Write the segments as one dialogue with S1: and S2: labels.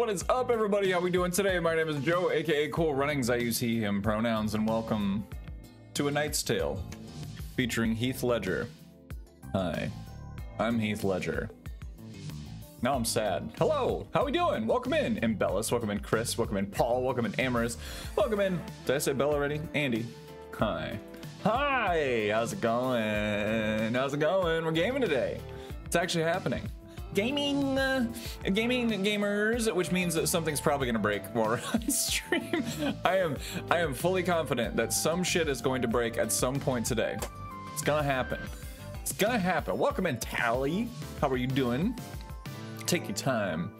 S1: What is up, everybody? How we doing today? My name is Joe, aka Cool Runnings. I use he, him pronouns, and welcome to A Knight's Tale, featuring Heath Ledger. Hi, I'm Heath Ledger. Now I'm sad. Hello, how we doing? Welcome in, Embellis. Welcome in, Chris. Welcome in, Paul. Welcome in, Amorous. Welcome in. Did I say Bella already? Andy. Hi. Hi. How's it going? How's it going? We're gaming today. It's actually happening gaming uh, gaming gamers which means that something's probably to break more on stream. I am i am fully confident that some shit is going to break at some point today. It's gonna happen. It's gonna happen. Welcome in tally. How are you doing? Take your time.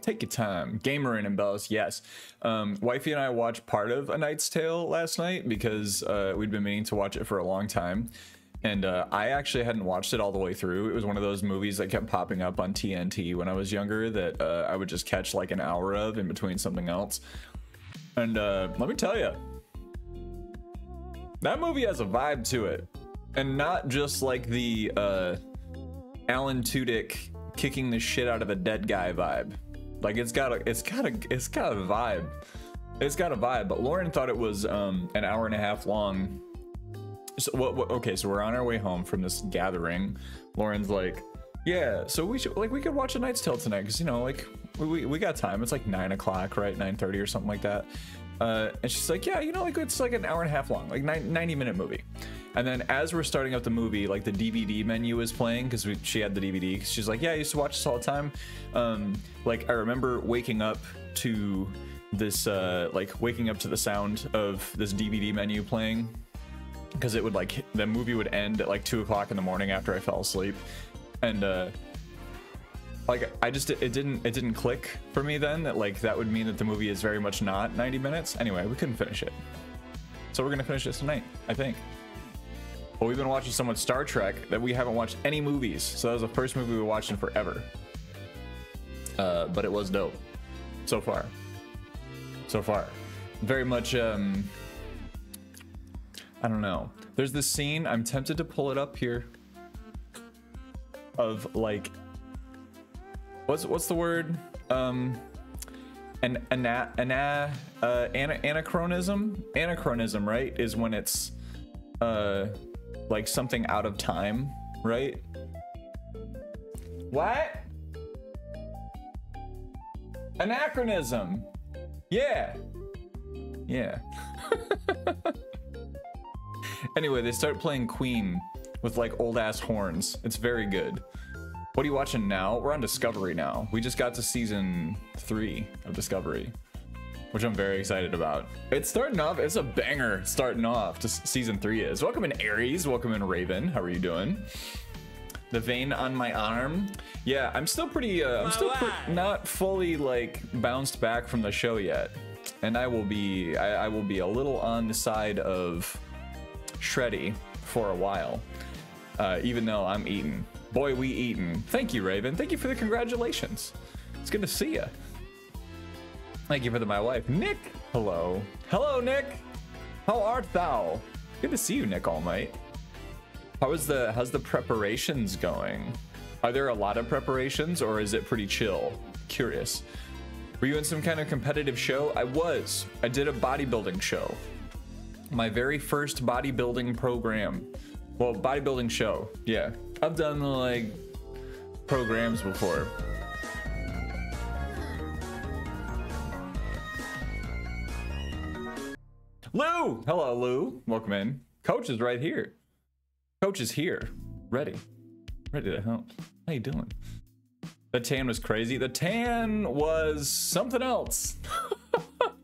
S1: Take your time. Gamer and embellish yes. Um, wifey and i watched part of a knight's tale last night because uh, we'd been meaning to watch it for a long time and uh, I actually hadn't watched it all the way through. It was one of those movies that kept popping up on TNT when I was younger that uh, I would just catch like an hour of in between something else. And uh, let me tell you, that movie has a vibe to it, and not just like the uh, Alan Tudyk kicking the shit out of a dead guy vibe. Like it's got a, it's got a, it's got a vibe. It's got a vibe. But Lauren thought it was um, an hour and a half long so what, what, okay so we're on our way home from this gathering. Lauren's like yeah so we should like we could watch a Night's tale tonight because you know like we, we, we got time. It's like nine o'clock right? 9 30 or something like that. Uh, and she's like yeah you know like it's like an hour and a half long like 90 minute movie. And then as we're starting up the movie like the dvd menu is playing because she had the dvd she's like yeah i used to watch this all the time. Um, like i remember waking up to this uh, like waking up to the sound of this dvd menu playing because it would like the movie would end at like two o'clock in the morning after I fell asleep, and uh, like I just it didn't it didn't click for me then that like that would mean that the movie is very much not 90 minutes. Anyway, we couldn't finish it, so we're gonna finish this tonight, I think. Well, we've been watching so much Star Trek that we haven't watched any movies, so that was the first movie we watched in forever. Uh, but it was dope so far. So far, very much. Um, I don't know. There's this scene, I'm tempted to pull it up here, of like, what's what's the word? Um, an ana, ana, uh, ana, anachronism? Anachronism, right? Is when it's uh, like something out of time, right? What? Anachronism. Yeah. Yeah. Anyway, they start playing Queen with like old ass horns. It's very good. What are you watching now? We're on Discovery now. We just got to season three of Discovery, which I'm very excited about. It's starting off, it's a banger starting off. Just season three is. Welcome in Aries. Welcome in Raven. How are you doing? The vein on my arm. Yeah, I'm still pretty, uh, I'm still not fully like bounced back from the show yet. And I will be, I, I will be a little on the side of Shreddy for a while, uh, even though I'm eating. Boy, we eating. Thank you, Raven. Thank you for the congratulations. It's good to see you. Thank you for the my wife. Nick, hello. Hello, Nick. How art thou? Good to see you, Nick Almight. How is the how's the preparations going? Are there a lot of preparations or is it pretty chill? Curious. Were you in some kind of competitive show? I was. I did a bodybuilding show my very first bodybuilding program. Well, bodybuilding show. Yeah. I've done like programs before. Lou! Hello, Lou. Welcome in. Coach is right here. Coach is here. Ready. Ready to help. How you doing? The tan was crazy. The tan was something else.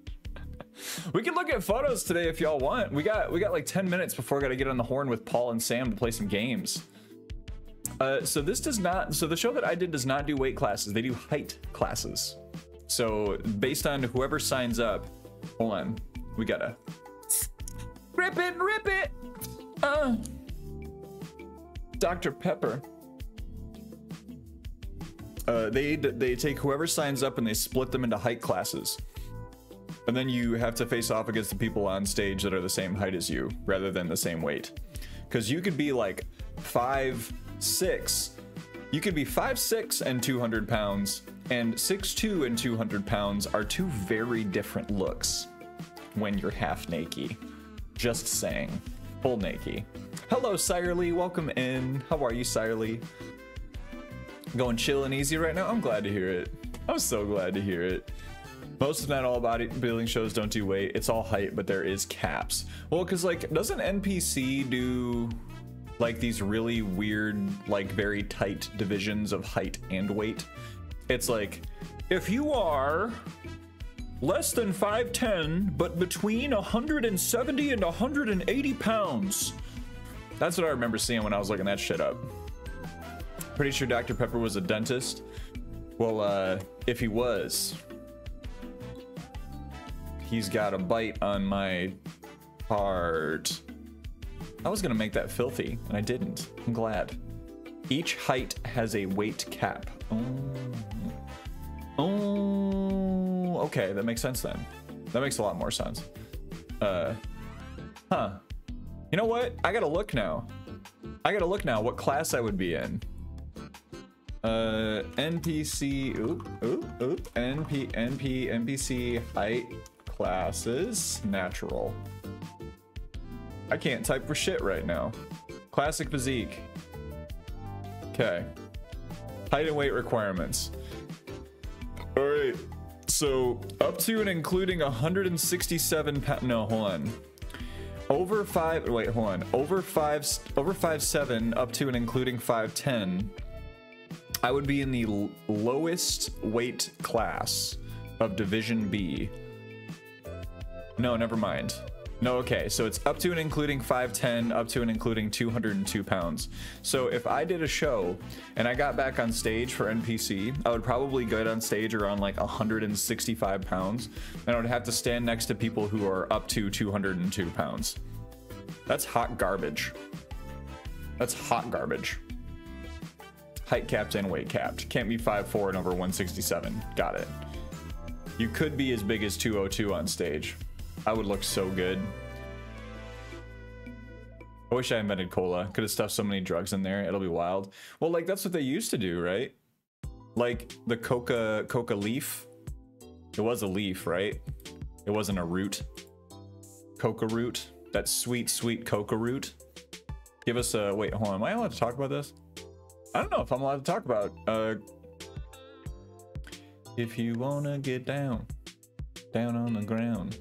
S1: We can look at photos today if y'all want. We got we got like 10 minutes before I got to get on the horn with Paul and Sam to play some games. Uh, so this does not. So the show that I did does not do weight classes. They do height classes. So based on whoever signs up, hold on, we gotta rip it, rip it. Uh, Dr. Pepper. Uh, they they take whoever signs up and they split them into height classes. And then you have to face off against the people on stage that are the same height as you rather than the same weight. Because you could be like five, six, You could be five, six, and 200 pounds, and six, two, and 200 pounds are two very different looks when you're half naked. Just saying. Full naked. Hello, Sirely. Welcome in. How are you, Sirely? Going chill and easy right now? I'm glad to hear it. I'm so glad to hear it. Most of not all bodybuilding shows don't do weight. It's all height, but there is caps. Well, because like, doesn't NPC do like these really weird, like very tight divisions of height and weight? It's like, if you are less than 5'10, but between 170 and 180 pounds. That's what I remember seeing when I was looking that shit up. Pretty sure Dr. Pepper was a dentist. Well, uh, if he was, he's got a bite on my heart. I was gonna make that filthy, and I didn't. I'm glad. Each height has a weight cap. Oh. Oh, okay, that makes sense then. That makes a lot more sense. Uh, huh. You know what? I gotta look now. I gotta look now what class I would be in. Uh, NPC, oop, oop, oop, NP, NP, NPC height classes, natural. I can't type for shit right now. Classic physique. Okay. Height and weight requirements. All right. So up to and including 167 pounds. No, hold on. Over five. Wait, hold on. Over five. Over five seven. Up to and including five ten. I would be in the lowest weight class of Division B. No, never mind. No, okay, so it's up to and including 5'10, up to and including 202 pounds. So if I did a show and I got back on stage for NPC, I would probably get on stage around like 165 pounds, and I would have to stand next to people who are up to 202 pounds. That's hot garbage. That's hot garbage. Height capped and weight capped. Can't be 5'4 and over 167. Got it. You could be as big as 202 on stage. I would look so good. I wish I invented cola. Could have stuffed so many drugs in there. It'll be wild. Well, like that's what they used to do, right? Like the coca coca leaf. It was a leaf, right? It wasn't a root. Coca root. That sweet, sweet coca root. Give us a wait. Hold on. Am I allowed to talk about this? I don't know if I'm allowed to talk about. Uh, if you wanna get down, down on the ground.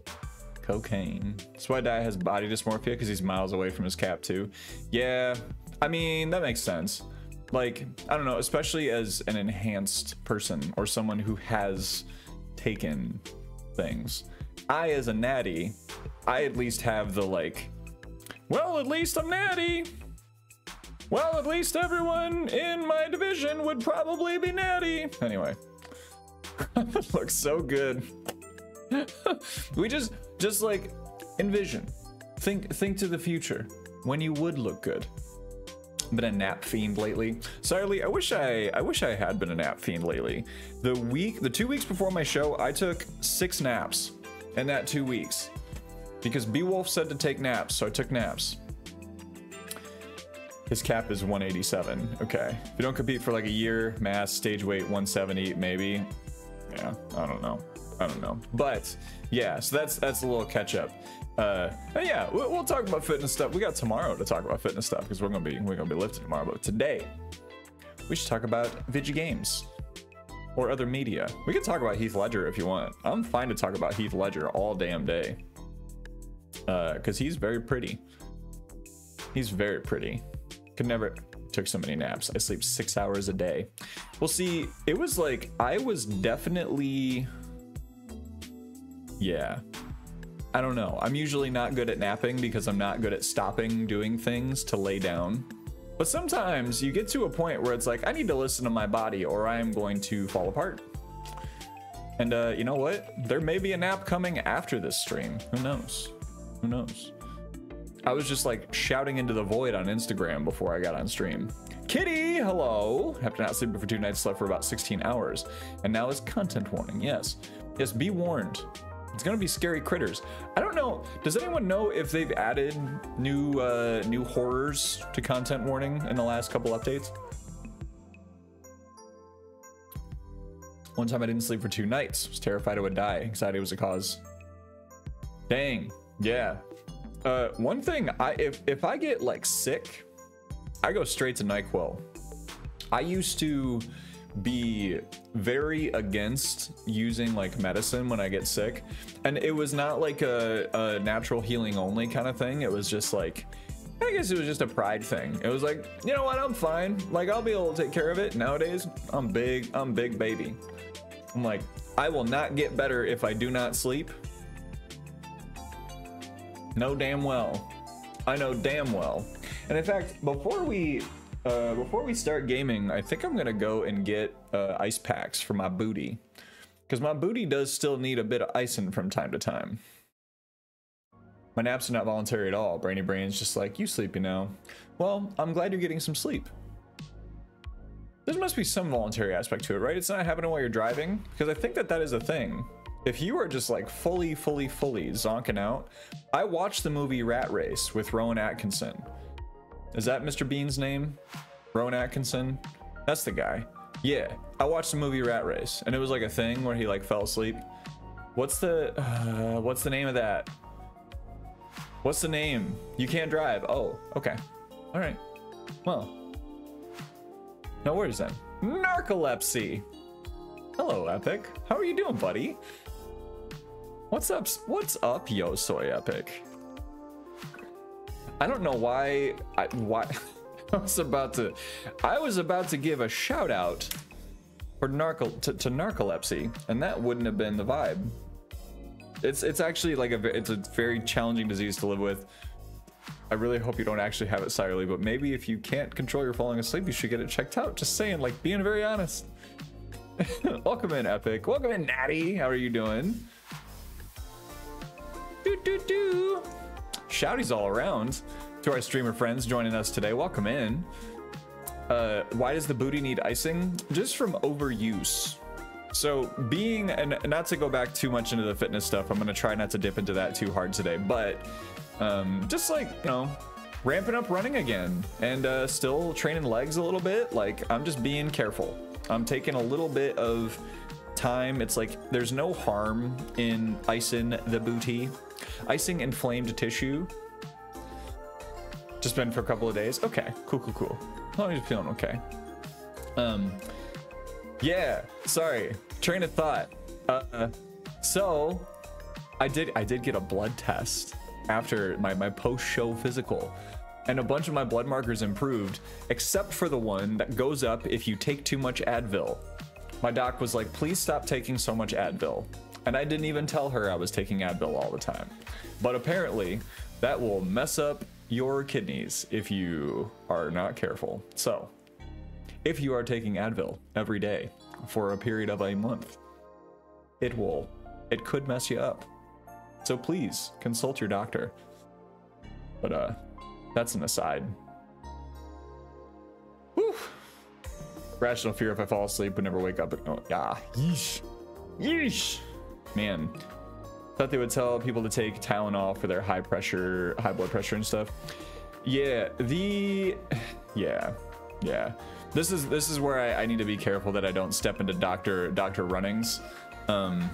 S1: Cocaine. That's why Dad has body dysmorphia because he's miles away from his cap too. Yeah, I mean, that makes sense. Like, I don't know, especially as an enhanced person or someone who has taken things. I, as a natty, I at least have the like, well, at least I'm natty. Well, at least everyone in my division would probably be natty. Anyway, looks so good. we just just like envision. Think think to the future when you would look good. Been a nap fiend lately. Sorry, I wish I I wish I had been a nap fiend lately. The week the two weeks before my show, I took six naps in that two weeks. Because Beowulf said to take naps, so I took naps. His cap is 187. Okay. If you don't compete for like a year, mass, stage weight 170, maybe. Yeah, I don't know. I don't know. But yeah, so that's that's a little catch up. Uh, yeah, we'll, we'll, talk about fitness stuff. We got tomorrow to talk about fitness stuff because we're gonna be we're gonna be lifting tomorrow. But today, we should talk about video games or other media. We can talk about Heath Ledger if you want. I'm fine to talk about Heath Ledger all damn day Uh, because he's very pretty. He's very pretty. Could never took so many naps. I sleep six hours a day. Well, see, it was like I was definitely yeah. I don't know. I'm usually not good at napping because I'm not good at stopping doing things to lay down. But sometimes you get to a point where it's like, I need to listen to my body or I am going to fall apart. And uh, you know what? There may be a nap coming after this stream. Who knows? Who knows? I was just like shouting into the void on Instagram before I got on stream. Kitty, hello. After not sleeping for two nights, slept for about 16 hours. And now is content warning. Yes. Yes, be warned. It's gonna be scary critters. I don't know. Does anyone know if they've added new uh, new horrors to content warning in the last couple updates? One time I didn't sleep for two nights. Was terrified I would die. Anxiety was the cause. Dang. Yeah. Uh, one thing I if if I get like sick, I go straight to Nyquil. I used to be very against using like medicine when I get sick, and it was not like a, a natural healing only kind of thing. It was just like I guess it was just a pride thing. It was like, you know what, I'm fine. Like I'll be able to take care of it. Nowadays, I'm big, I'm big baby. I'm like, I will not get better if I do not sleep. No damn well. I know damn well. And in fact, before we uh, before we start gaming, I think I'm gonna go and get uh, ice packs for my booty. Because my booty does still need a bit of icing from time to time. My naps are not voluntary at all. Brainy Brain's just like, you sleepy now. Well, I'm glad you're getting some sleep. There must be some voluntary aspect to it, right? It's not happening while you're driving? Because I think that that is a thing. If you are just like fully, fully, fully zonking out, I watched the movie Rat Race with Rowan Atkinson. Is that Mr. Bean's name? Rowan Atkinson? That's the guy. Yeah, I watched the movie Rat Race, and it was like a thing where he like fell asleep. What's the uh, what's the name of that? What's the name? You can't drive. Oh, okay. All right. Well, no worries then. Narcolepsy. Hello, Epic. How are you doing, buddy? What's up? What's up, yo, soy Epic? I don't know why. I why. I was about to. I was about to give a shout out for narco to, to narcolepsy, and that wouldn't have been the vibe. It's it's actually like a it's a very challenging disease to live with. I really hope you don't actually have it silently, but maybe if you can't control your falling asleep, you should get it checked out. Just saying, like being very honest. Welcome in, Epic. Welcome in, Natty. How are you doing? Do do do. Shouties all around to our streamer friends joining us today. Welcome in. Uh, why does the booty need icing? Just from overuse. So being, and not to go back too much into the fitness stuff, I'm going to try not to dip into that too hard today, but um, just like, you know, ramping up running again and uh, still training legs a little bit. Like I'm just being careful. I'm taking a little bit of time. It's like there's no harm in icing the booty. Icing inflamed tissue. Just been for a couple of days. Okay, cool, cool, cool. I'm just feeling okay. Um, yeah, sorry. Train of thought. Uh, so I did I did get a blood test after my, my post-show physical. And a bunch of my blood markers improved, except for the one that goes up if you take too much Advil. My doc was like, please stop taking so much Advil. And I didn't even tell her I was taking Advil all the time. But apparently, that will mess up your kidneys if you are not careful. So, if you are taking Advil every day for a period of a month, it will, it could mess you up. So please consult your doctor. But uh, that's an aside. Rational fear if I fall asleep but never wake up. Oh, yeah. Yeesh. Yeesh. Man. Thought they would tell people to take Tylenol for their high pressure, high blood pressure and stuff. Yeah, the, yeah, yeah. This is this is where I, I need to be careful that I don't step into Doctor Doctor Runnings. Um,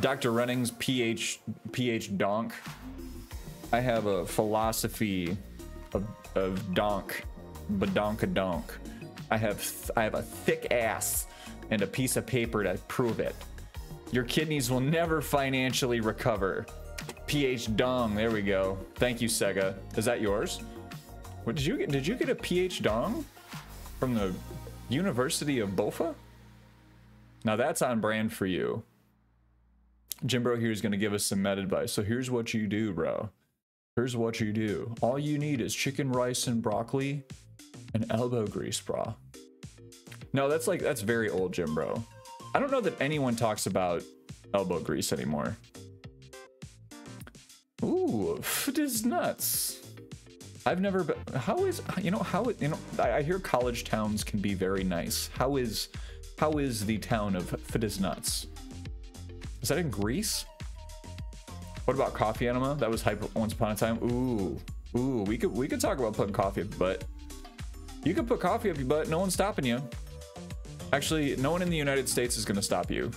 S1: Dr. Runnings, PH PH Donk. I have a philosophy of, of donk, badonka donk. I have I have a thick ass and a piece of paper to prove it. Your kidneys will never financially recover. PH Dong, there we go. Thank you, Sega. Is that yours? What did you get? Did you get a PH Dong? from the University of Bofa? Now that's on brand for you. Jimbro here is going to give us some med advice. So here's what you do, bro. Here's what you do. All you need is chicken rice and broccoli and elbow grease, bro. No, that's like, that's very old, Jimbro. I don't know that anyone talks about elbow grease anymore. Ooh, it is nuts. I've never been. How is you know how you know? I, I, hear college towns can be very nice. How is how is the town of Fidis Nuts? Is that in Greece? What about coffee enema? That was hype once upon a time. Ooh, ooh. We could we could talk about putting coffee up your butt. You could put coffee up your butt. No one's stopping you. Actually, no one in the United States is going to stop you.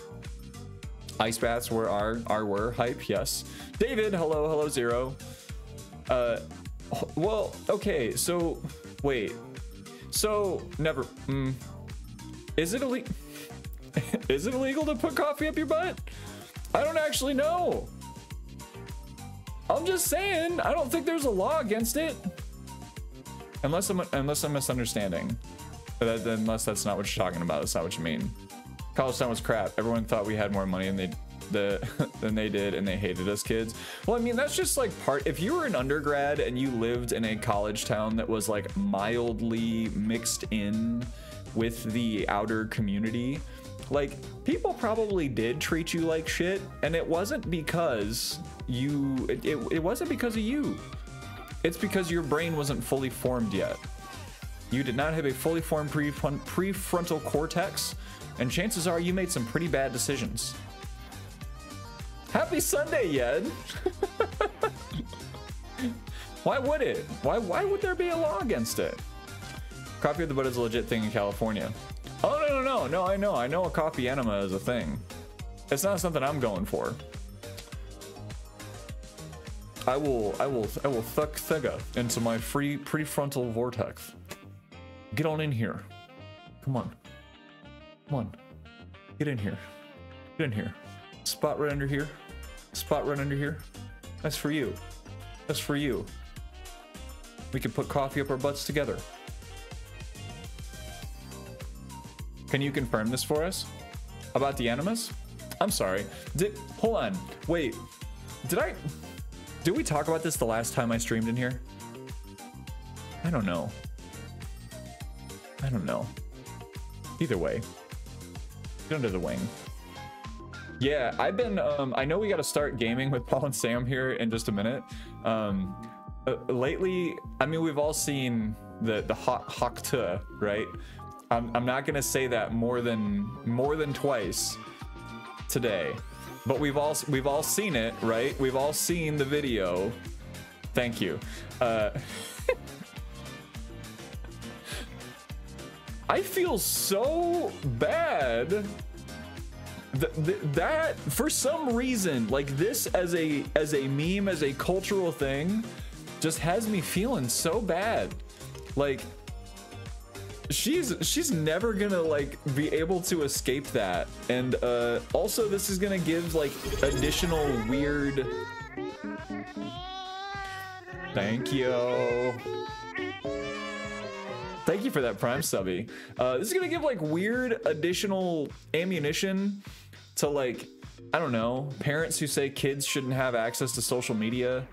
S1: Ice baths were our, are were hype. Yes. David, hello, hello, zero. Uh, well, okay. So, wait. So never. Mm, is it illegal? is it illegal to put coffee up your butt? I don't actually know. I'm just saying. I don't think there's a law against it. Unless I'm unless I'm misunderstanding. That, unless that's not what you're talking about. That's not what you mean. College town was crap. Everyone thought we had more money than they the than they did and they hated us kids. Well, I mean, that's just like part if you were an undergrad and you lived in a college town that was like mildly mixed in with the outer community, like people probably did treat you like shit and it wasn't because you it, it, it wasn't because of you. It's because your brain wasn't fully formed yet. You did not have a fully formed prefrontal cortex, and chances are you made some pretty bad decisions. Happy Sunday, Yed! why would it? Why, why would there be a law against it? Coffee of the butt is a legit thing in California. Oh, no, no, no, no, I know. I know a coffee enema is a thing. It's not something I'm going for. I will, I will, I will thuck Thega into my free prefrontal vortex. Get on in here. Come on. Come on. Get in here. Get in here. Spot right under here. Spot right under here. That's for you. That's for you. We can put coffee up our butts together. Can you confirm this for us? About the animus? I'm sorry. Did hold on. Wait. Did I did we talk about this the last time I streamed in here? I don't know. I don't know. Either way. Get under the wing. Yeah, I've been, um, I know we got to start gaming with Paul and Sam here in just a minute. Um, uh, lately, I mean, we've all seen the, the Hawk Tuah, right? I'm, I'm not to say that more than, more than twice today, but we've all, we've all seen it, right? We've all seen the video. Thank you. Uh, I feel so bad that, that for some reason like this as a as a meme as a cultural thing just has me feeling so bad. Like she's she's never gonna like be able to escape that. And uh also this is gonna give like additional weird thank you Thank you for that prime subby. Uh, this is gonna give like weird additional ammunition to like, I don't know, parents who say kids shouldn't have access to social media.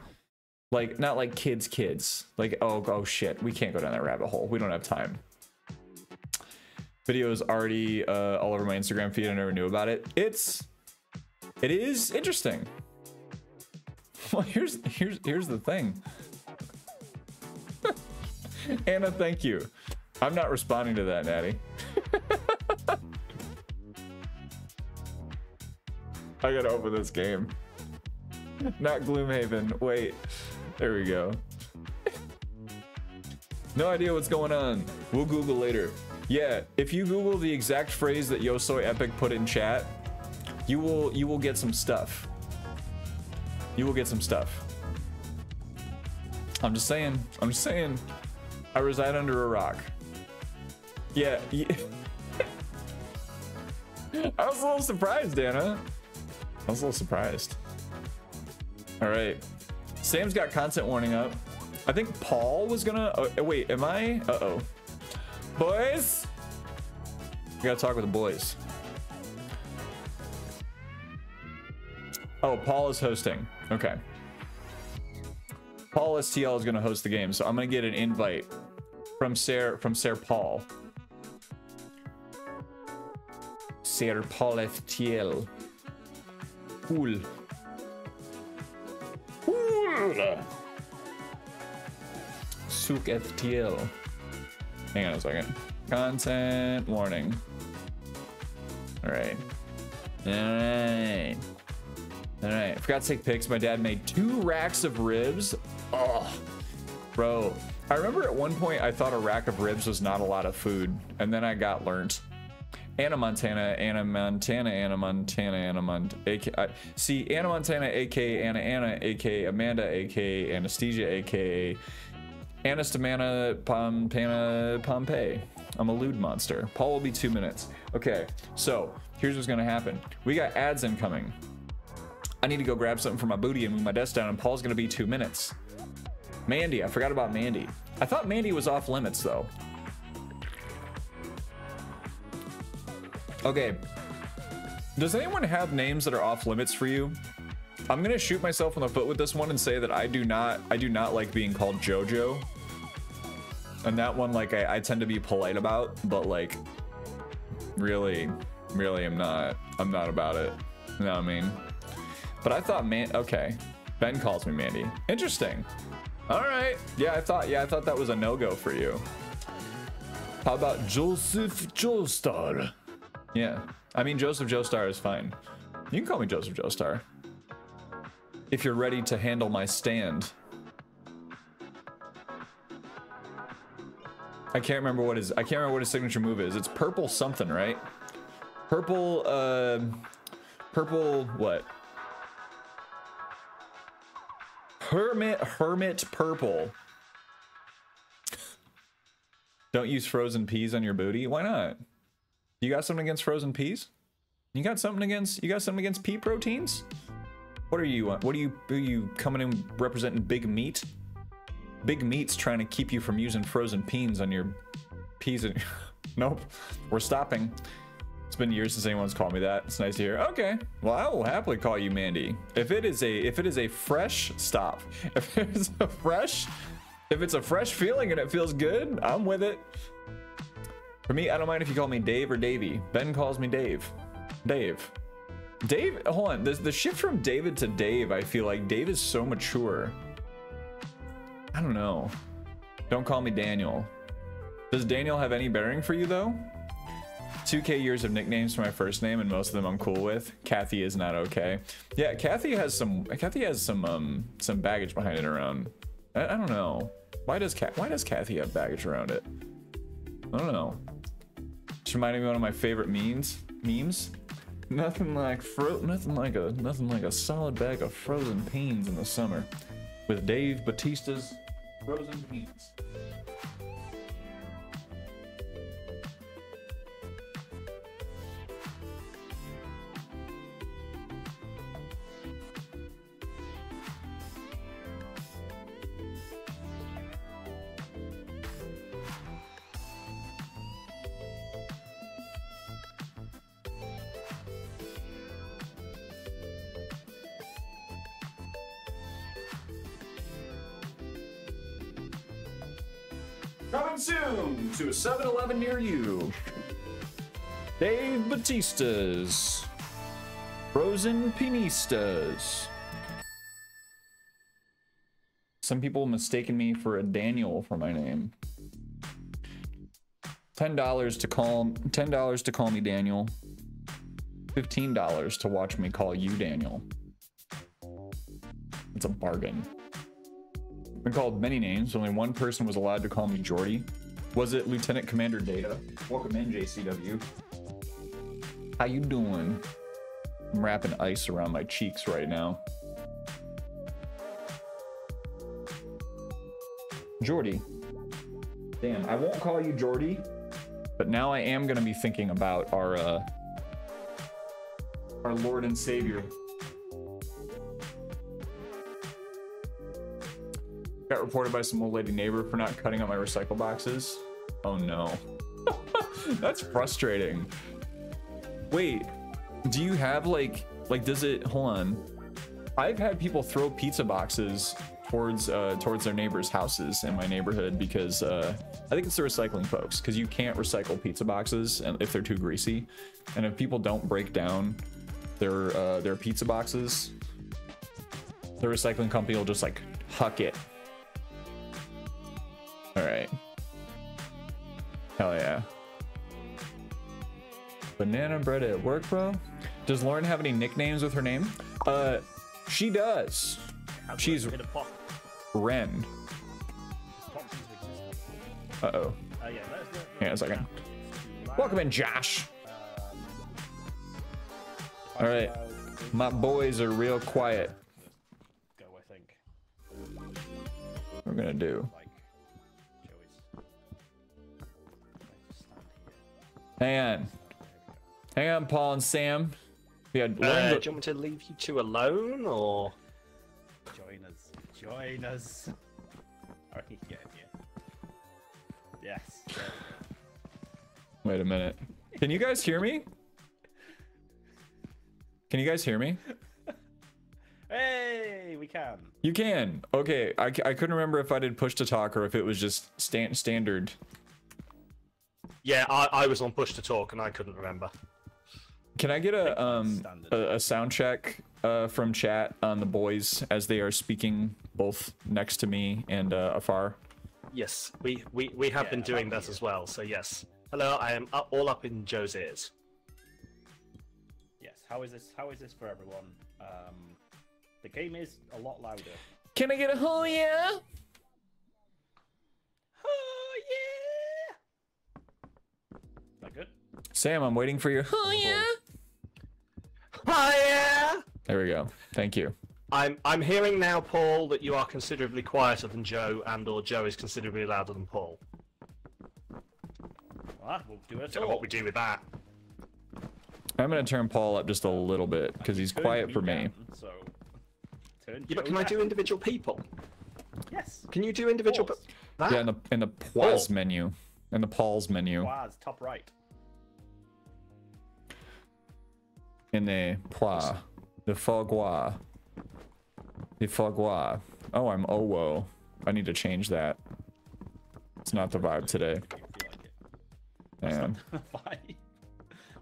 S1: Like, not like kids, kids. Like, oh, oh shit, we can't go down that rabbit hole. We don't have time. Video is already uh, all over my Instagram feed. I never knew about it. It's, it is interesting. Well, here's here's here's the thing. Anna, thank you. I'm not responding to that, Natty. I gotta open this game. Not Gloomhaven. Wait. There we go. no idea what's going on. We'll Google later. Yeah, if you Google the exact phrase that Yosoi Epic put in chat, you will you will get some stuff. You will get some stuff. I'm just saying. I'm just saying. I reside under a rock. Yeah. yeah. I was a little surprised, Dana. I was a little surprised. All right. Sam's got content warning up. I think Paul was gonna. Oh, wait, am I? Uh oh. Boys, we gotta talk with the boys. Oh, Paul is hosting. Okay. Paul STL is gonna host the game, so I'm gonna get an invite from Sir from Sir Paul. Sir Paul FTL. Cool. Cool. Souk FTL. Hang on a second. Content warning. All right. All right. All right. Forgot to take pics. My dad made two racks of ribs. Oh, bro. I remember at one point I thought a rack of ribs was not a lot of food, and then I got learnt. Anna Montana, Anna Montana, Anna Montana, Anna Montana. AK, see, Anna Montana, aka Anna Anna, aka Amanda, aka Anesthesia, aka Anastamana Pompana Pompeii. I'm a lewd monster. Paul will be two minutes. Okay, so here's what's gonna happen. We got ads incoming. I need to go grab something from my booty and move my desk down, and Paul's gonna be two minutes. Mandy, I forgot about Mandy. I thought Mandy was off limits though. Okay. Does anyone have names that are off limits for you? I'm gonna shoot myself in the foot with this one and say that I do not I do not like being called Jojo. And that one like I, I tend to be polite about, but like really, really I'm not I'm not about it. You know what I mean? But I thought man okay. Ben calls me Mandy. Interesting. Alright. Yeah, I thought yeah, I thought that was a no-go for you. How about Joseph Joestar? Yeah. I mean Joseph Joestar is fine. You can call me Joseph Joestar if you're ready to handle my stand. I can't remember what his I can't remember what his signature move is. It's purple something, right? Purple uh purple what? Hermit Hermit purple. Don't use frozen peas on your booty. Why not? You got something against frozen peas? You got something against you got something against pea proteins? What are you? Uh, what are you? Are you coming in representing Big Meat? Big Meat's trying to keep you from using frozen peas on your peas. And nope, we're stopping. It's been years since anyone's called me that. It's nice to hear. Okay, well I will happily call you Mandy if it is a if it is a fresh stop. If it's a fresh, if it's a fresh feeling and it feels good, I'm with it. For me, I don't mind if you call me Dave or Davey. Ben calls me Dave. Dave. Dave, hold on. The shift from David to Dave, I feel like Dave is so mature. I don't know. Don't call me Daniel. Does Daniel have any bearing for you though? 2k years of nicknames for my first name and most of them I'm cool with. Kathy is not okay. Yeah, Kathy has some Kathy has some um some baggage behind it around. I, I don't know. Why does Kat why does Kathy have baggage around it? I don't know. Just reminding me of one of my favorite memes. Memes. Nothing like fro nothing like a nothing like a solid bag of frozen beans in the summer. With Dave Batista's frozen beans. Coming soon to a 7-Eleven near you. Dave Batista's. Frozen Pinistas. Some people mistaken me for a Daniel for my name. $10 to call $10 to call me Daniel. $15 to watch me call you Daniel. It's a bargain. Been called many names. Only one person was allowed to call me Jordy. Was it Lieutenant Commander Data? Welcome in, JCW. How you doing? I'm wrapping ice around my cheeks right now. Jordy. Damn, I won't call you Jordy, but now I am gonna be thinking about our uh, our Lord and Savior. Reported by some old lady neighbor for not cutting up my recycle boxes. Oh no. That's frustrating. Wait, do you have like, like does it, hold on. I've had people throw pizza boxes towards uh, towards their neighbors' houses in my neighborhood because uh, I think it's the recycling folks because you can't recycle pizza boxes and if they're too greasy, and if people don't break down their uh, their pizza boxes, the recycling company will just like huck it all right. Hell yeah. Banana bread at work, bro? Does Lauren have any nicknames with her name? Uh, she does. She's Ren. Uh-oh. Hang on a second. Welcome in, Josh. All right. My boys are real quiet.
S2: Go, I think.
S1: We're gonna do. Hang on. Hang on, Paul and Sam. Yeah,
S3: Uh,
S1: learn
S3: do you want me to leave you two alone, or
S2: Join us. Join us. Alright, get in here. Yes.
S1: Wait a minute. Can you guys hear me? Can you guys hear me?
S2: Hey, we can.
S1: You can. Okay, I, I couldn't remember if I did push to talk or if it was just stan- standard.
S3: Yeah, I, I was on push to talk and I couldn't remember.
S1: Can I get a um a, a sound check uh, from chat on the boys as they are speaking both next to me and uh, afar?
S3: Yes, we we, we have
S2: Yeah,
S3: been doing that as well. So yes, hello, I am up, all up in Joe's ears.
S2: Yes. How is this? How is this for everyone? Um, the game is a lot louder.
S1: Can I get a oh yeah?
S2: Oh yeah. Is that good?
S1: Sam, I'm waiting for your oh yeah.
S3: Hiya!
S1: There we go. Thank you.
S3: I'm I'm hearing now, Paul, that you are considerably quieter than Joe, and or Joe is considerably louder than Paul.
S2: Ah, we'll do it.
S3: Don't know what we do with that.
S1: I'm gonna turn Paul up just a little bit because he's
S2: Turn
S1: quiet for me.
S2: down, so turn.
S3: Yeah, but
S2: Joe
S3: can I do individual people?
S2: Yes.
S3: Can you do individual? That?
S1: Yeah, in the in the Pause
S3: Oh.
S1: menu, in the Paul's menu,
S2: Quaz, top right.
S1: In the Pois, the Fogua, the Fogua. Oh, I'm Owo. I need to change that. It's not the vibe today.
S2: if you feel like it.
S1: Man,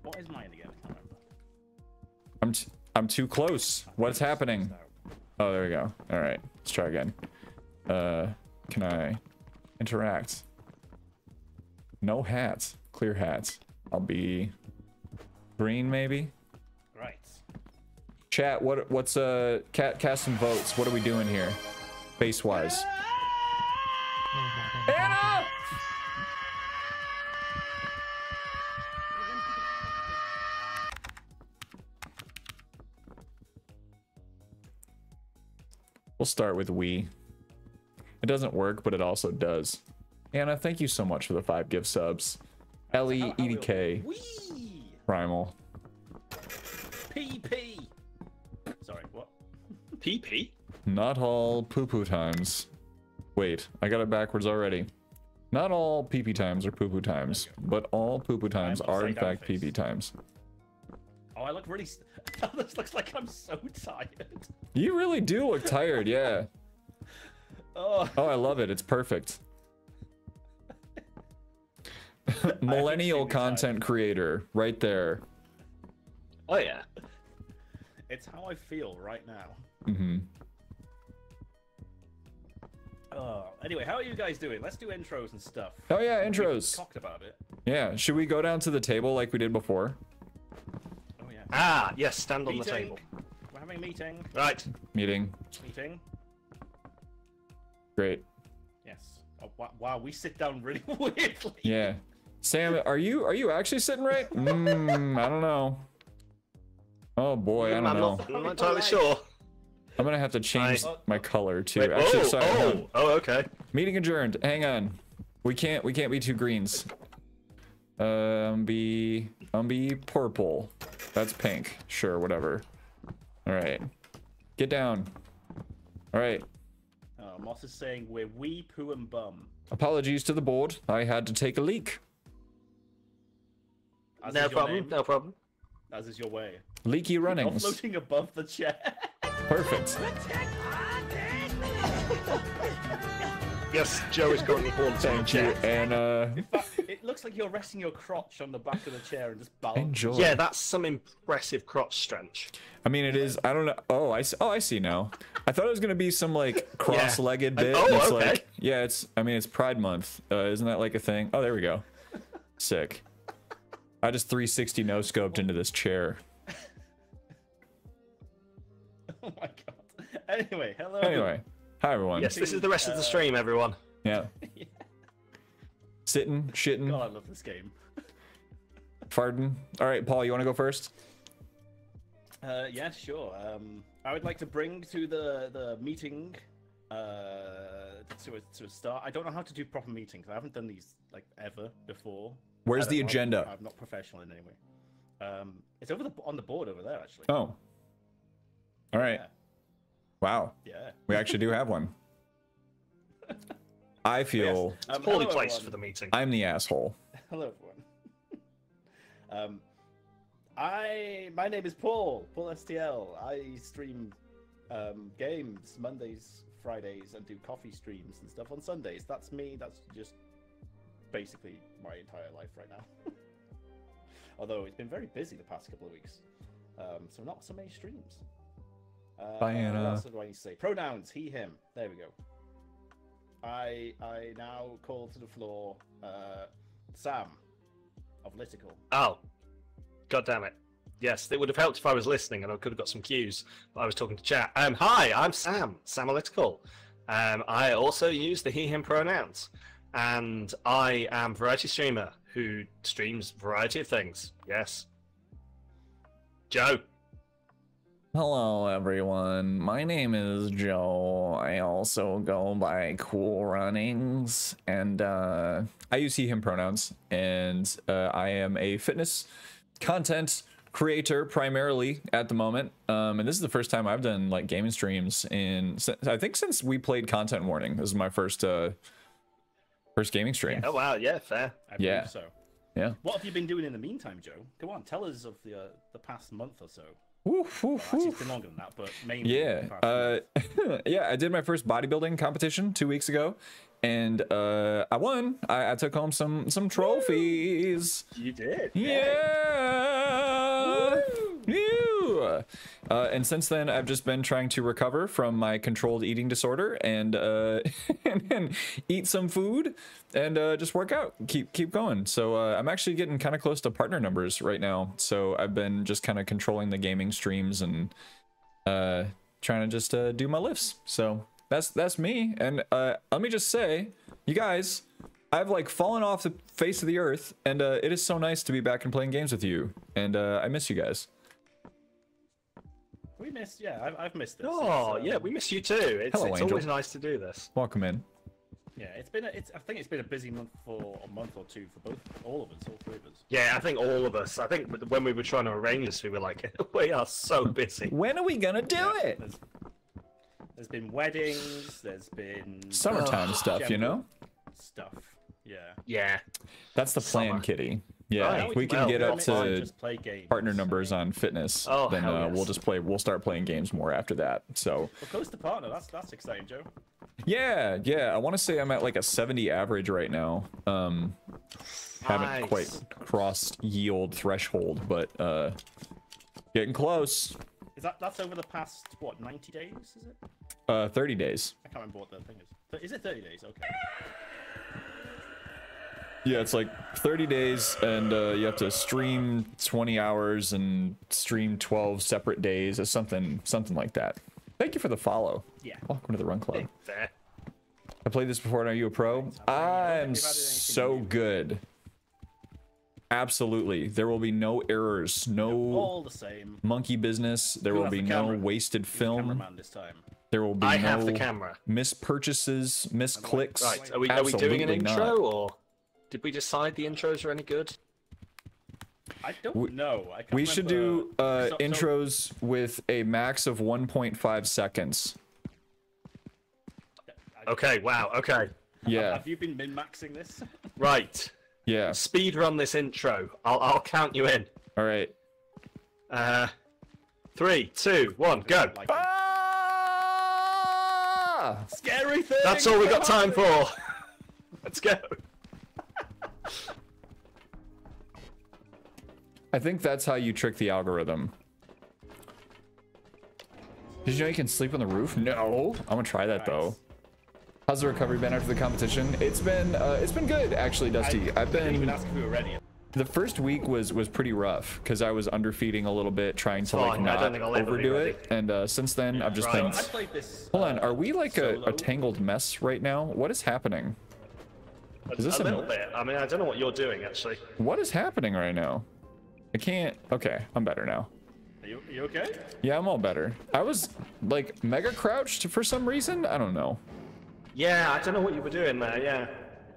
S2: What is mine again? I can't remember.
S1: I'm t- I'm too close. What's happening? Oh, there we go. All right, let's try again. Uh, can I interact? No hats. Clear hats. I'll be green, maybe. Chat. What? What's uh? Cat. Cast some votes. What are we doing here? Base wise. Anna. We'll start with we. It doesn't work, but it also does. Anna, thank you so much for the five gift subs. Ellie,
S2: How- how will-
S1: EDK! Primal.
S2: PP. Sorry, what?
S3: PP.
S1: Not all poo poo times. Wait, I got it backwards already. Not all pee pee times are poo poo times, but all poo poo times are in fact pee
S2: face.
S1: pee times.
S2: Oh, I look really. s- oh, this looks like I'm so tired.
S1: You really do look tired, yeah.
S2: Oh,
S1: Oh, I love it. It's perfect. Millennial
S2: seen this
S1: content creator, right there.
S3: Oh yeah.
S2: it's how I feel right now.
S1: Hmm
S2: Oh, anyway, how are you guys doing? Let's do intros and stuff.
S1: Oh yeah,
S2: We've
S1: intros.
S2: Talked about it.
S1: Yeah, should we go down to the table like we did before?
S2: Oh yeah.
S3: Ah, yes. Stand on the table.
S2: We're having a meeting.
S3: Right.
S1: Meeting.
S2: Meeting.
S1: Great.
S2: Yes. Oh, wow, wow, we sit down really weirdly.
S1: Yeah. Sam, are you are you actually sitting right? Mm, I don't know. Oh boy, I don't
S3: I'm
S1: know.
S3: not, I'm not entirely sure.
S1: I'm gonna have to change
S3: I-
S1: my color too.
S3: Wait,
S1: Actually,
S3: oh,
S1: sorry. hold on.
S3: oh, oh, okay.
S1: Meeting adjourned. Hang on. We can't we can't be two greens. Um be um be purple. That's pink. Sure, whatever. Alright. Get down. Alright.
S2: Oh, Moss is saying we're wee, poo, and bum.
S1: Apologies to the board. I had to take a leak.
S2: As
S3: no problem.
S2: name,
S3: No problem.
S2: As is your way.
S1: Leaky
S2: You're floating above the chair.
S1: Perfect.
S3: Yes, Joe is currently haunting the
S1: Thank you.
S3: chair.
S1: And uh
S2: fact, it looks like you're resting your crotch on the back of the chair and just balancing.
S1: enjoy.
S3: Yeah, that's some impressive crotch strength.
S1: I mean, it is. I don't know. Oh, I see. Oh, I see now. I thought it was gonna be some like cross-legged
S3: Uh,
S1: bit.
S3: oh,
S1: it's
S3: okay.
S1: like, yeah, it's. I mean, it's Pride Month. Uh, isn't that like a thing? Oh, there we go. Sick. I just 360 no scoped into this chair.
S2: Oh my god. Anyway, hello.
S1: Anyway, hi everyone.
S3: Yes, this is the rest of the stream, everyone.
S1: Yeah. Sitting, shitting,
S2: God, I love this game.
S1: Farden. All right, Paul, you want to go first?
S2: Uh, yeah, sure. Um, I would like to bring to the the meeting uh, to a, to a start. I don't know how to do proper meetings. I haven't done these like ever before.
S1: Where's the
S2: know.
S1: agenda?
S2: I'm not professional in any way. Um, it's over the on the board over there actually.
S1: Oh. All right.
S2: Yeah.
S1: Wow.
S2: Yeah.
S1: We actually do have one. I feel
S2: Yes. Um,
S3: Poorly placed
S2: everyone.
S3: for the meeting.
S1: I'm the asshole.
S2: Hello, everyone. um, I my name is Paul. Paul STL. I stream um, games Mondays, Fridays, and do coffee streams and stuff on Sundays. That's me. That's just basically my entire life right now. Although it's been very busy the past couple of weeks, um, so not so many streams. Uh,
S1: Diana.
S2: What else do I need to say? Pronouns: he, him. There we go. I I now call to the floor uh, Sam of Litical.
S3: Oh, god damn it. Yes, it would have helped if I was listening and I could have got some cues. But I was talking to chat. Um, hi, I'm Sam, Sam Analytical. Um, I also use the he, him pronouns. And I am variety streamer who streams variety of things. Yes. Joe.
S1: Hello, everyone. My name is Joe. I also go by CoelRunnings, and uh, I use he, him pronouns. And uh, I am a fitness content creator primarily at the moment. Um, and this is the first time I've done like gaming streams in, I think, since we played Content Warning. This is my first uh, first gaming stream.
S3: Oh wow, yeah, fair.
S2: I believe
S1: Yeah.
S2: so.
S1: Yeah.
S2: What have you been doing in the meantime, Joe? Go on, tell us of the uh, the past month or so.
S1: Woof,
S2: actually,
S1: woof.
S2: it's been longer than that, but mainly.
S1: Yeah.
S2: the past month.
S1: Uh, yeah, I did my first bodybuilding competition two weeks ago, and uh, I won. I, I took home some some trophies.
S3: You did.
S1: Yeah. Uh, and since then, I've just been trying to recover from my controlled eating disorder and uh, and, then eat some food and uh, just work out. Keep keep going. So uh, I'm actually getting kind of close to partner numbers right now. So I've been just kind of controlling the gaming streams and uh, trying to just uh, do my lifts. So that's that's me. And let me just say, you guys, I've like fallen off the face of the earth, and uh, it is so nice to be back and playing games with you. And uh, I miss you guys.
S2: We missed. Yeah, I've, I've missed this.
S3: Oh,
S2: um,
S3: yeah, we miss you too. It's,
S1: Hello,
S3: it's
S1: Angel.
S3: always nice to do this.
S1: Welcome in.
S2: Yeah, it's been. A, it's. I think it's been a busy month for a month or two for both, all of us, all three of us.
S3: Yeah, I think all of us. I think when we were trying to arrange this, we were like, we are so busy.
S1: When are we gonna do it?
S2: There's, there's been weddings. There's been
S1: Summertime stuff, you know.
S2: stuff. Yeah.
S3: Yeah.
S1: That's the plan,
S3: Summer.
S1: Kitty. Yeah, if we can
S3: Well,
S1: get up to
S2: play games.
S1: partner numbers on fitness,
S3: Oh,
S1: then uh,
S3: yes.
S1: we'll just play. We'll start playing games more after that. So
S2: Well, close to partner. That's that's exciting, Joe.
S1: yeah, yeah. I want to say I'm at like a 70 average right now. Um, haven't quite crossed yield threshold, but uh, getting close.
S2: Is that that's over the past what 90 days? Is it?
S1: Uh, 30 days.
S2: I can't remember what the thing is. Is it 30 days? Okay.
S1: Yeah, it's like 30 days, and uh, you have to stream 20 hours and stream 12 separate days, or something, something like that. Thank you for the follow.
S2: Yeah.
S1: Welcome to the Run Club. I played this before. and Are you a pro?
S2: think
S1: I'm
S2: we've added anything
S1: so
S2: new.
S1: good. Absolutely, there will be no errors, no
S2: All the same.
S1: monkey business. There
S2: Who
S1: will be
S2: the
S1: no
S2: camera?
S1: wasted film.
S2: This time.
S1: There will be
S3: I
S1: no
S3: have the camera.
S1: mispurchases, misclicks.
S3: Right. Are we, are we doing an intro
S1: not.
S3: or did we decide the intros are any good?
S2: I don't
S1: We-
S2: know. I can't
S1: We should
S2: remember.
S1: do uh,
S2: So- so-
S1: intros with a max of 1.5 seconds.
S3: Okay. Wow. Okay.
S1: Yeah,
S2: Have you been min maxing this?
S3: Right.
S1: yeah.
S3: Speed run this intro. I'll I'll count you in.
S1: All right.
S3: Uh, three, two, one, go.
S2: Like,
S1: Ah!
S2: scary thing.
S3: That's all we got time for. Let's go.
S1: I think that's how you trick the algorithm. Did you know you can sleep on the roof? No. I'm gonna try that though. How's the recovery been after the competition? It's been uh, it's been good actually, Dusty.
S2: I,
S1: I've
S2: didn't even
S1: been
S2: ask if we were ready.
S1: the first week was was pretty rough because I was underfeeding a little bit, trying to like.
S3: I
S1: not
S3: don't think I'll ever be
S1: overdo it. And uh, since then, I've just been.
S2: This.
S1: Hold on,
S2: uh,
S1: are we like a, a tangled mess right now? What is happening?
S3: A,
S1: Is this
S3: a
S1: a-
S3: little bit. I mean, I don't know what you're doing actually.
S1: What is happening right now? I can't. Okay, I'm better now.
S2: Are you, are you okay?
S1: Yeah, I'm all better. I was like mega crouched for some reason. I don't know.
S3: Yeah, I don't know what you were doing there. Yeah,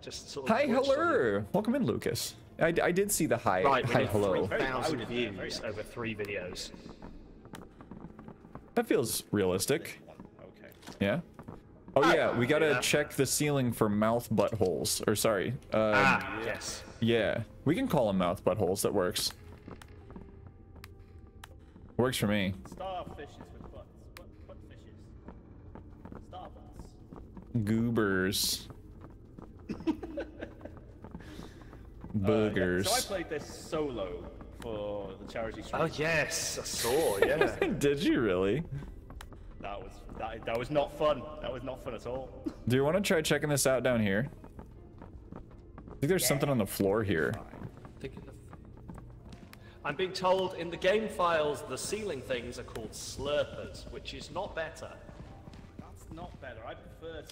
S3: just sort of.
S1: Hi,
S3: glitched on
S1: hello. Welcome in, Lucas. I, I did see the hi.
S3: Right, we
S1: hi, hello.
S2: Very
S3: 3,000
S2: loud in there, very
S3: views over three videos.
S1: That feels realistic.
S2: Okay.
S1: Yeah. Oh yeah, we gotta
S3: yeah.
S1: check the ceiling for mouth buttholes. Or sorry. Uh,
S3: Ah, yes.
S1: yeah. We can call them mouth buttholes. That works. Works for me.
S2: Starfishes with butts. Butt, butt fishes. Star butts.
S1: Goobers.
S2: Uh, yeah,
S1: Boogers.
S2: So I played this solo for the charity stream.
S3: Oh yes, I saw. Yeah.
S1: Did you really?
S2: That was that, that was not fun. That was not fun at all.
S1: Do you want to try checking this out down here? I think there's something on the floor here.
S3: Thinking of- I'm being told in the game files the ceiling things are called slurpers, which is not better.
S2: That's not better. I prefer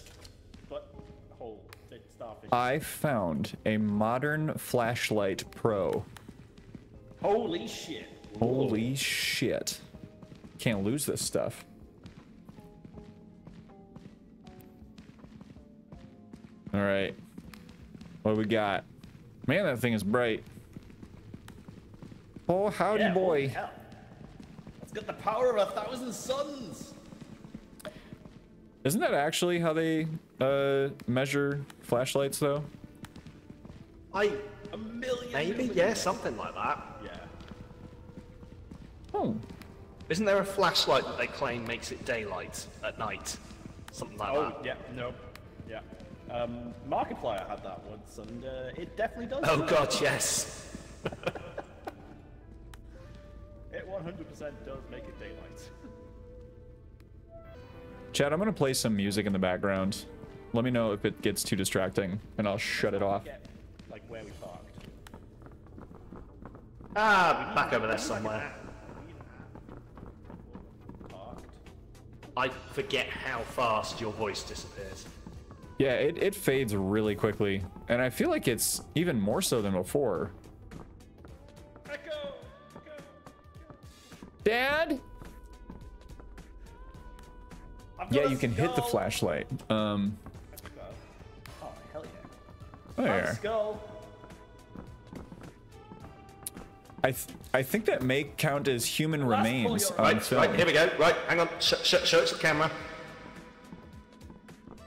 S2: butt hole starfish.
S1: I found a modern flashlight pro.
S2: Holy shit.
S1: Holy shit. Can't lose this stuff. All right. What do we got? Man, that thing is bright. Oh, howdy,
S2: Yeah,
S1: boy.
S2: hell. It's got the power of a thousand suns.
S1: Isn't that actually how they uh, measure flashlights, though?
S3: I
S2: A million.
S3: maybe
S2: million.
S3: yeah, something like that.
S2: Yeah.
S1: Oh,
S3: Isn't there a flashlight that they claim makes it daylight at night? Something like
S2: Oh,
S3: that.
S2: yeah, no. Yeah. Um, Markiplier had that once, and uh, it definitely does.
S3: Oh god, yes.
S2: It 100% does make it daylight.
S1: Chad, I'm gonna play some music in the background. Let me know if it gets too distracting, and I'll shut it off.
S2: Get, like, where we parked.
S3: Ah, back over there somewhere. I forget how fast your voice disappears.
S1: Yeah, it, it fades really quickly, and I feel like it's even more so than before. Dad? Yeah, you can hit the flashlight. Um,
S2: Oh, hell yeah.
S1: oh
S2: Found
S1: yeah.
S2: skull.
S1: I th I think that may count as human
S2: Last
S1: remains
S2: pull
S1: on
S2: your-
S3: Right,
S1: film.
S3: right, here we go. Right, hang on. Sh- sh- show it to the camera.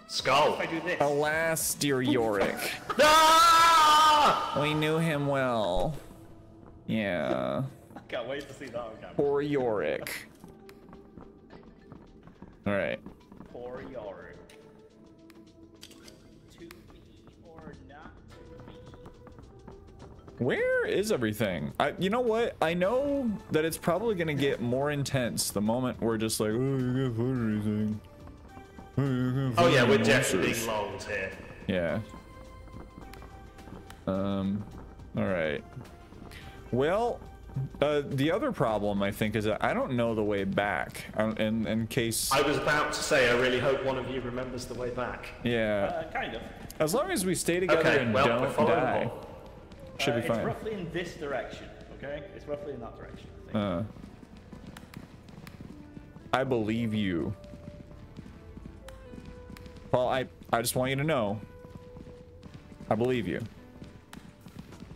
S3: Skull.
S2: If I do this.
S1: Alas, dear Yorick,
S3: Ah!
S1: we knew him well. Yeah,
S2: I can't wait to see that on camera.
S1: poor Yorick. All right.
S2: Poor Yorick. To be or not to be.
S1: Where is everything? I, you know what? I know that it's probably gonna get more intense the moment we're just like, oh, you can't find anything. Oh,
S3: Oh yeah, we're
S1: any
S3: definitely
S1: monsters."
S3: being lolled here.
S1: Yeah. Um. All right. Well, uh, the other problem I think is that I don't know the way back. I, in in case,
S3: I was about to say, I really hope one of you remembers the way back.
S1: yeah.
S2: Uh, kind of.
S1: As long as we stay together
S3: Okay,
S1: and
S3: well,
S1: don't die,
S3: Paul.
S1: should
S2: Uh,
S1: be
S2: it's roughly in this direction, okay? It's roughly in that direction, I think.
S1: Uh, I believe you. Well, I I just want you to know. I believe you.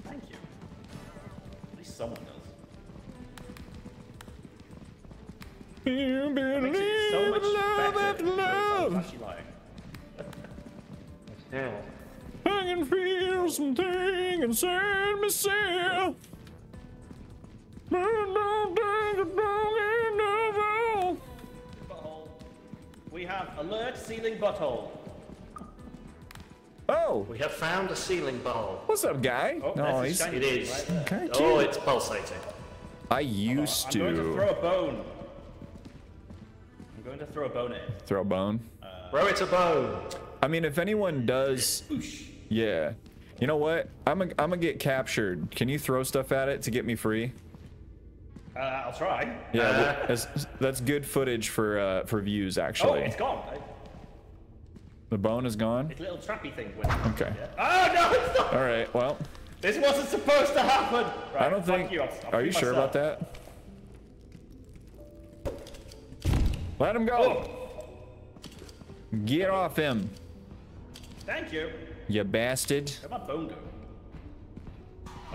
S2: Thank you. At least someone
S1: You
S2: It makes it so much
S1: love
S2: better
S1: after love.
S2: someone's actually lying.
S3: Yeah.
S1: I can feel something inside myself. But I don't think it's long enough.
S2: Butthole. We have alert ceiling butthole.
S1: Oh,
S3: We have found a ceiling bowl.
S1: what's up, guy?
S2: Oh,
S1: no,
S2: that's
S1: he's
S2: shiny
S3: It
S2: thing
S3: is.
S2: Right there.
S1: kind of
S3: Oh, it's pulsating.
S1: I used
S2: I'm going to
S1: to
S2: throw a bone. I'm going to throw a bone at it.
S1: throw a bone.
S3: Throw it's a bone.
S1: I mean, if anyone does, yeah. You know what? I'm gonna I'm gonna get captured. Can you throw stuff at it to get me free?
S2: Uh, I'll try.
S1: Yeah,
S3: Uh.
S1: that's, that's good footage for uh, for views. actually.
S2: Oh,
S1: Actually,
S2: it's gone. I-
S1: the bone is gone.
S2: Its little trappy thing went.
S1: Okay.
S2: Yeah. Oh no, it's not.
S1: All right. Well,
S2: This wasn't supposed to happen. Right,
S1: I don't think.
S2: You. I'll, I'll
S1: Are
S2: free
S1: you sure about that? Let him go. Get off him,
S2: Thank you.
S1: you bastard.
S2: Where'd my bone go?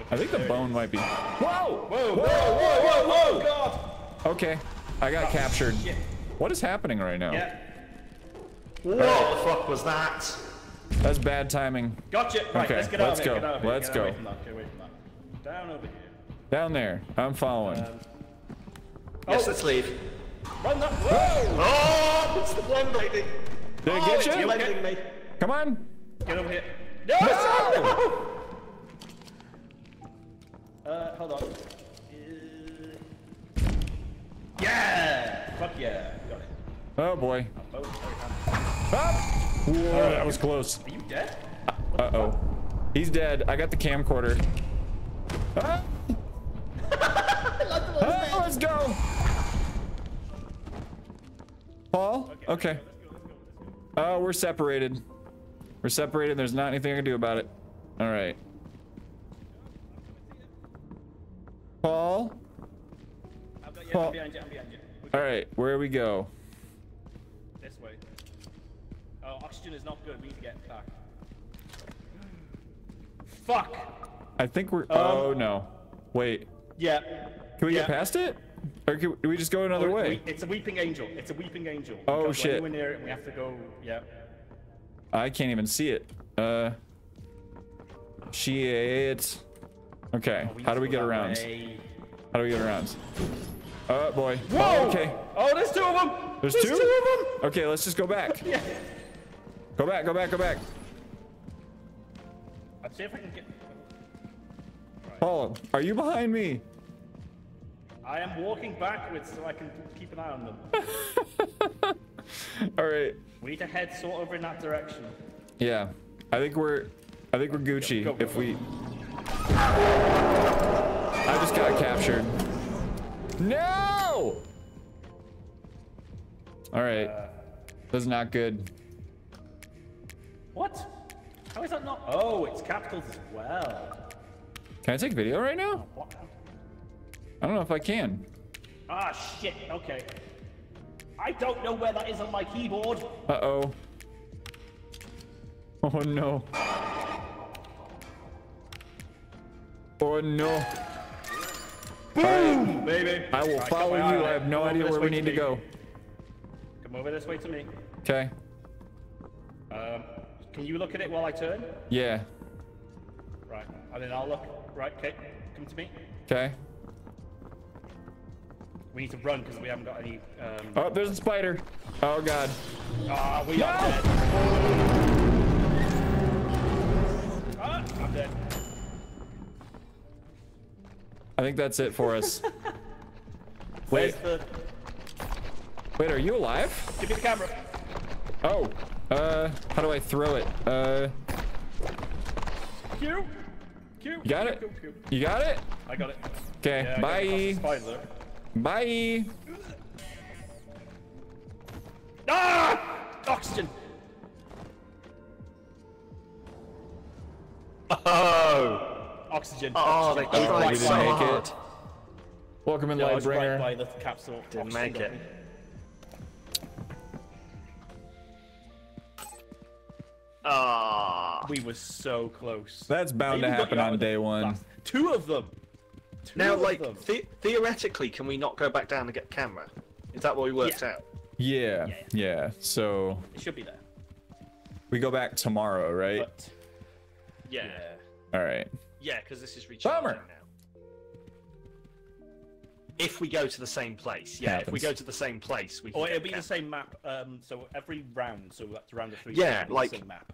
S1: I think the bone might be. Whoa!
S2: Whoa, whoa, whoa, whoa, whoa, God!
S1: Okay, I got captured.
S2: Shit.
S1: What is happening right now?
S2: Yeah.
S3: What the fuck was that?
S1: That's bad timing.
S2: Gotcha. Right,
S1: Okay,
S2: let's get out
S1: let's
S2: of here.
S1: go.
S2: Get out.
S1: Let's
S2: get
S1: go.
S2: From that. Get away from that. Down over here.
S1: Down there. I'm following.
S2: Um,
S3: Yes,
S2: Oh.
S3: let's leave.
S2: Run that. Whoa!
S3: Oh, it's the blend lady.
S1: Did it
S3: oh,
S1: get
S3: it's
S1: you?
S3: blending me.
S1: Come on.
S2: Get over here. No!
S1: No!
S2: Uh, hold on. Uh, yeah! Fuck yeah. Got it.
S1: Oh boy.
S2: Oh, sorry, man.
S1: Ah! Whoa, that was close.
S2: Are you dead?
S1: Uh oh. He's dead. I got the camcorder. Ah! Ah, let's go. Paul? Okay. Oh, we're separated. We're separated. There's not anything I can do about it. All right. Paul?
S2: I've got you.
S1: Well-
S2: I'm behind you. I'm behind you.
S1: All right. Where we go?
S2: This way. Oh, oxygen is not good. We need to get back. Fuck!
S1: I think we're. Um, oh no. Wait.
S2: Yeah.
S1: Can we
S2: Yeah.
S1: get past it? Or can do we just go another
S2: Oh,
S1: way?
S2: It's a weeping angel. It's a weeping angel.
S1: Oh, shit.
S2: near it. We have to go. Yeah.
S1: I can't even see it. Uh. Shit. Okay.
S2: Oh,
S1: How do we get around?
S2: way.
S1: How do we get around? Oh boy.
S2: Whoa!
S1: Oh, okay.
S2: Oh, there's two of them.
S1: There's,
S2: two?
S1: two?
S2: of them.
S1: Okay, let's just go back.
S2: Yeah.
S1: Go back, go back, go back.
S2: Let's see if I can get.
S1: Paul, are you behind me?
S2: I am walking backwards so I can keep an eye on them.
S1: All right.
S2: We need to head sort of in that direction.
S1: Yeah. I think we're I think we're Gucci
S2: Go, go,
S1: if
S2: go.
S1: we I just got captured. No! All right. Uh, That's not good.
S2: What? How is that not? Oh, it's capitals as well.
S1: Can I take video right now?
S2: What?
S1: I don't know if I can.
S2: Ah, shit. Okay. I don't know where that is on my keyboard.
S1: Uh-oh. Oh no. Oh no.
S2: Boom, baby.
S1: I will
S2: Right,
S1: follow you. I have no
S2: come
S1: idea where we need to
S2: me.
S1: go.
S2: Come over this way to me.
S1: Okay.
S2: Um, can you look at it while I turn?
S1: Yeah.
S2: Right, and then I'll look. Right, okay. Come to me.
S1: Okay.
S2: We need to run because we haven't got any. Um,
S1: Oh, there's a spider. Oh god.
S2: Ah, we are
S1: No!
S2: dead. Ah, I'm dead.
S1: I think that's it for us. Wait,
S2: the?
S1: wait, are you alive?
S2: Give me the camera.
S1: Oh, uh, how do I throw it? Uh,
S2: Q. Q.
S1: you got
S2: Q,
S1: it?
S2: Q, Q.
S1: You got it?
S2: I got it.
S1: Okay,
S2: Yeah, I got
S1: bye.
S2: Across the spider.
S1: Bye.
S2: Ah! Oxygen.
S3: Oh.
S2: Oxygen.
S3: Oh,
S2: oxygen.
S3: they
S2: I was
S3: tried
S2: right
S1: we
S3: so
S1: didn't make
S3: hard.
S1: it. Welcome in,
S2: Yeah, I was right by the capsule.
S3: Didn't
S2: Oxygen
S3: make it.
S2: me.
S3: Ah.
S2: We were so close.
S1: That's bound to happen on day one.
S2: last- Two of them. Two
S3: Now, like,
S2: them.
S3: the- theoretically, can we not go back down and get the camera? Is that what we worked
S2: Yeah.
S3: out?
S1: Yeah,
S2: Yeah.
S1: yeah. So
S2: it should be there.
S1: we go back tomorrow, right?
S2: But
S3: Yeah.
S2: yeah.
S1: All right.
S3: Yeah, because this is recharging
S1: Bummer.
S3: now. If we go to the same place, yeah. If we go to the same place, we. Can
S2: Or
S3: get
S2: it'll be
S3: the
S2: the same map. Um, so every round, so that's round of three.
S3: Yeah, like-
S2: the same map.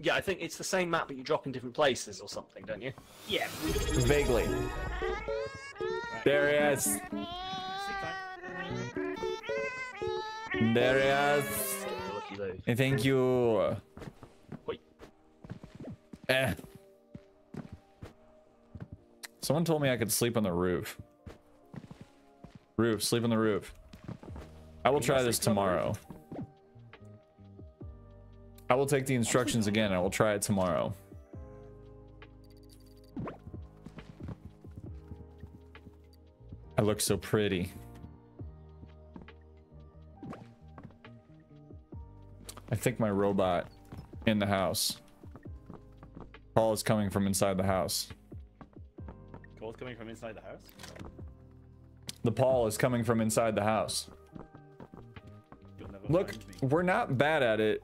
S3: Yeah, I think it's the same map, but you drop in different places or something, don't you?
S2: Yeah.
S1: Vaguely. There he is. There he is. And Thank you.
S3: Wait.
S1: Eh. Someone told me I could sleep on the roof. Roof, sleep on the roof. I will try this
S2: sleeping on
S1: tomorrow. I will take the instructions again. I will try it tomorrow. I look so pretty. I think my robot in the house. Paul is coming from inside the house.
S2: Calls coming from inside the house.
S1: The Paul is coming from inside the house. Look, we're not bad at it.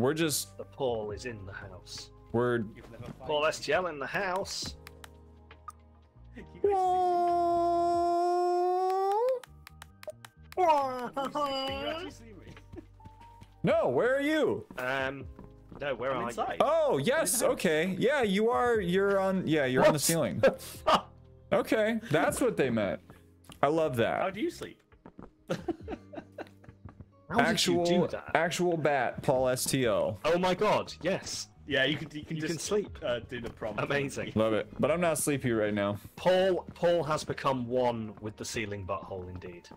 S1: We're just
S3: The Paul is in the house.
S1: we're
S2: You've never find
S3: Paul
S2: me.
S3: STL in the house.
S2: You guys see me? Can you actually see me?
S1: No, where are you?
S3: Um, no, where
S2: I'm
S3: are
S2: inside.
S1: Oh, yes, okay. Yeah, you are you're on yeah, you're on the ceiling. Okay, that's what they meant. I love that.
S2: How do you sleep?
S3: How did
S1: Actual
S3: you do that?
S1: actual bat, Paul STL.
S3: Oh my god, yes.
S2: Yeah, you can. You can,
S3: You
S2: just,
S3: can sleep.
S2: Uh, do the prompt.
S3: Amazing.
S1: Love it. But I'm not sleepy right now.
S3: Paul Paul has become one with the ceiling butthole indeed.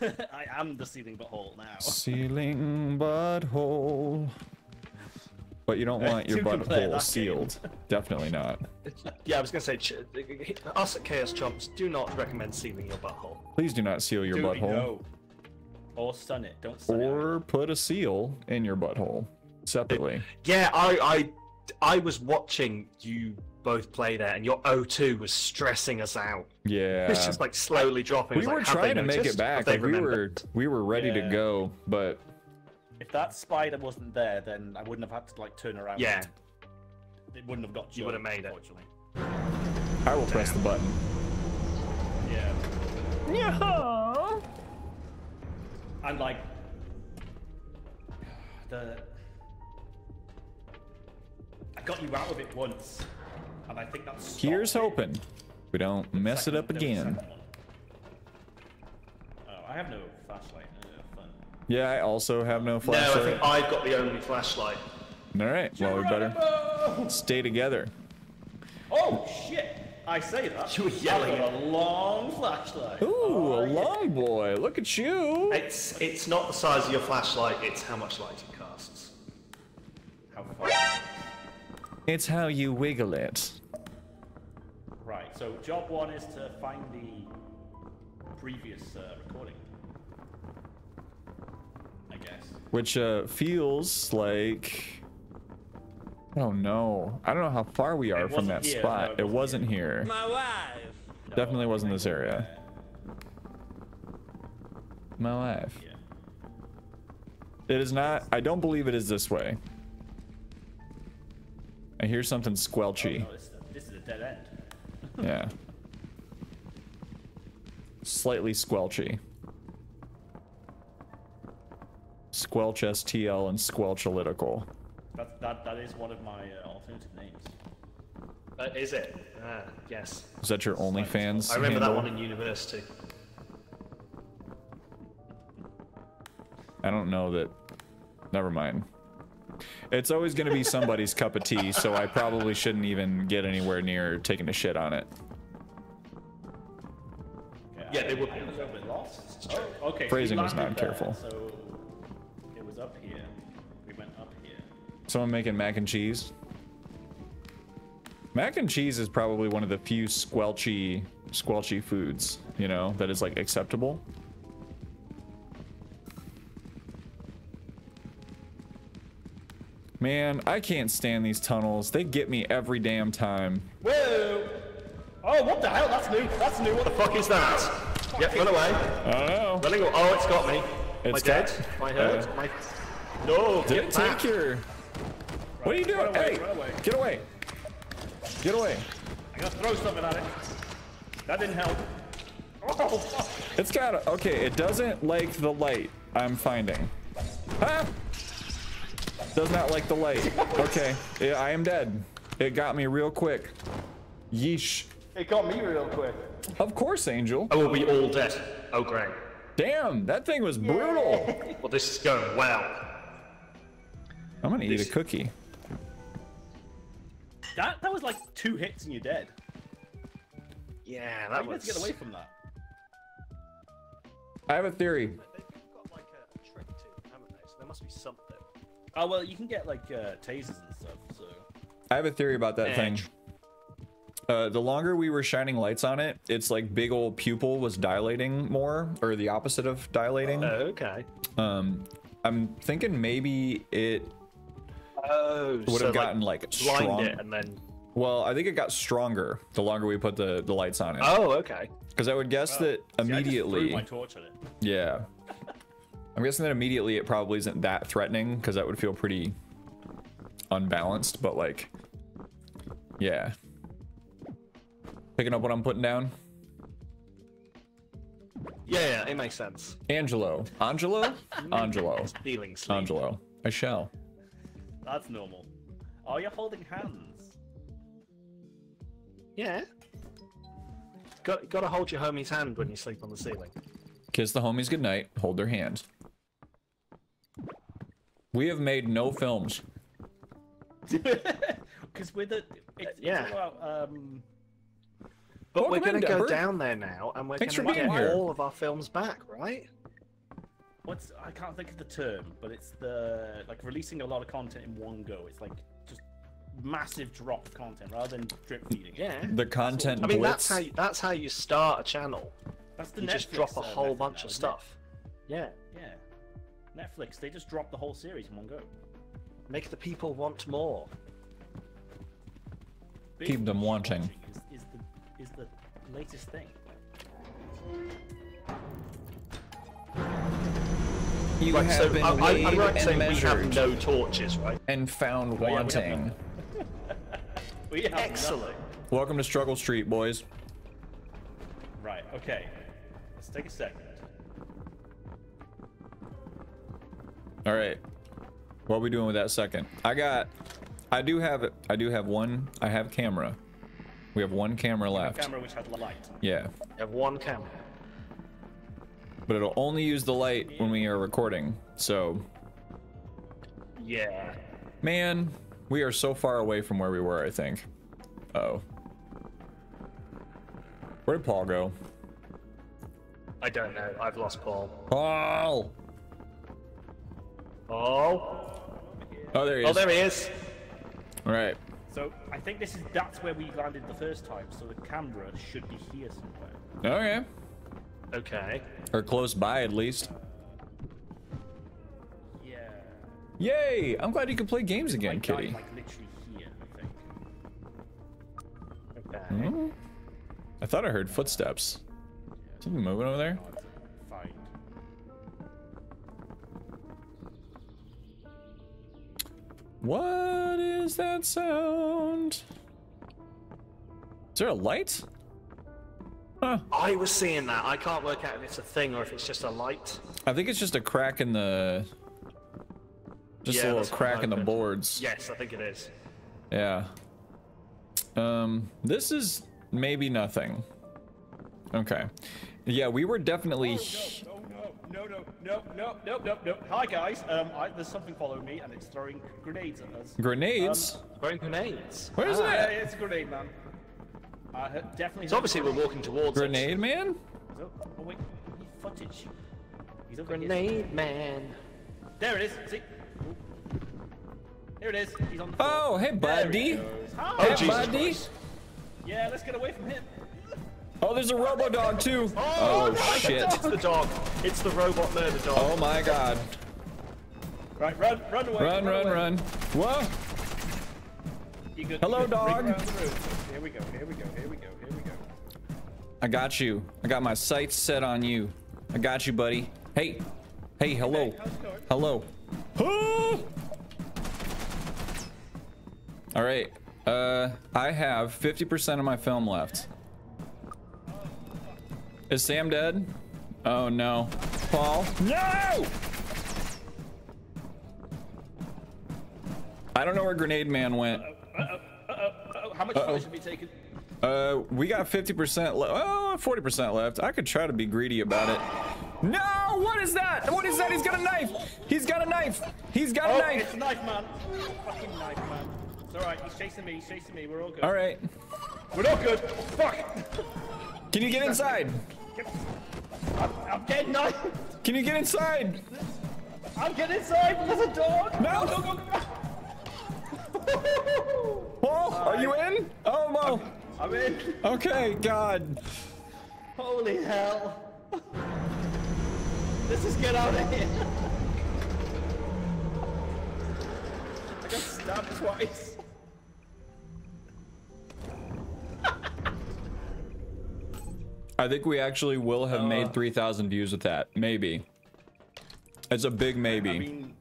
S2: I am the ceiling butthole now.
S1: Ceiling butthole. But you don't want your
S2: Two can
S1: butthole sealed. Definitely not.
S3: Yeah, I was gonna say, uh, uh, uh, us at Chaos Chumps do not recommend sealing your butthole.
S1: Please do not seal your
S2: Do we
S1: butthole.
S2: Know? Or stun it. Don't stun it.
S1: Or put a seal in your butthole separately.
S3: Yeah, I I I was watching you both play there, and your O2 was stressing us out.
S1: Yeah.
S3: It's just like slowly dropping.
S1: we
S3: It's
S1: were
S3: like,
S1: trying to make it back.
S3: Have they
S1: Like we were we were ready to go, but
S2: If that spider wasn't there, then I wouldn't have had to like turn around.
S3: Yeah.
S2: It wouldn't have got.
S3: You You
S2: would've
S3: made it.
S2: Unfortunately.
S1: I will press the button.
S2: Yeah. Yeah. And like the I got you out of it once, and I think that's.
S1: Here's hoping we don't mess it up again.
S2: Oh, I have no flashlight. Fun.
S1: Yeah, I also have no flashlight.
S3: No, I think I've got the only flashlight.
S1: All right, well we better stay together.
S2: Oh shit! I say that.
S3: You were yelling
S2: I've got a long flashlight.
S1: Ooh,
S2: Oh,
S1: a
S2: yeah.
S1: long boy. Look at you.
S3: It's it's not the size of your flashlight; it's how much light it casts.
S2: How far?
S1: It's how you wiggle it.
S2: Right. So job one is to find the previous uh, recording. I guess.
S1: Which uh, feels like. Oh, I don't know. I don't know how far we are
S2: It
S1: from that
S2: here,
S1: spot.
S2: no,
S1: it
S2: it wasn't
S1: wasn't here.
S4: My wife.
S1: Definitely
S2: I
S1: wasn't this area. My life.
S2: yeah.
S1: It is not. I don't believe it is this way. I hear something
S2: Oh,
S1: squelchy.
S2: no, this, this is a dead end.
S1: Yeah. Slightly squelchy. Squelch STL and Squelch Analytical.
S2: That, that, that is one of my uh, alternative names.
S3: Uh, is it? Ah, yes.
S1: Is that your OnlyFans?
S3: I remember that one in university.
S1: I don't know that. Never mind. It's always going to be somebody's cup of tea, so I probably shouldn't even get anywhere near taking a shit on it.
S3: Yeah,
S2: I-
S3: they would
S2: I
S3: be.
S2: was a little bit lost. Oh, okay.
S1: Phrasing was not
S2: there,
S1: careful.
S2: So
S1: Someone making mac and cheese. Mac and cheese is probably one of the few squelchy, squelchy foods, you know, that is like acceptable. Man, I can't stand these tunnels. They get me every damn time.
S2: Whoa! Oh, what the hell? That's new. That's new. What
S3: The fuck is that? Yep, run away.
S1: I don't know.
S3: Running. aw- Oh, it's got me.
S1: It's
S3: my dead.
S1: got-
S3: My hurt.
S1: uh,
S3: my. No.
S1: Did
S3: get
S1: it
S3: back.
S1: take your... What are you doing?
S2: Run away,
S1: hey,
S2: run away.
S1: get away. Get away.
S2: I gotta throw something at it. That didn't help. Oh, fuck.
S1: It's got a, okay, it doesn't like the light I'm finding. Ah! Does not like the light. Okay, yeah, I am dead. It got me real quick. Yeesh.
S2: It got me real quick.
S1: Of course, Angel.
S3: Oh, are we all dead? Oh, great.
S1: Damn, that thing was brutal.
S3: Well, this is going well.
S1: I'm gonna eat a cookie.
S2: That that was like two hits and you're dead.
S3: Yeah,
S2: How
S3: that
S2: you meant
S3: was.
S2: to get away from that?
S1: I have a theory.
S3: They've got like a, a trick to, haven't they? So there must be something.
S2: Oh well, you can get like uh, tasers and stuff. So
S1: I have a theory about that
S3: Eh,
S1: thing. Uh, the longer we were shining lights on it, its like big old pupil was dilating more, or the opposite of dilating.
S3: Oh, okay.
S1: Um, I'm thinking maybe it
S3: Oh,
S1: would
S3: so,
S1: have gotten like,
S3: blind
S1: strong.
S3: it and then.
S1: Well, I think it got stronger the longer we put the the lights on it.
S3: Oh, okay.
S1: Because I would guess that
S2: See, I just threw
S1: immediately.
S2: my torch at it.
S1: Yeah. I'm guessing that immediately it probably isn't that threatening because that would feel pretty unbalanced, but like, yeah. Picking up what I'm putting down.
S3: Yeah, yeah, it makes sense.
S1: Angelo. Angelo? Angelo.
S3: Feeling sleep.
S1: Angelo. I shall.
S2: That's normal. Oh, you're holding hands.
S3: Yeah. Got got to hold your homie's hand when you sleep on the ceiling.
S1: Kiss the homies goodnight. Hold their hand. We have made no films.
S2: Because we're the it's,
S3: Yeah.
S2: it's about, um,
S3: But we're going to go down there now, and we're going to
S1: for
S3: get
S1: here.
S3: all of our films back, right?
S2: What's I can't think of the term, but it's the like releasing a lot of content in one go. It's like just massive drop of content rather than drip feeding.
S3: Yeah.
S1: The content
S3: I mean,
S1: blitz.
S3: that's how you, that's how you start a channel.
S2: That's the
S3: You just drop a
S2: uh,
S3: whole
S2: method
S3: bunch
S2: now,
S3: of
S2: isn't it?
S3: stuff. Yeah.
S2: Yeah. Netflix, they just drop the whole series in one go.
S3: Make the people want more.
S1: Keep them wanting.
S2: watching Is, is the is the latest thing.
S1: You
S3: Right,
S1: have
S3: so
S1: been
S3: I, I,
S1: weighed
S3: I'm right
S1: and
S3: saying we
S1: measured
S3: have no torches, right?
S1: and found
S2: yeah, we have
S1: wanting.
S2: We have
S3: Excellent.
S2: nothing.
S1: Welcome to Struggle Street, boys.
S2: Right. Okay. Let's take a second.
S1: All right. What are we doing with that second? I got. I do have. It I do have one. I have camera. We have one camera left.
S2: Camera which has light.
S1: Yeah,
S3: You have one camera.
S1: But it'll only use the light when we are recording. So,
S3: Yeah.
S1: man, we are so far away from where we were. I think. Oh. Where did Paul go?
S3: I don't know. I've lost Paul.
S1: Paul.
S3: Oh.
S1: Oh, there he oh, is.
S3: Oh, there he is.
S1: All right.
S2: So I think this is that's where we landed the first time. So the camera should be here somewhere.
S1: Oh, okay.
S3: Okay.
S1: Or close by at least.
S2: Yeah.
S1: Yay! I'm glad you can play games again,
S2: Like,
S1: Kitty.
S2: like literally here, I think.
S3: Okay.
S1: Hmm? I thought I heard footsteps. Something moving over there? What is that sound? Is there a light? Huh.
S3: I was seeing that. I can't work out if it's a thing or if it's just a light.
S1: I think it's just a crack in the. Just
S3: Yeah,
S1: a little crack in the boards.
S3: Yes, I think it is.
S1: Yeah. Um, this is maybe nothing. Okay. Yeah, we were definitely.
S2: Oh no, no, no, no, no, no, no, no. Hi guys. Um, I, there's something following me and it's throwing grenades at us.
S1: Grenades?
S3: Throwing grenades.
S1: Where is
S2: Ah, yeah, it's a grenade, man. I definitely.
S3: So obviously we're walking towards
S1: Grenade man?
S2: Oh, oh wait, I footage. He's over
S3: It.
S2: here.
S3: Grenade man.
S2: There it is. See. Here it is. He's on the floor.
S1: Oh, hey, buddy.
S2: he goes. Oh, Hi.
S3: Oh, Jesus
S1: buddy.
S3: Christ.
S2: Yeah, let's get away from him.
S1: Oh, there's a robo dog too. Oh, oh shit.
S3: It's the dog. It's the robot murder dog.
S1: Oh my god.
S2: Right, run, run away.
S1: Run, run,
S2: away.
S1: run. Whoa. Hello,
S2: you good? Ring
S1: dog.
S2: around the room. Here we go. Here we go. Here we go. Here we go.
S1: I got you. I got my sights set on you. I got you, buddy. Hey. Hey, hello.
S2: Hey, how's it going?
S1: Hello. Ah! All right. Uh, I have 50% of my film left. Is Sam dead? Oh no. Paul? No! I don't know where Grenade Man went.
S2: Uh-oh, how much
S1: Uh-oh.
S2: footage have we taken?
S1: Uh, we got 50% left. Oh, 40% left. I could try to be greedy about it. No! What is that? What is that? He's got a knife! He's got a knife! He's got a
S2: Oh,
S1: knife!
S2: it's a knife man. Fucking knife man. It's alright, he's chasing me, he's chasing me, we're all good.
S1: All right.
S2: We're all good. Fuck!
S1: Can you get inside?
S2: I'm, I'm getting knifed!
S1: Can you get inside?
S2: I'm getting inside! There's a dog!
S1: No.
S2: Go, go, go!
S1: oh, are you in? Oh, Mo.
S2: I'm, I'm in.
S1: Okay, God.
S2: Holy hell. This is get out of here. I got stabbed twice.
S1: I think we actually will have
S2: uh,
S1: made 3,000 views with that. Maybe. It's a big maybe.
S2: I mean,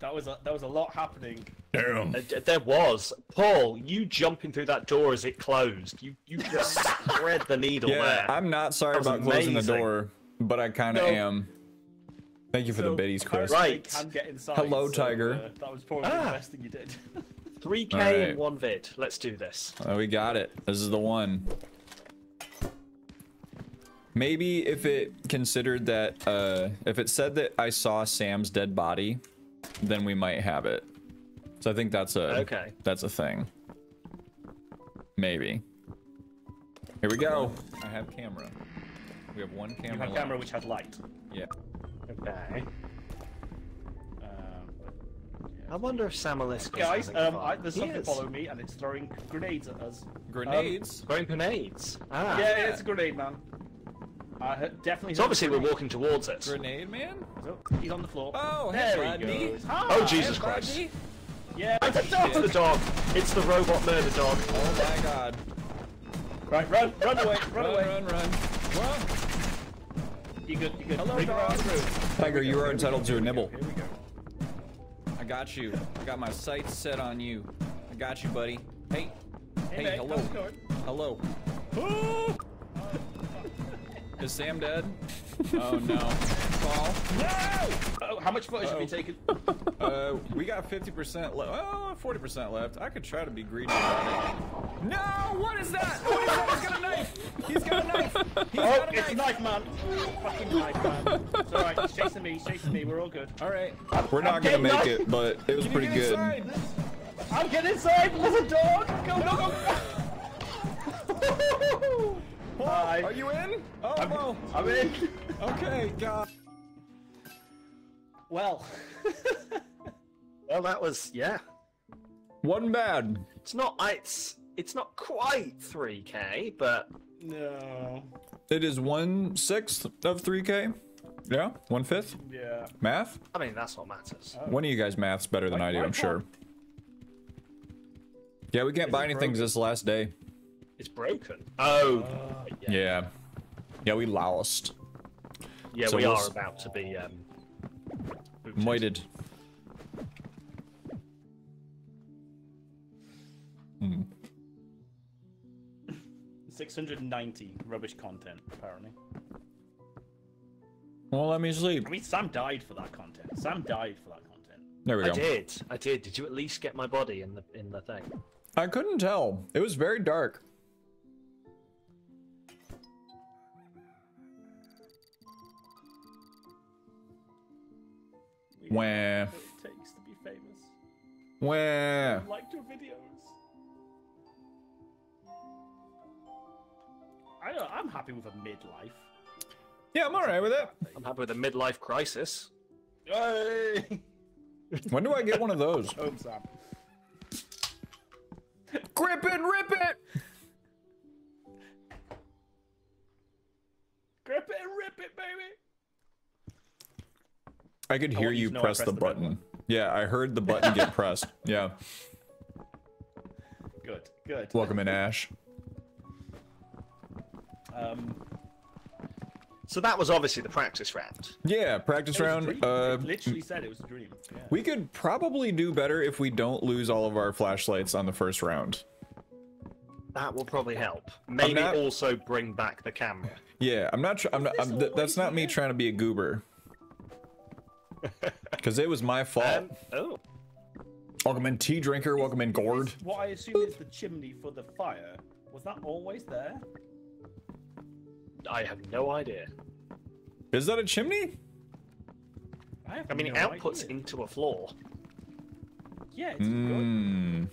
S2: that was a that was a lot happening.
S1: Damn.
S3: Uh, There was Paul. You jumping through that door as it closed. You you just thread the needle
S1: Yeah,
S3: there.
S1: I'm not sorry
S3: That was
S1: about closing the door, but I kind of
S2: No.
S1: am. Thank you for the
S2: So,
S1: biddies, Chris.
S2: apparently
S3: Right.
S2: Can get inside,
S1: Hello,
S2: so,
S1: Tiger.
S2: uh, that was probably
S3: Ah.
S2: the best thing you did.
S3: 3k
S1: Alright.
S3: in one vid. Let's do this.
S1: Oh, we got it. This is the one. Maybe if it considered that, uh, if it said that I saw Sam's dead body, then we might have it. So I think that's a
S3: Okay.
S1: That's a thing. Maybe. Here we go. I have camera. We have one camera.
S2: you had
S1: left.
S2: camera which had light.
S1: Yeah.
S3: Okay.
S2: Um,
S3: I wonder if Sam
S2: guys, um, I, there's
S3: He
S2: something
S3: is.
S2: following me, and it's throwing grenades at us.
S1: Grenades.
S3: Throwing grenades. Ah.
S2: Yeah, it's a grenade, man. I definitely.
S3: So obviously we're walking towards it.
S1: Grenade man.
S2: So, he's on the floor.
S1: Oh, hey,
S2: there he goes. Oh,
S3: oh Jesus Christ.
S2: Yeah, it's a
S3: It's the dog. It's the robot murder dog.
S1: Oh my God.
S2: Right, run, run away, run,
S1: Run,
S2: away.
S1: run, run. Run.
S2: You good? You good?
S1: Hello,
S2: Bring
S1: dog. Tiger, you are entitled to a nibble.
S2: Here we go.
S1: I got you. I got my sights set on you. I got you, buddy. Hey.
S2: Hey,
S1: Hey,
S2: mate,
S1: hello.
S2: how's it going?
S1: Hello. Is Sam dead? Oh no. Fall.
S2: Oh, how much footage have you taken?
S1: Uh, we got 50% left. Oh, 40% left. I could try to be greedy about it. No! What is that? What is that? He's got a knife! He's got a knife! He's
S2: Oh,
S1: got a
S2: it's
S1: knife!
S2: knife man. Fucking knife man. It's alright, he's chasing me, he's chasing me, we're all good.
S1: Alright. We're not
S2: getting
S1: gonna make
S2: knife.
S1: it, but it was Can pretty
S2: Oh,
S1: good. inside?
S2: I'm getting inside, there's a dog! Go, go, go! Hi.
S1: Are you in? Oh,
S2: I'm,
S1: no.
S2: I'm in.
S1: Okay, God.
S2: Well,
S3: Well, that was yeah.
S1: Wasn't bad.
S3: It's not. It's it's not quite 3k, but
S2: no.
S1: It is one sixth of 3K. Yeah, one fifth.
S2: Yeah.
S1: Math?
S3: I mean that's what matters.
S1: One of you guys math's better than
S2: Why-
S1: I do, I'm sure. Yeah, we can't
S2: Is
S1: buy anything
S2: broken?
S1: this last day.
S3: It's broken. Oh. yeah.
S1: Yeah. Yeah, we lost.
S3: Yeah,
S1: So
S3: we
S1: we'll
S3: are about to be um. booted.
S1: Moited. Hmm.
S2: 690 rubbish content, apparently.
S1: Well, let me sleep.
S2: I mean, Sam died for that content. Sam died for that content.
S1: There we
S3: I
S1: go.
S3: did. I did. Did you at least get my body in the in the thing?
S1: I couldn't tell. It was very dark.
S2: We
S1: Wah.
S2: know what it takes to be famous.
S1: Wah.
S2: Like your videos. I don't, I'm happy with a midlife.
S1: Yeah, I'm alright with it.
S3: I'm happy with a midlife crisis.
S2: Hey!
S1: When do I get one of those?
S2: Home, Sam.
S1: Grip it, rip it!
S2: Grip it and rip it, baby!
S1: I could hear
S2: want you
S1: you
S2: to know I
S1: press the
S2: the red
S1: button. Yeah, I heard the button get pressed. Yeah.
S2: Good, good.
S1: Welcome in, Ash.
S2: Um,
S3: So that was obviously the practice round.
S1: Yeah, practice
S2: it was a
S1: round. Uh,
S2: literally said it was a dream. Yeah.
S1: we could probably do better if we don't lose all of our flashlights on the first round.
S3: That will probably help. Maybe
S1: not-
S3: also bring back the camera.
S1: Yeah, I'm not. Tr- I'm not. I'm, th- that's not me trying to be a goober. Because it was my fault.
S3: Um, oh,
S1: welcome in, tea drinker. Welcome in, gourd.
S2: What I assume is the chimney for the fire. Was that always there?
S3: I have no idea.
S1: Is that a chimney?
S2: I, have
S3: I mean, it outputs
S2: idea.
S3: into a floor.
S2: Yeah, it's good.
S1: Hmm.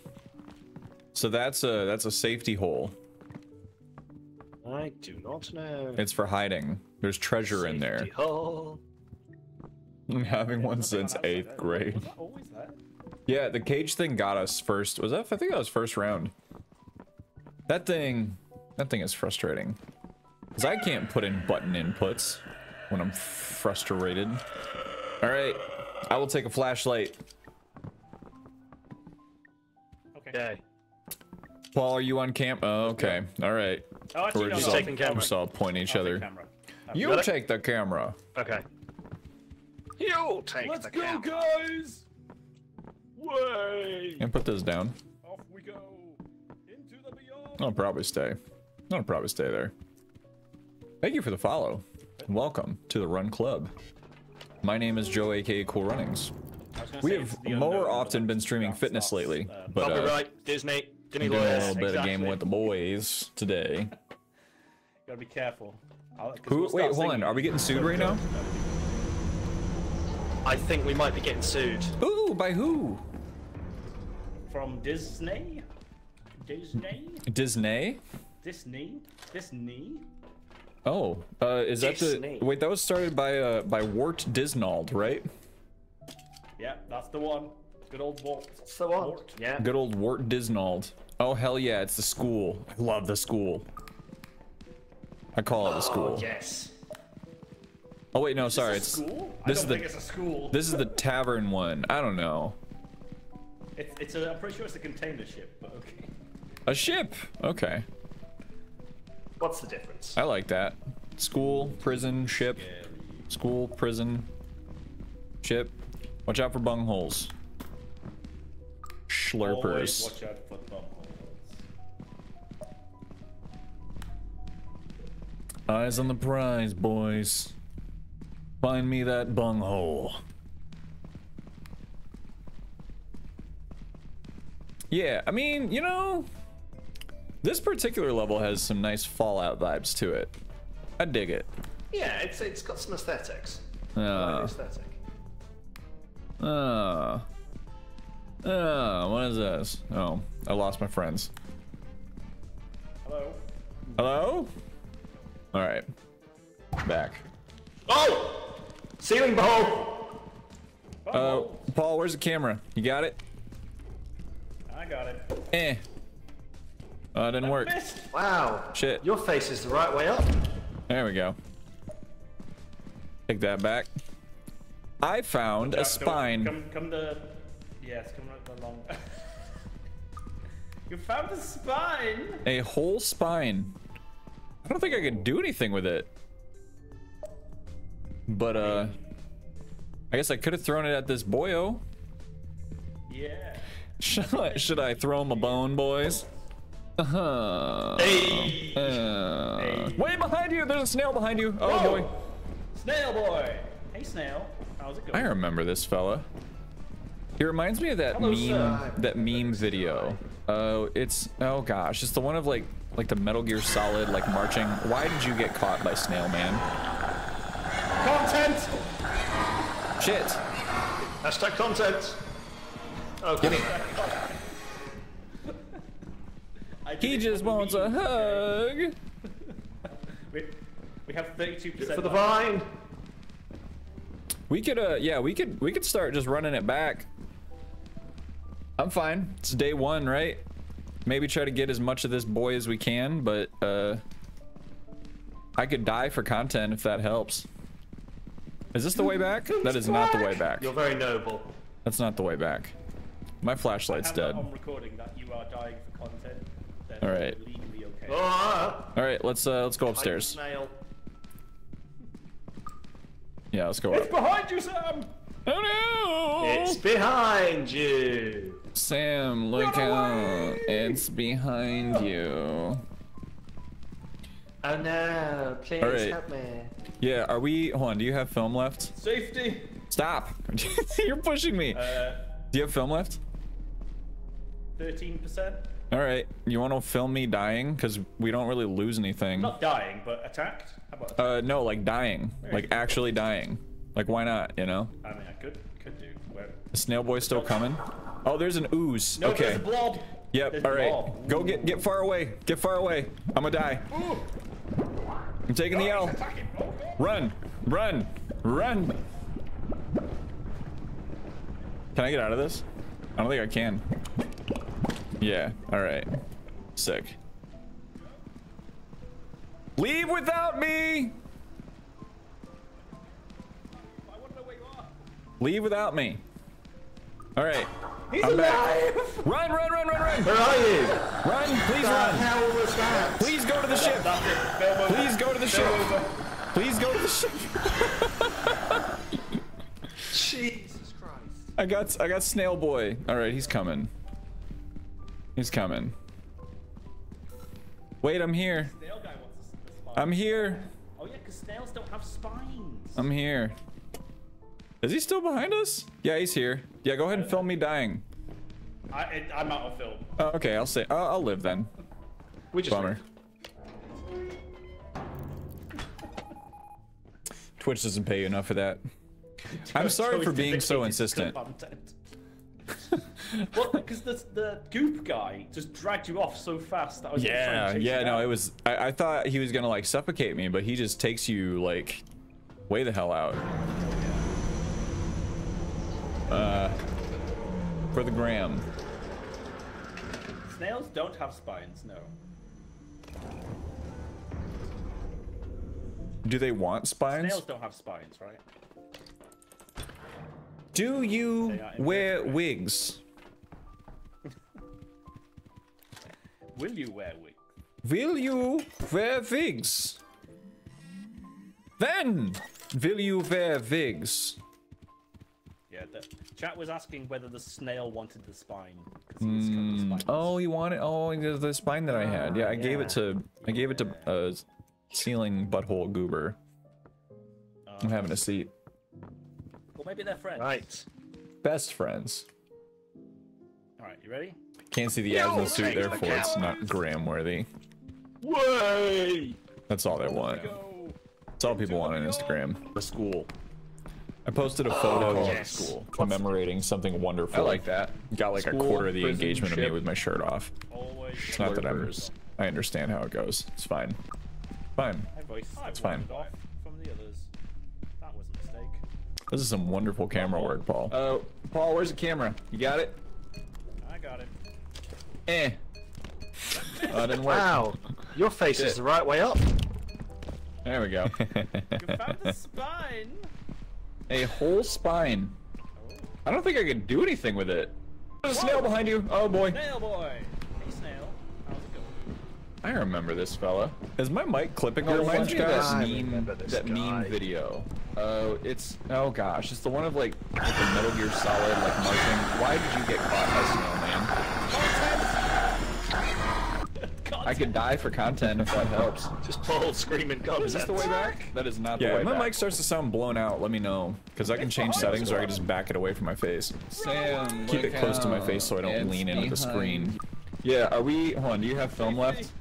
S1: So that's a that's a safety hole.
S3: I do not know.
S1: It's for hiding. There's treasure in there.
S3: Safety hole.
S1: I'm having one since eighth grade.
S2: Was that always there?
S1: Yeah, the cage thing got us first. Was that? I think that was first round. That thing, that thing is frustrating. Cause I can't put in button inputs when I'm frustrated. All right, I will take a flashlight.
S3: Okay.
S1: Paul, are you on camp? Oh, okay. All right.
S2: Oh, actually,
S1: We're
S2: no,
S1: just
S2: no,
S1: all,
S3: taking
S1: we're just all pointing each
S2: I'll
S1: other.
S2: camera.
S1: You take the camera.
S3: Okay. You take
S2: Let's
S3: the
S2: go,
S3: camera.
S2: guys!
S3: Way.
S1: And put this down.
S2: Off we go into the beyond.
S1: I'll probably stay. I'll probably stay there. Thank you for the follow. Welcome to the Run Club. My name is Joe, aka CoelRunnings.
S2: I was gonna
S1: We
S2: say
S1: have more often been streaming fitness
S2: that's,
S1: lately,
S2: uh,
S1: but uh,
S3: Copyright, Disney, Disney
S1: doing a little bit of game with the boys today.
S2: Gotta be careful. I'll-
S1: Who?
S2: we'll
S1: Wait, hold on. Are we getting sued right now?
S3: I think we might be getting sued.
S1: Ooh, by who?
S2: From Disney? Disney?
S1: Disney?
S2: Disney? Disney?
S1: Oh, uh, is that
S3: Disney.
S1: the? Wait, that was started by uh by Wart Disnald, right?
S2: Yeah, that's the one. Good old Walt.
S3: That's the one.
S2: Wart.
S3: Yeah.
S1: Good old Wart Disnald. Oh hell yeah, it's the school. I love the school. I call it the school.
S3: Oh, yes.
S1: Oh wait, no, sorry.
S2: Is
S1: It's
S2: this a school?
S1: this
S2: I
S1: is the-
S2: think it's a school.
S1: this is the tavern one. I don't know.
S2: It's, it's a, I'm pretty sure it's a container ship, but okay.
S1: A ship. Okay,
S3: What's the difference?
S1: I like that. School, prison, ship. School, prison, ship. Watch out for bungholes.
S2: Always
S1: Schlurpers.
S2: watch out for bumholes.
S1: Eyes on the prize, boys. Find me that bunghole. Yeah, I mean, you know, this particular level has some nice Fallout vibes to it. I dig it.
S3: Yeah, it's it's got some aesthetics.
S1: Uh,
S3: aesthetic.
S1: uh, uh, what is this? Oh, I lost my friends.
S2: Hello?
S1: Hello? Alright. Back.
S3: Oh! Ceiling bowl!
S1: Uh, Paul, where's the camera? You got it?
S2: I got it.
S1: Eh. Uh, didn't work.
S2: Missed.
S3: Wow.
S1: Shit.
S3: Your face is the right way up.
S1: There we go. Take that back. I found a
S2: Come-
S1: spine.
S2: Come, come to. Yes, come right along. you found a spine.
S1: A whole spine. I don't think I can do anything with it. But, uh. I guess I could have thrown it at this boyo.
S2: Yeah.
S1: Should I, should I throw him a bone, boys? Uh-huh.
S3: Hey!
S1: Uh, Way behind you! There's a snail behind you! Oh
S2: Whoa!
S1: boy.
S2: Snail boy. Hey, snail. How's it going?
S1: I remember this fella. He reminds me of that
S2: Hello,
S1: meme,
S2: sir.
S1: that meme video. Oh, it's oh gosh, it's the one of like like the Metal Gear Solid like marching. Why did you get caught by Snail Man?
S2: Content.
S1: Shit!
S3: Hashtag content. Okay.
S1: Give me. He just wants a hug.
S2: We, we have 32%
S3: For the vine.
S1: We could uh yeah we could we could start just running it back. I'm fine. It's day one, right? Maybe try to get as much of this boy as we can, but uh I could die for content if that helps. Is this the way back? That is not the way back.
S3: You're very noble.
S1: That's not the way back. My flashlight's
S2: have that
S1: dead.
S2: on recording that you are dying for content.
S1: All right.
S2: you're legally okay.
S3: Ah.
S1: All right, let's uh let's go upstairs. Yeah, let's go
S2: It's
S1: up.
S2: behind you, Sam.
S1: Oh no!
S3: It's behind you.
S1: Sam, look out! It's behind you.
S3: Oh no, please
S1: All right.
S3: help me.
S1: Yeah, are we? Hold on. Do you have film left?
S2: Safety.
S1: Stop! You're pushing me.
S2: Uh,
S1: Do you have film left?
S2: 13%.
S1: All right. You want to film me dying? Cause we don't really lose anything.
S2: Not dying, but attacked. How about?
S1: Uh, no, like dying, like actually dying. Like why not? You know?
S2: I mean, I could could do. Where...
S1: The snail boy's still coming. Oh, there's an ooze.
S2: No,
S1: okay.
S2: there's a blob.
S1: Yep.
S2: There's
S1: All right.
S2: blob.
S1: Go get get far away. Get far away. I'm gonna die.
S2: Ooh.
S1: I'm taking the L. Run! Run! Run! Can I get out of this? I don't think I can. Yeah, alright. Sick. Leave without me! Leave without me. Alright.
S2: He's
S1: I'm back.
S2: alive!
S1: Run, run, run, run, run!
S3: Where are you?
S1: Run, please
S3: The
S1: run!
S3: hell was that?
S1: Please go to the ship!
S2: That's it. Film over.
S1: Please go to the ship! Please go to the ship!
S3: Jesus Christ.
S1: I got I got Snail Boy. Alright, he's coming. He's coming. Wait, I'm here.
S2: Snail guy wants a, a spine.
S1: I'm here.
S2: Oh yeah, because snails don't have spines.
S1: I'm here. Is he still behind us? Yeah, he's here. Yeah, go ahead and film me dying.
S2: I, I'm out of film.
S1: Oh, okay, I'll say I'll, I'll live then.
S3: We just
S1: Bummer. Twitch doesn't pay you enough for that. I'm sorry for being so insistent.
S2: Well, because the, the goop guy just dragged you off so fast that I was
S1: Yeah, yeah, no,
S2: down.
S1: it was. I, I thought he was gonna like suffocate me, but he just takes you like way the hell out. Uh, for the gram.
S2: Snails don't have spines, no.
S1: Do they want spines?
S2: Snails don't have spines, right?
S1: Do you wear wigs?
S2: Will you wear wigs?
S1: Will you wear wigs? Then, will you wear wigs?
S2: Yeah, the chat was asking whether the snail wanted the spine. he was.
S1: Oh, you wanted? Oh, the the spine that I had. Yeah, I gave it to. I gave it to uh, ceiling butthole goober. I'm having a seat.
S2: Well, maybe they're friends.
S3: Right.
S1: Best friends.
S2: All right, you ready?
S1: Can't see the
S3: Yo,
S1: Asmo suit,
S3: take the
S1: therefore it's not gram worthy.
S3: Way.
S1: That's all they want.
S2: Go.
S1: That's all people want on Instagram.
S4: The school.
S1: I posted a photo
S3: yes.
S1: school commemorating something wonderful.
S4: I like that.
S1: Got like a quarter of the
S4: prison,
S1: engagement of me with my shirt off.
S2: Always.
S1: It's not that I'm. I understand how it goes. It's fine. Fine. It's fine.
S2: Off from the others. That was a mistake.
S1: This is some wonderful camera work, Paul.
S4: Oh, Paul, where's the camera? You got it?
S2: I got it.
S4: Eh. Oh, didn't work.
S3: Wow. Your face is the right way up.
S4: There we go.
S2: You found the spine.
S4: A whole spine. I don't think I can do anything with it. There's a snail behind you. Oh boy.
S2: Snail boy. Hey, snail. How's it going?
S4: I remember this fella.
S1: Is my mic clipping a
S4: It
S1: whole
S4: reminds
S1: bunch,
S4: me of
S1: guys?
S4: that meme, that
S3: guy.
S4: meme video. Oh, it's oh gosh, it's the one of like, like the Metal Gear Solid like marching. Why did you get caught by snowman? I could die for content if that helps.
S3: Just Paul screaming God.
S4: Is this the way back? That is not the
S1: Yeah,
S4: way
S1: if my
S4: back.
S1: mic starts to sound blown out, let me know. Because I can change settings or I can just back it away from my face.
S4: Sam,
S1: Keep it
S4: look
S1: close to my face so I don't
S4: It's
S1: lean into the screen.
S4: you. Yeah, are we? Hold on. Do you have film left?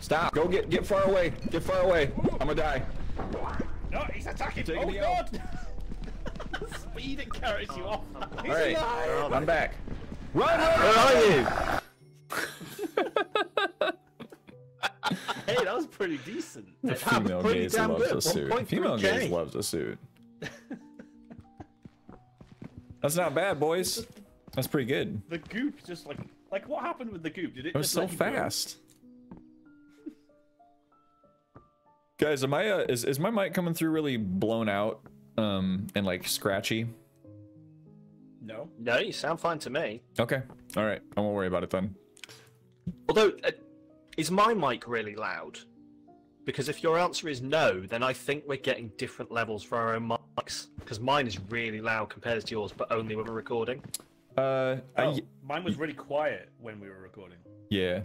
S4: Stop. Go get get far away. Get far away. I'm gonna die.
S2: No, he's attacking.
S4: Taking
S2: oh
S4: the
S2: god. the speed it carries you off.
S4: All right,
S3: alive.
S4: I'm back. Run, run,
S3: Where are you?
S2: Pretty decent.
S1: The female
S3: pretty
S1: gaze
S3: damn
S1: loves
S3: good.
S1: a suit. Female
S3: 1.3K.
S1: gaze loves a suit. That's not bad, boys. That's pretty good.
S2: The goop just like like what happened with the goop? Did it,
S1: It was so
S2: let you go?
S1: fast. Guys, am I uh, is is my mic coming through really blown out um and like scratchy?
S2: No.
S3: No, you sound fine to me.
S1: Okay. All right. I won't worry about it then.
S3: Although, uh, is my mic really loud? Because if your answer is no, then I think we're getting different levels for our own mics. Because mine is really loud compared to yours, but only when we're recording.
S1: Uh
S2: Oh,
S1: I,
S2: mine was really quiet when we were recording.
S1: yeah.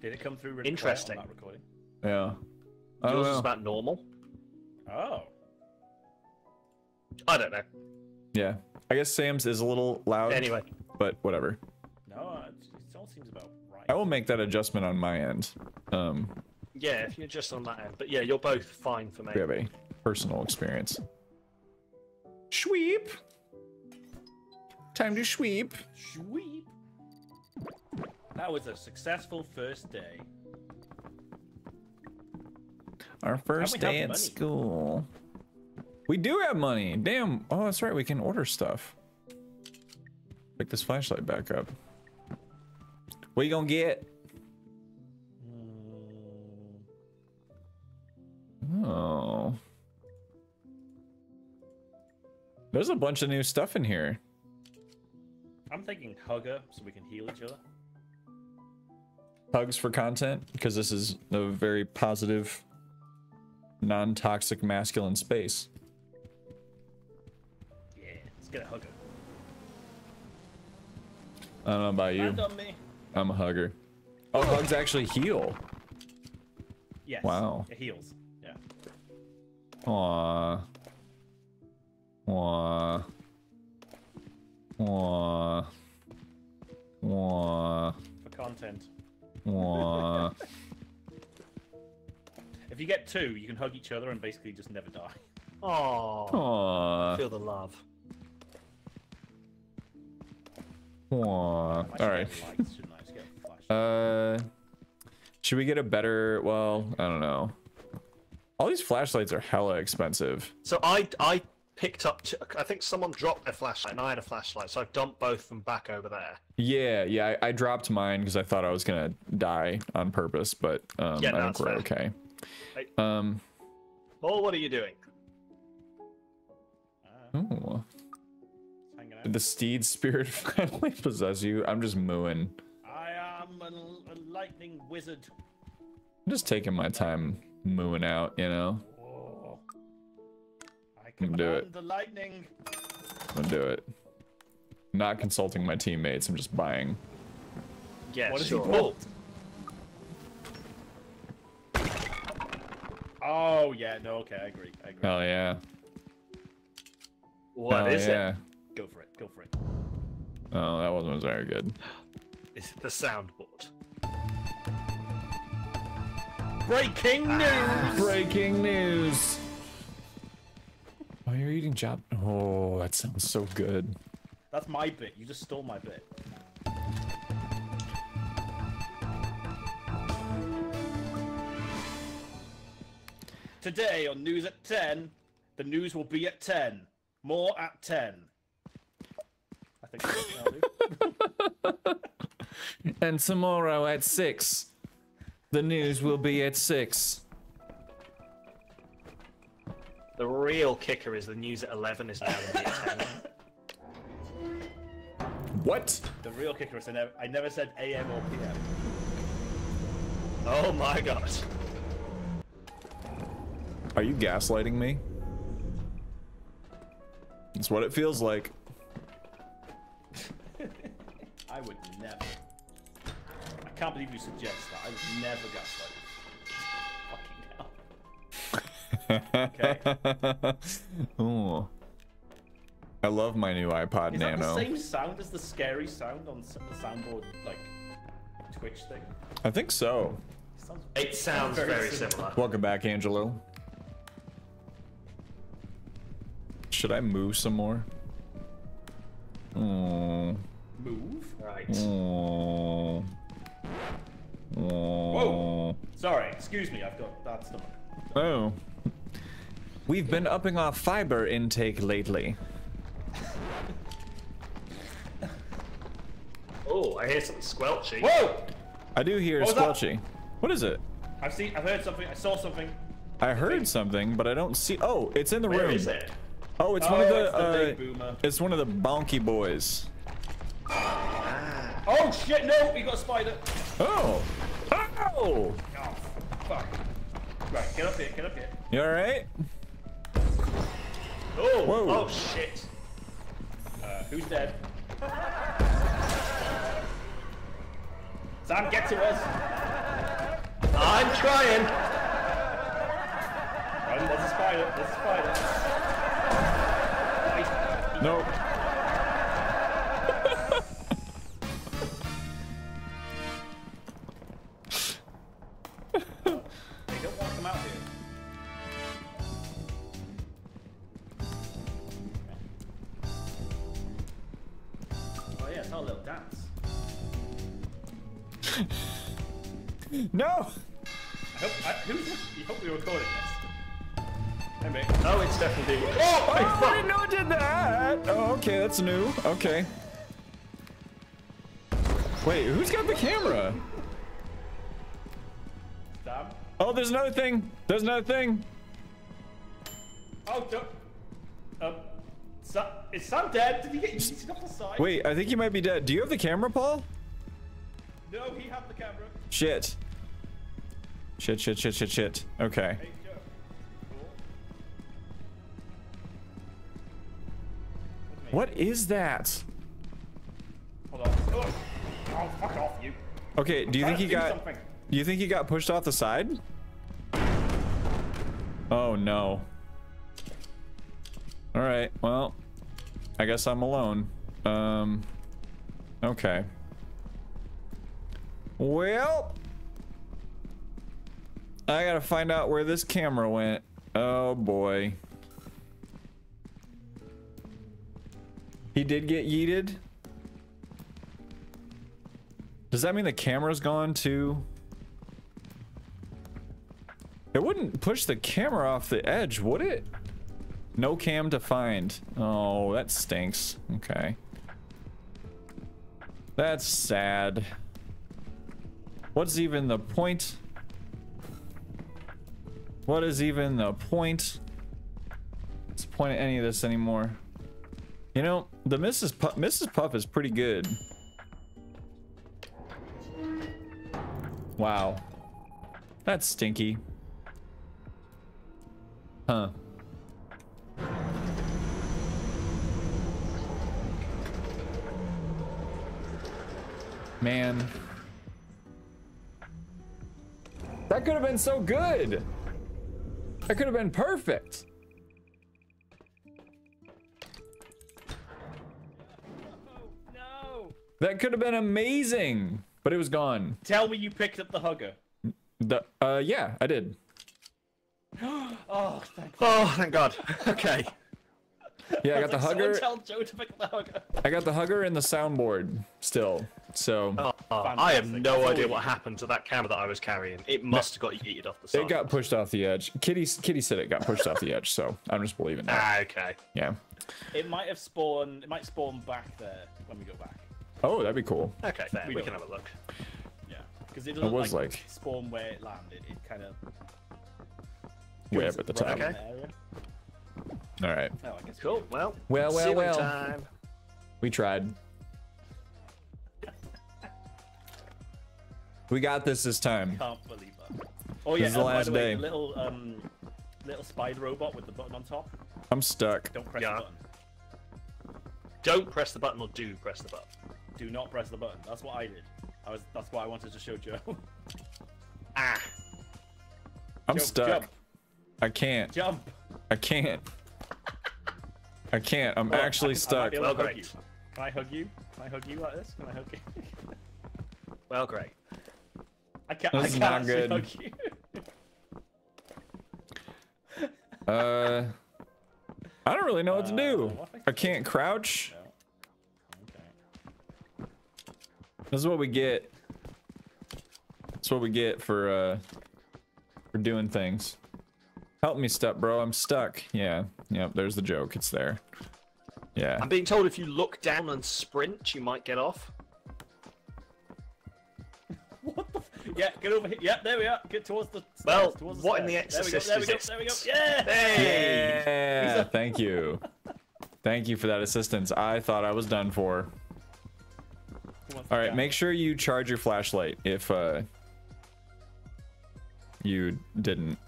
S2: Did it come through really
S3: Interesting.
S2: quiet on that recording?
S1: Yeah. I don't
S3: Yours is
S1: know.
S3: about normal.
S2: Oh.
S3: I don't know.
S1: Yeah. I guess Sam's is a little loud.
S3: Anyway,
S1: but whatever.
S2: No, it, it all seems about right.
S1: I will make that adjustment on my end. Um,
S3: yeah, if you're just on that end. But yeah, you're both fine for me.
S1: we have a personal experience. Sweep. Time to sweep.
S2: Sweep. That was a successful first day.
S1: Our first day at
S2: money.
S1: school. We do have money. Damn. Oh, that's right. We can order stuff. Pick this flashlight back up. What you gonna get? Oh. There's a bunch of new stuff in here.
S2: I'm thinking hugger so we can heal each other.
S1: Hugs for content because this is a very positive, non-toxic masculine space.
S2: Yeah, let's get a hugger.
S1: I don't know about you.
S2: Land on me.
S1: I'm a hugger. Oh, hugs actually heal.
S2: Yes.
S1: Wow.
S2: It heals. Yeah.
S1: Aww. Aww. Aww. Aww.
S2: For content.
S1: Aww.
S2: If you get two, you can hug each other and basically just never die.
S3: Oh,
S1: Aww.
S3: feel the love.
S1: Aww.
S2: I
S1: All right.
S2: lights, shouldn't I? Just get a flash.
S1: Uh, should we get a better? Well, I don't know. All these flashlights are hella expensive.
S3: So I I picked up. T- I think someone dropped their flashlight, and I had a flashlight, so I dumped both of them back over there.
S1: Yeah, yeah. I, I dropped mine because I thought I was gonna die on purpose, but um,
S3: Yeah,
S1: I think we're
S3: fair.
S1: okay.
S3: Right.
S1: Um.
S3: Paul, what are you doing?
S1: Ooh.
S2: just hanging out.
S1: Did the steed spirit finally possess you? I'm just mooing.
S2: I am a, a lightning wizard.
S1: I'm just taking my time mooing out, you know?
S2: I can
S1: do it.
S2: the lightning.
S1: I'm gonna do it. Not consulting my teammates, I'm just buying.
S3: Yeah,
S2: What is
S3: sure.
S2: he pulled? Oh yeah, no, okay, I agree. I agree.
S1: Hell yeah.
S3: What
S1: Hell
S3: is
S1: yeah.
S3: it?
S2: Go for it. Go for it.
S1: Oh, that wasn't very good.
S3: It's the soundboard.
S2: Breaking news.
S1: Breaking news. Oh, you're eating job. Oh, that sounds so good.
S2: That's my bit. You just stole my bit. Today on News at 10, the news will be at 10. More at 10. I think that's what I'll do.
S1: And tomorrow at 6, the news will be at 6.
S3: The real kicker is the news at 11 is now going to be at 10.
S1: What?
S2: The real kicker is I never, I never said AM or PM.
S3: Oh my god.
S1: Are you gaslighting me? It's what it feels like.
S2: I would never. I can't believe you suggest that. I would never gaslight. Fucking hell. okay.
S1: Ooh. I love my new iPod
S2: Is that
S1: Nano.
S2: the same sound as the scary sound on the soundboard, like Twitch thing?
S1: I think so.
S2: Sounds
S3: It sounds very similar.
S1: Welcome back, Angelo. Should I move some more? Oh.
S2: Move.
S3: Right.
S1: Oh.
S2: Whoa. Sorry, excuse me. I've got bad stomach.
S1: Oh. We've been upping our fiber intake lately.
S3: Oh, I hear something squelchy.
S2: Whoa!
S1: I do hear
S2: What was that?
S1: squelchy. What is it?
S2: I've seen. I've heard something. I saw something.
S1: I heard something, but I don't see. Oh, it's in the
S3: Where
S1: room.
S3: is it?
S1: Oh, it's
S2: oh,
S1: one of the.
S2: it's the
S1: uh,
S2: big boomer.
S1: it's one of the bonky boys.
S2: Oh shit! No, we got a spider.
S1: Oh. Oh.
S2: Oh fuck. Right, get up here. Get up here.
S1: You all right?
S3: Oh,
S1: Whoa.
S3: oh shit.
S2: Uh, who's dead? Sam, get to us.
S3: I'm trying.
S2: Run, there's a spider. There's a spider. Nice.
S1: There's another thing. There's another thing.
S2: Oh, don't. Um, Sam, is Sam dead? Did he get yeeted off the side?
S1: Wait, I think you might be dead. Do you have the camera, Paul?
S2: No, he had the camera.
S1: Shit. Shit, shit, shit, shit, shit. Okay.
S2: Hey, Cool.
S1: What is that?
S2: Hold on. Oh, oh fuck off, you.
S1: Okay, do you think he got...
S2: something.
S1: Do you think he got pushed off the side? Oh no. Alright, well, I guess I'm alone. Um, okay. Well, I gotta find out where this camera went. Oh boy. He did get yeeted? Does that mean the camera's gone too? It wouldn't push the camera off the edge, would it? No cam to find. Oh, that stinks. Okay. That's sad. What's even the point? What is even the point? What's the point of any of this anymore? You know, the Mrs. Puff, Mrs. Puff is pretty good. Wow. That's stinky. Huh. Man. That could have been so good. That could have been perfect.
S2: No.
S1: That could have been amazing, but it was gone.
S2: Tell me you picked up the hugger.
S1: The uh yeah, I did.
S2: Oh, thank
S3: Oh, thank God. Okay.
S1: Yeah, I got the
S2: Like, someone
S1: hugger.
S2: Tell Joe to pick the hugger.
S1: I got the hugger and the soundboard still. So
S3: Oh, I have no
S2: That's
S3: idea what happened to that camera that I was carrying. It must have got yeeted off the side.
S1: it got pushed off the edge. Kitty Kitty said it got pushed off the edge, so I'm just believing that.
S3: Ah, okay.
S1: Yeah.
S2: It might have spawned. It might spawn back there when we go back.
S1: Oh, that'd be cool.
S3: Okay, fair.
S2: We
S3: We, can have a look.
S2: Yeah, because it doesn't
S1: was
S2: like,
S1: like-
S2: spawn where it landed. It kind of
S1: Way up at the top.
S3: Okay.
S1: All right.
S2: Oh, I guess
S3: Cool. Well,
S1: Well, well, well.
S3: Time.
S1: We tried. We got this this time.
S2: Can't believe that. Oh
S1: This
S2: yeah,
S1: is the
S2: by
S1: last
S2: the way,
S1: day.
S2: little um, little spider robot with the button on top.
S1: I'm stuck.
S2: Don't press
S3: Yeah.
S2: the button.
S3: Don't press the button or do press the button.
S2: Do not press the button. That's what I did. I was. That's what I wanted to show Joe.
S3: Ah.
S1: I'm
S2: Jump,
S1: stuck.
S2: Jump.
S1: I can't.
S2: Jump.
S1: I can't. I can't. I'm
S2: Oh,
S1: actually
S2: I
S1: stuck.
S2: be able
S3: Well,
S2: to
S3: great.
S2: you. Can I hug you? Can I hug you like this? Can I hug you?
S3: Well, great.
S2: I can't.
S1: This
S2: I
S1: is
S2: can't
S1: not good.
S2: hug you.
S1: Uh, I don't really know what to do.
S2: Uh, what I
S1: I can't crouch.
S2: Okay.
S1: This is what we get. That's what we get for uh for doing things. Help me, step bro. I'm stuck. Yeah. Yep. There's the joke. It's there. Yeah.
S3: I'm being told if you look down and sprint, you might get off.
S2: What the? F- yeah, get over here. Yeah, there we are. Get towards the. Stairs,
S3: Well,
S2: towards the
S3: what in the
S2: stairs.
S3: Exorcist
S2: there we go,
S3: is
S2: there we go. There we go. Yeah.
S3: Hey!
S1: Yeah. Thank you. Thank you for that assistance. I thought I was done for.
S2: Who wants to
S1: All right. Make sure you charge your flashlight if uh you didn't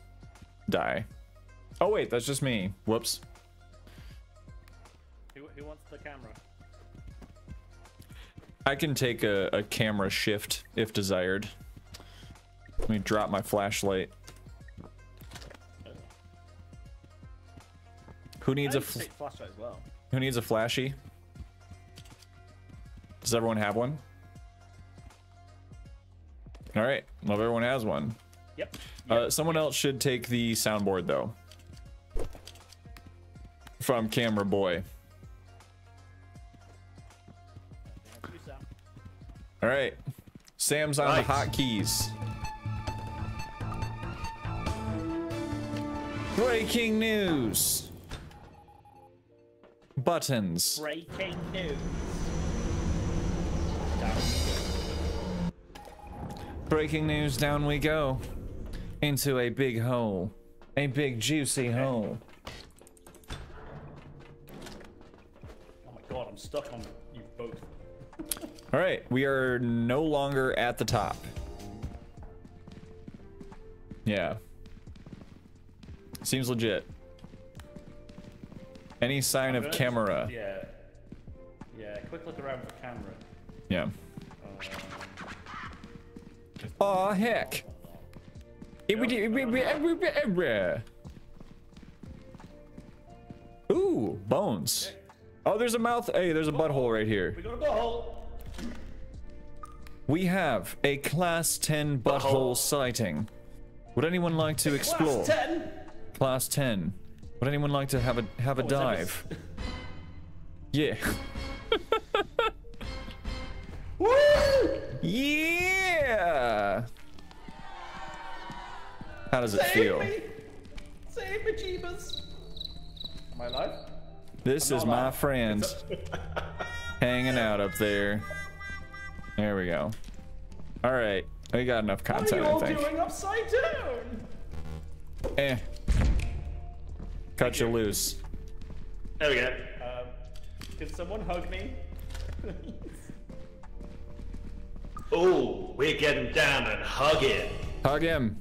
S1: die. Oh wait, that's just me. Whoops.
S2: Who, who wants the camera?
S1: I can take a, a camera shift if desired. Let me drop my flashlight. Who needs a fl-
S2: flashlight as well.
S1: who needs a flashy? Does everyone have one? All right. Well, everyone has one.
S2: Yep.
S1: Uh, someone else should take the soundboard though. From Camera Boy.
S2: Thank you, Sam.
S1: All right. Sam's on
S3: Right.
S1: the hotkeys. Breaking news. Buttons.
S2: Breaking news.
S1: Breaking news, down we go. Into a big hole. A big juicy hole.
S2: Oh my god, I'm stuck on you both.
S1: All right, we are no longer at the top. Yeah. Seems legit. Any sign of camera?
S2: Yeah. Yeah, quick look around for camera.
S1: Yeah.
S2: Um,
S1: Aw, heck. Ooh, bones. Oh, there's a mouth. Hey, there's a butthole right here.
S2: we got a butthole!
S1: We have a class 10 butthole
S3: Butthole.
S1: sighting. Would anyone like to explore?
S2: Class 10!
S1: Class 10. Would anyone like to have a have a
S2: Oh,
S1: dive? Yeah.
S2: Woo!
S1: yeah. How does it
S2: Save
S1: feel?
S2: me! Save me, Jeebus! Am I alive?
S1: This
S2: I'm
S1: is my
S2: alive.
S1: friend hanging out up there. There we go. All right, we got enough content.
S2: What are
S1: content,
S2: you all doing upside down?
S1: Eh. Cut you loose.
S3: There we go.
S2: Um, can someone hug me?
S3: Oh, we're getting down and hugging.
S1: Hug him.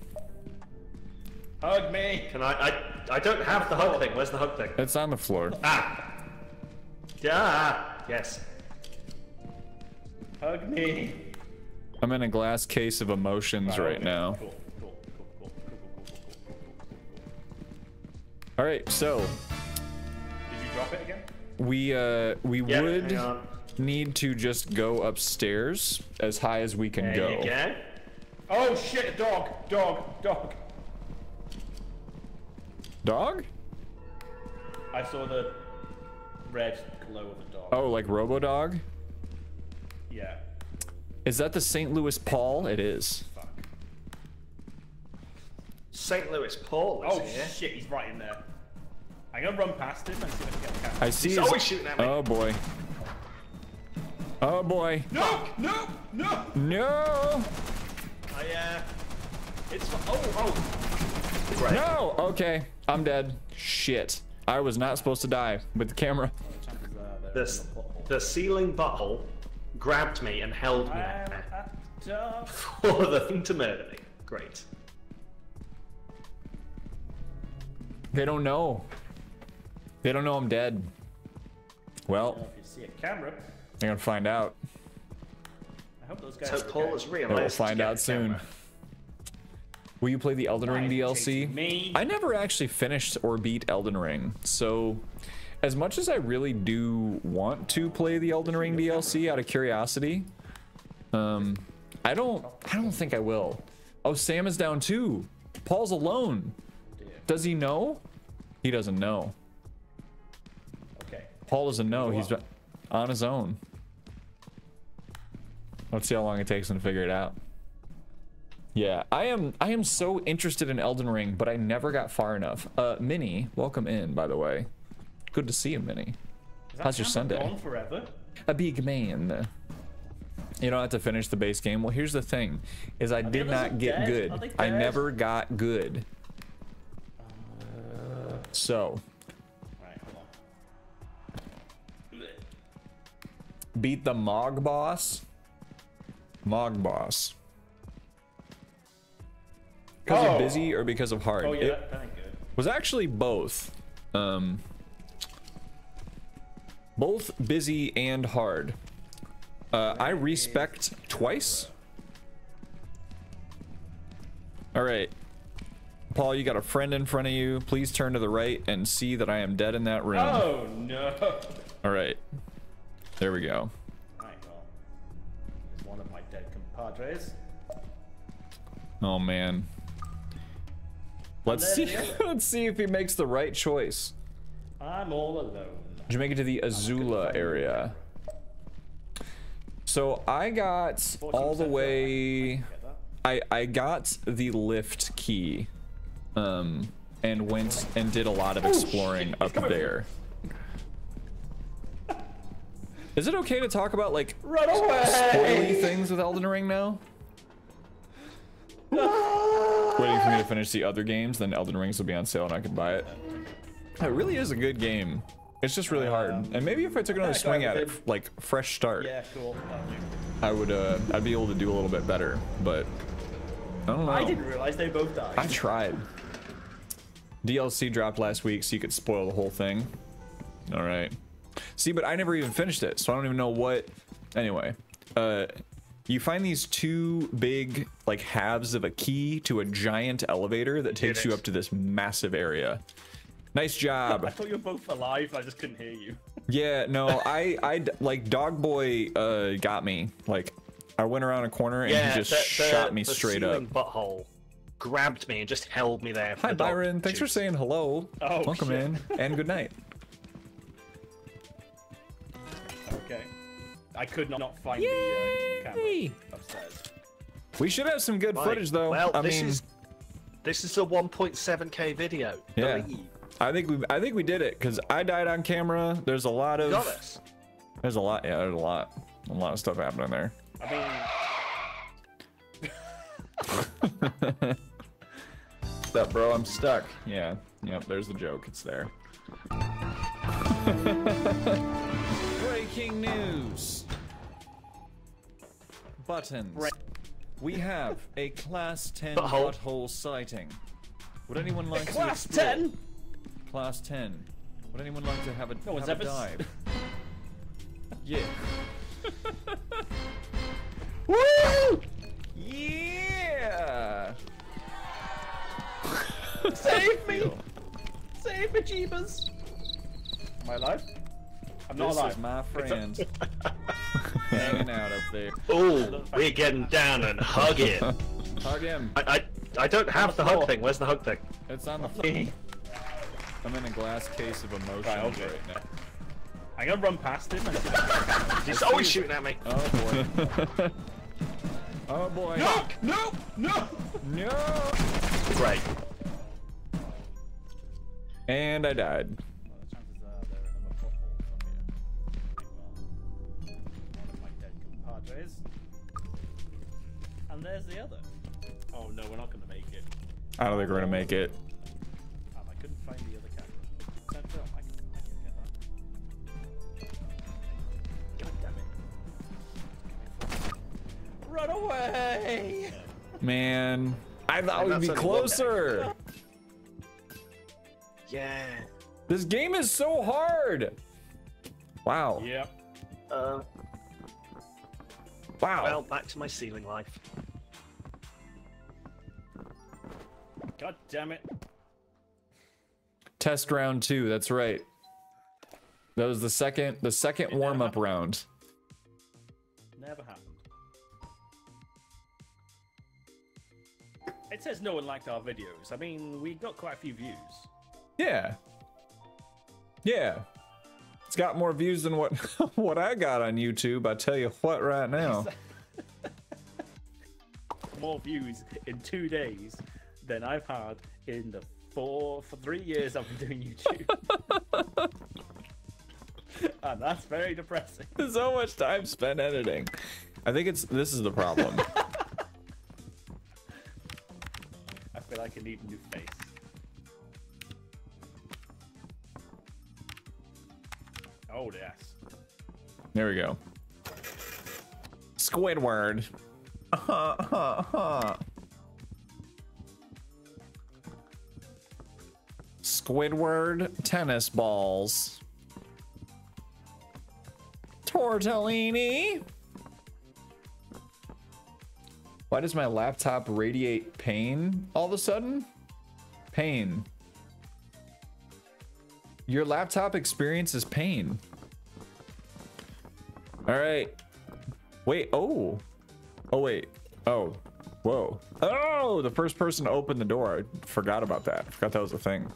S2: Hug me.
S3: Can I? I I don't have the hug thing. Where's the hug thing?
S1: It's on the floor.
S3: Ah. Yeah. Yes.
S2: Hug me.
S1: I'm in a glass case of emotions right, now. All right. So.
S2: Did you drop it again?
S1: We uh we
S3: yeah,
S1: would need to just go upstairs as high as we can
S3: there
S1: go.
S3: You go.
S2: Oh shit! Dog! Dog! Dog!
S1: Dog?
S2: I saw the red glow of a dog.
S1: Oh, like Robo Dog?
S2: Yeah.
S1: Is that the St. Louis Paul? It is.
S3: St. Louis Paul is
S2: Oh
S3: here.
S2: shit, he's right in there. I'm gonna run past him and see if I can get the camera.
S1: I see.
S3: He's
S1: his-
S3: always shooting at me.
S1: Oh boy. Oh boy.
S2: No, no, no!
S1: No.
S3: I, uh, it's oh oh. Great.
S1: No. Okay, I'm dead. Shit. I was not supposed to die with the camera.
S2: Chances
S3: The,
S2: the
S3: ceiling butthole grabbed me and held me
S2: I'm
S3: there
S2: at the top.
S3: for the thing to murder me. Great.
S1: They don't know. They don't know I'm dead. Well,
S2: Well, if you see a camera,
S1: they're gonna find out.
S2: I hope those guys
S3: So
S2: are
S3: Paul
S2: okay.
S3: has They'll
S1: find out soon.
S3: camera.
S1: Will you play the Elden Ring DLC? I never actually finished or beat Elden Ring, so as much as I really do want to play the Elden Ring DLC out of curiosity, um, I don't. I don't think I will. Oh, Sam is down too. Paul's alone. Does he know? He doesn't know.
S2: Okay.
S1: Paul doesn't know. He's on his own. Let's see how long it takes him to figure it out. Yeah, I am. I am so interested in Elden Ring, but I never got far enough. Uh, Minnie, welcome in, by the way. Good to see you, Minnie. How's your Sunday?
S2: Gone forever.
S1: A big man. You don't have to finish the base game. Well, here's the thing: is I did not get
S2: dead?
S1: good. I never got good. So
S2: Right,
S1: beat the Mohg boss. Mohg boss. Because
S2: Oh.
S1: of busy or because of hard?
S2: Oh yeah,
S1: It
S2: that,
S1: was actually both. Um, both busy and hard. Uh, I respect twice. All right. Paul, you got a friend in front of you. Please turn to the right and see that I am dead in that room.
S2: Oh no.
S1: All right. There we go.
S2: One of my dead compadres.
S1: Oh man. Let's see. Let's see if he makes the right choice.
S2: I'm all alone.
S1: Did you make it to the Azula area? So I got all the way. I I got the lift key, um, and went and did a lot of exploring
S2: shit,
S1: up
S2: he's coming for
S1: there. Is it okay to talk about like spoily things with Elden Ring now? Waiting for me to finish the other games, then Elden Rings will be on sale and I can buy it. It really is a good game. It's just really hard. And maybe if I took another swing at
S2: it.
S1: like fresh start,
S2: Yeah, cool.
S1: I would uh I'd be able to do a little bit better. But I don't know.
S2: I didn't realize they both died.
S1: I tried. DLC dropped last week, so you could spoil the whole thing. All right. See, but I never even finished it, so I don't even know what. Anyway, uh, you find these two big like halves of a key to a giant elevator that takes you up to this massive area. Nice job.
S2: I thought you were both alive. I just couldn't hear you.
S1: Yeah, no, I, I like Dog Boy uh got me. Like, I went around a corner and
S3: Yeah,
S1: he just
S3: the, the,
S1: shot me
S3: the
S1: straight up.
S3: butthole grabbed me and just held me there. for
S1: Hi Byron, thanks for saying hello.
S2: Oh,
S1: Welcome
S2: shit.
S1: in and good night.
S2: I could not find the uh, camera upstairs.
S1: We should have some good
S3: Right.
S1: footage though.
S3: Well,
S1: I
S3: this
S1: mean,
S3: is this is a 1.7k video.
S1: Yeah.
S3: Believe.
S1: I think we I think we did it because I died on camera. There's a lot of
S3: Got us.
S1: there's a lot yeah there's a lot a lot of stuff happening there.
S2: I mean,
S1: What's up, bro? I'm stuck. Yeah. Yep. There's the joke. It's there. Buttons.
S2: Right.
S1: We have a class 10
S3: Butthole.
S1: butthole sighting. Would anyone like
S2: class
S1: to explore?
S2: 10?
S1: Class 10. Would anyone like to have a,
S2: No
S1: have a dive? yeah.
S2: Woo!
S1: Yeah.
S2: Save me! Save me, Jeebus! Am I alive? I'm not
S1: This
S2: alive.
S1: is my friend hanging out up there.
S3: Oh, we're getting down and hug it.
S1: Hug him.
S3: I I don't have the
S2: floor.
S3: hug thing. Where's the hug thing?
S1: It's on the floor. I'm in a glass case of emotions
S2: Right,
S1: right, now.
S2: I'm gonna run past him and
S3: He's always shooting at me.
S1: Oh boy. oh boy.
S2: No! No! No!
S1: No.
S3: Great.
S1: And I died.
S2: There's the other. Oh no, we're not gonna make it.
S1: I don't think we're gonna make it.
S2: Um, I couldn't find the other camera. That film, I can, I can get that. God damn it. Run away!
S1: Man. I thought we'd be
S3: that's only one
S1: closer.
S3: Yeah.
S1: This game is so hard. Wow.
S2: Yep.
S3: Uh,
S1: Wow.
S3: well, back to my ceiling life.
S2: God damn it.
S1: Test round two. That's right. That was the second the second
S2: never
S1: warm up round.
S2: Never happened. It says no one liked our videos. I mean, we got quite a few views.
S1: Yeah. Yeah. It's got more views than what what I got on YouTube. I tell you what right now.
S2: More views in two days than I've had in the four for three years I've been doing YouTube. and that's very depressing.
S1: so much time spent editing. I think it's this is the problem.
S2: I feel like I need a new face. Oh yes.
S1: there we go. Squidward. Squidward tennis balls. Tortellini. Why does my laptop radiate pain all of a sudden? Pain. Your laptop experiences pain. All right. Wait. Oh. Oh wait. Oh. Whoa. Oh, the first person to open the door. I forgot about that. Forgot that was a thing.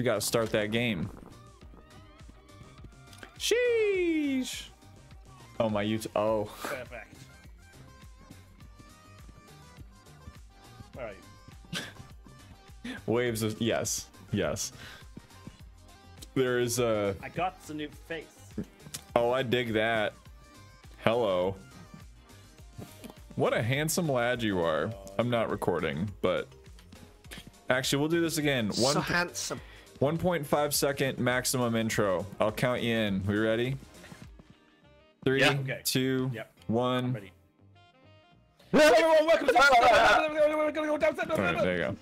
S1: But you got to start that game. Sheesh. Oh my YouTube. Oh.
S2: Perfect. Where are you?
S1: Waves of yes. Yes. There is a.
S2: I got a new face.
S1: Oh, I dig that. Hello. What a handsome lad you are. Oh, I'm not recording, but actually, we'll do this again. One,
S3: so handsome.
S1: 1.5 second maximum intro. I'll count you in. We ready? Three,
S3: Yeah.
S2: Okay.
S1: two,
S2: Yep.
S1: one.
S2: Ready. Hello, everyone. Welcome to We're gonna go downstairs.
S1: All right, there you go.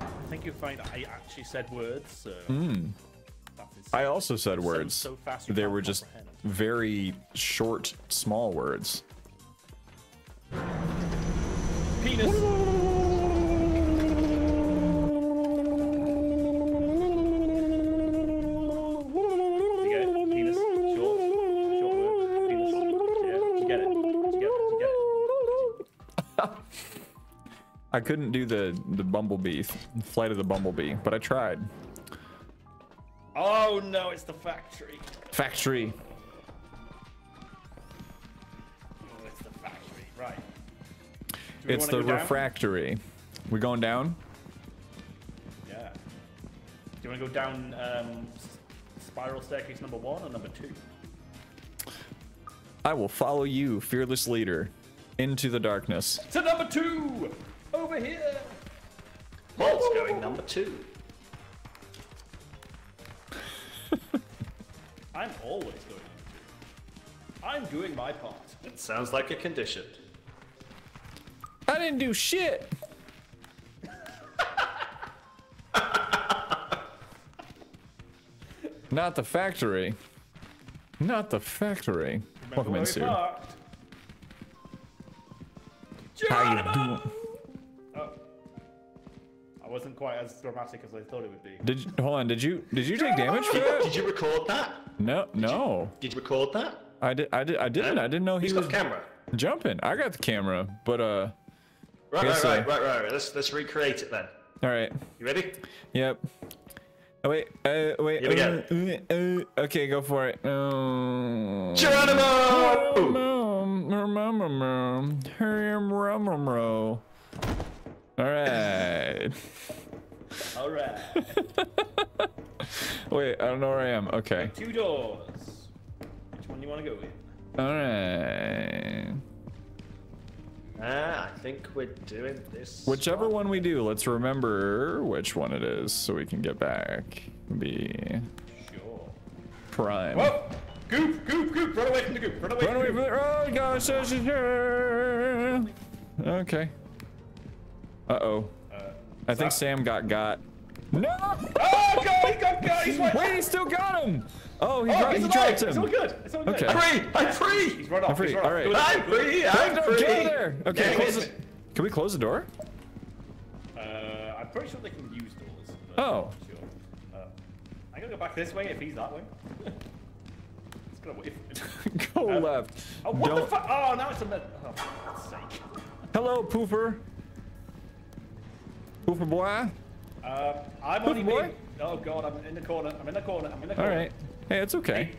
S2: I think you'll find I actually said words. So
S1: Hmm. I also said words.
S2: So fast
S1: They
S2: can't
S1: were just very short, small words.
S2: Penis.
S1: I couldn't do the the bumblebee, flight of the bumblebee, but I tried.
S2: Oh no, it's the factory.
S1: Factory.
S2: It's the go down?
S1: refractory. We going down?
S2: Yeah. Do you want to go down um, spiral staircase number one or number two?
S1: I will follow you, fearless leader, into the darkness.
S2: To number two! Over here!
S3: Paul's going number two.
S2: I'm always going number two. I'm doing my part.
S3: It sounds like a condition.
S1: I didn't do shit. Not the factory. Not the factory.
S2: Remember
S1: Welcome in,
S2: we
S1: Sue. How you doing?
S2: Oh. I wasn't quite as dramatic as I thought it would be.
S1: Did you, hold on? Did you did you take damage for that?
S3: Did you record that?
S1: No, no.
S3: Did you record that?
S1: I did. I did. I didn't. I didn't know he
S3: Who's
S1: was
S3: got the camera?
S1: jumping. I got the camera, but uh.
S3: Right, right, right, right, right, right. Let's let's recreate it then.
S1: All right.
S3: You ready?
S1: Yep. Oh wait. Uh, wait.
S3: Here we go.
S1: uh, uh, okay, go for it. Um,
S2: Alright.
S1: All right.
S2: Alright.
S1: Wait, I don't know where I am. Okay.
S2: Two doors. Which one do you want to go with?
S1: All right.
S3: Ah, I think we're doing this.
S1: Whichever one we do, let's remember which one it is so we can get back. Be
S2: Sure.
S1: prime.
S2: Whoa! Goop! Goop! Goop! Run away from the goop! Run away
S1: Run away
S2: the
S1: from the. Oh gosh, this is her. Okay. Uh oh.
S2: Uh,
S1: I think
S2: Stop.
S1: Sam got got. No!
S2: oh god! He got got! He's right
S1: Wait, he still got him! Oh, he,
S2: Oh,
S1: dro-
S2: he's
S1: he
S2: alive!
S1: dropped
S2: It's all good! It's all good!
S1: Okay.
S3: I'm free! I'm free!
S2: He's run off!
S1: I'm free,
S2: He's run off.
S1: alright.
S2: Good,
S3: I'm
S2: good, good.
S3: free!
S1: Get
S3: I'm
S1: out
S3: free!
S1: there! Okay,
S2: Yeah,
S1: close
S2: wait,
S1: it. Can we close the door?
S2: Uh, I'm pretty sure they can use doors. But
S1: Oh.
S2: I'm, sure. uh, I'm gonna go back this way if he's that way. it's gonna wait. for.
S1: Go
S2: Uh,
S1: left.
S2: Oh, what
S1: Don't.
S2: the fuck? Oh, now it's a med. Oh, for God's sake.
S1: Hello, poofer. Poofer boy.
S2: Uh, I'm
S1: Good
S2: only
S1: boy.
S2: being. Oh god, I'm in the corner. I'm in the corner. I'm in the corner.
S1: right. Hey, it's okay.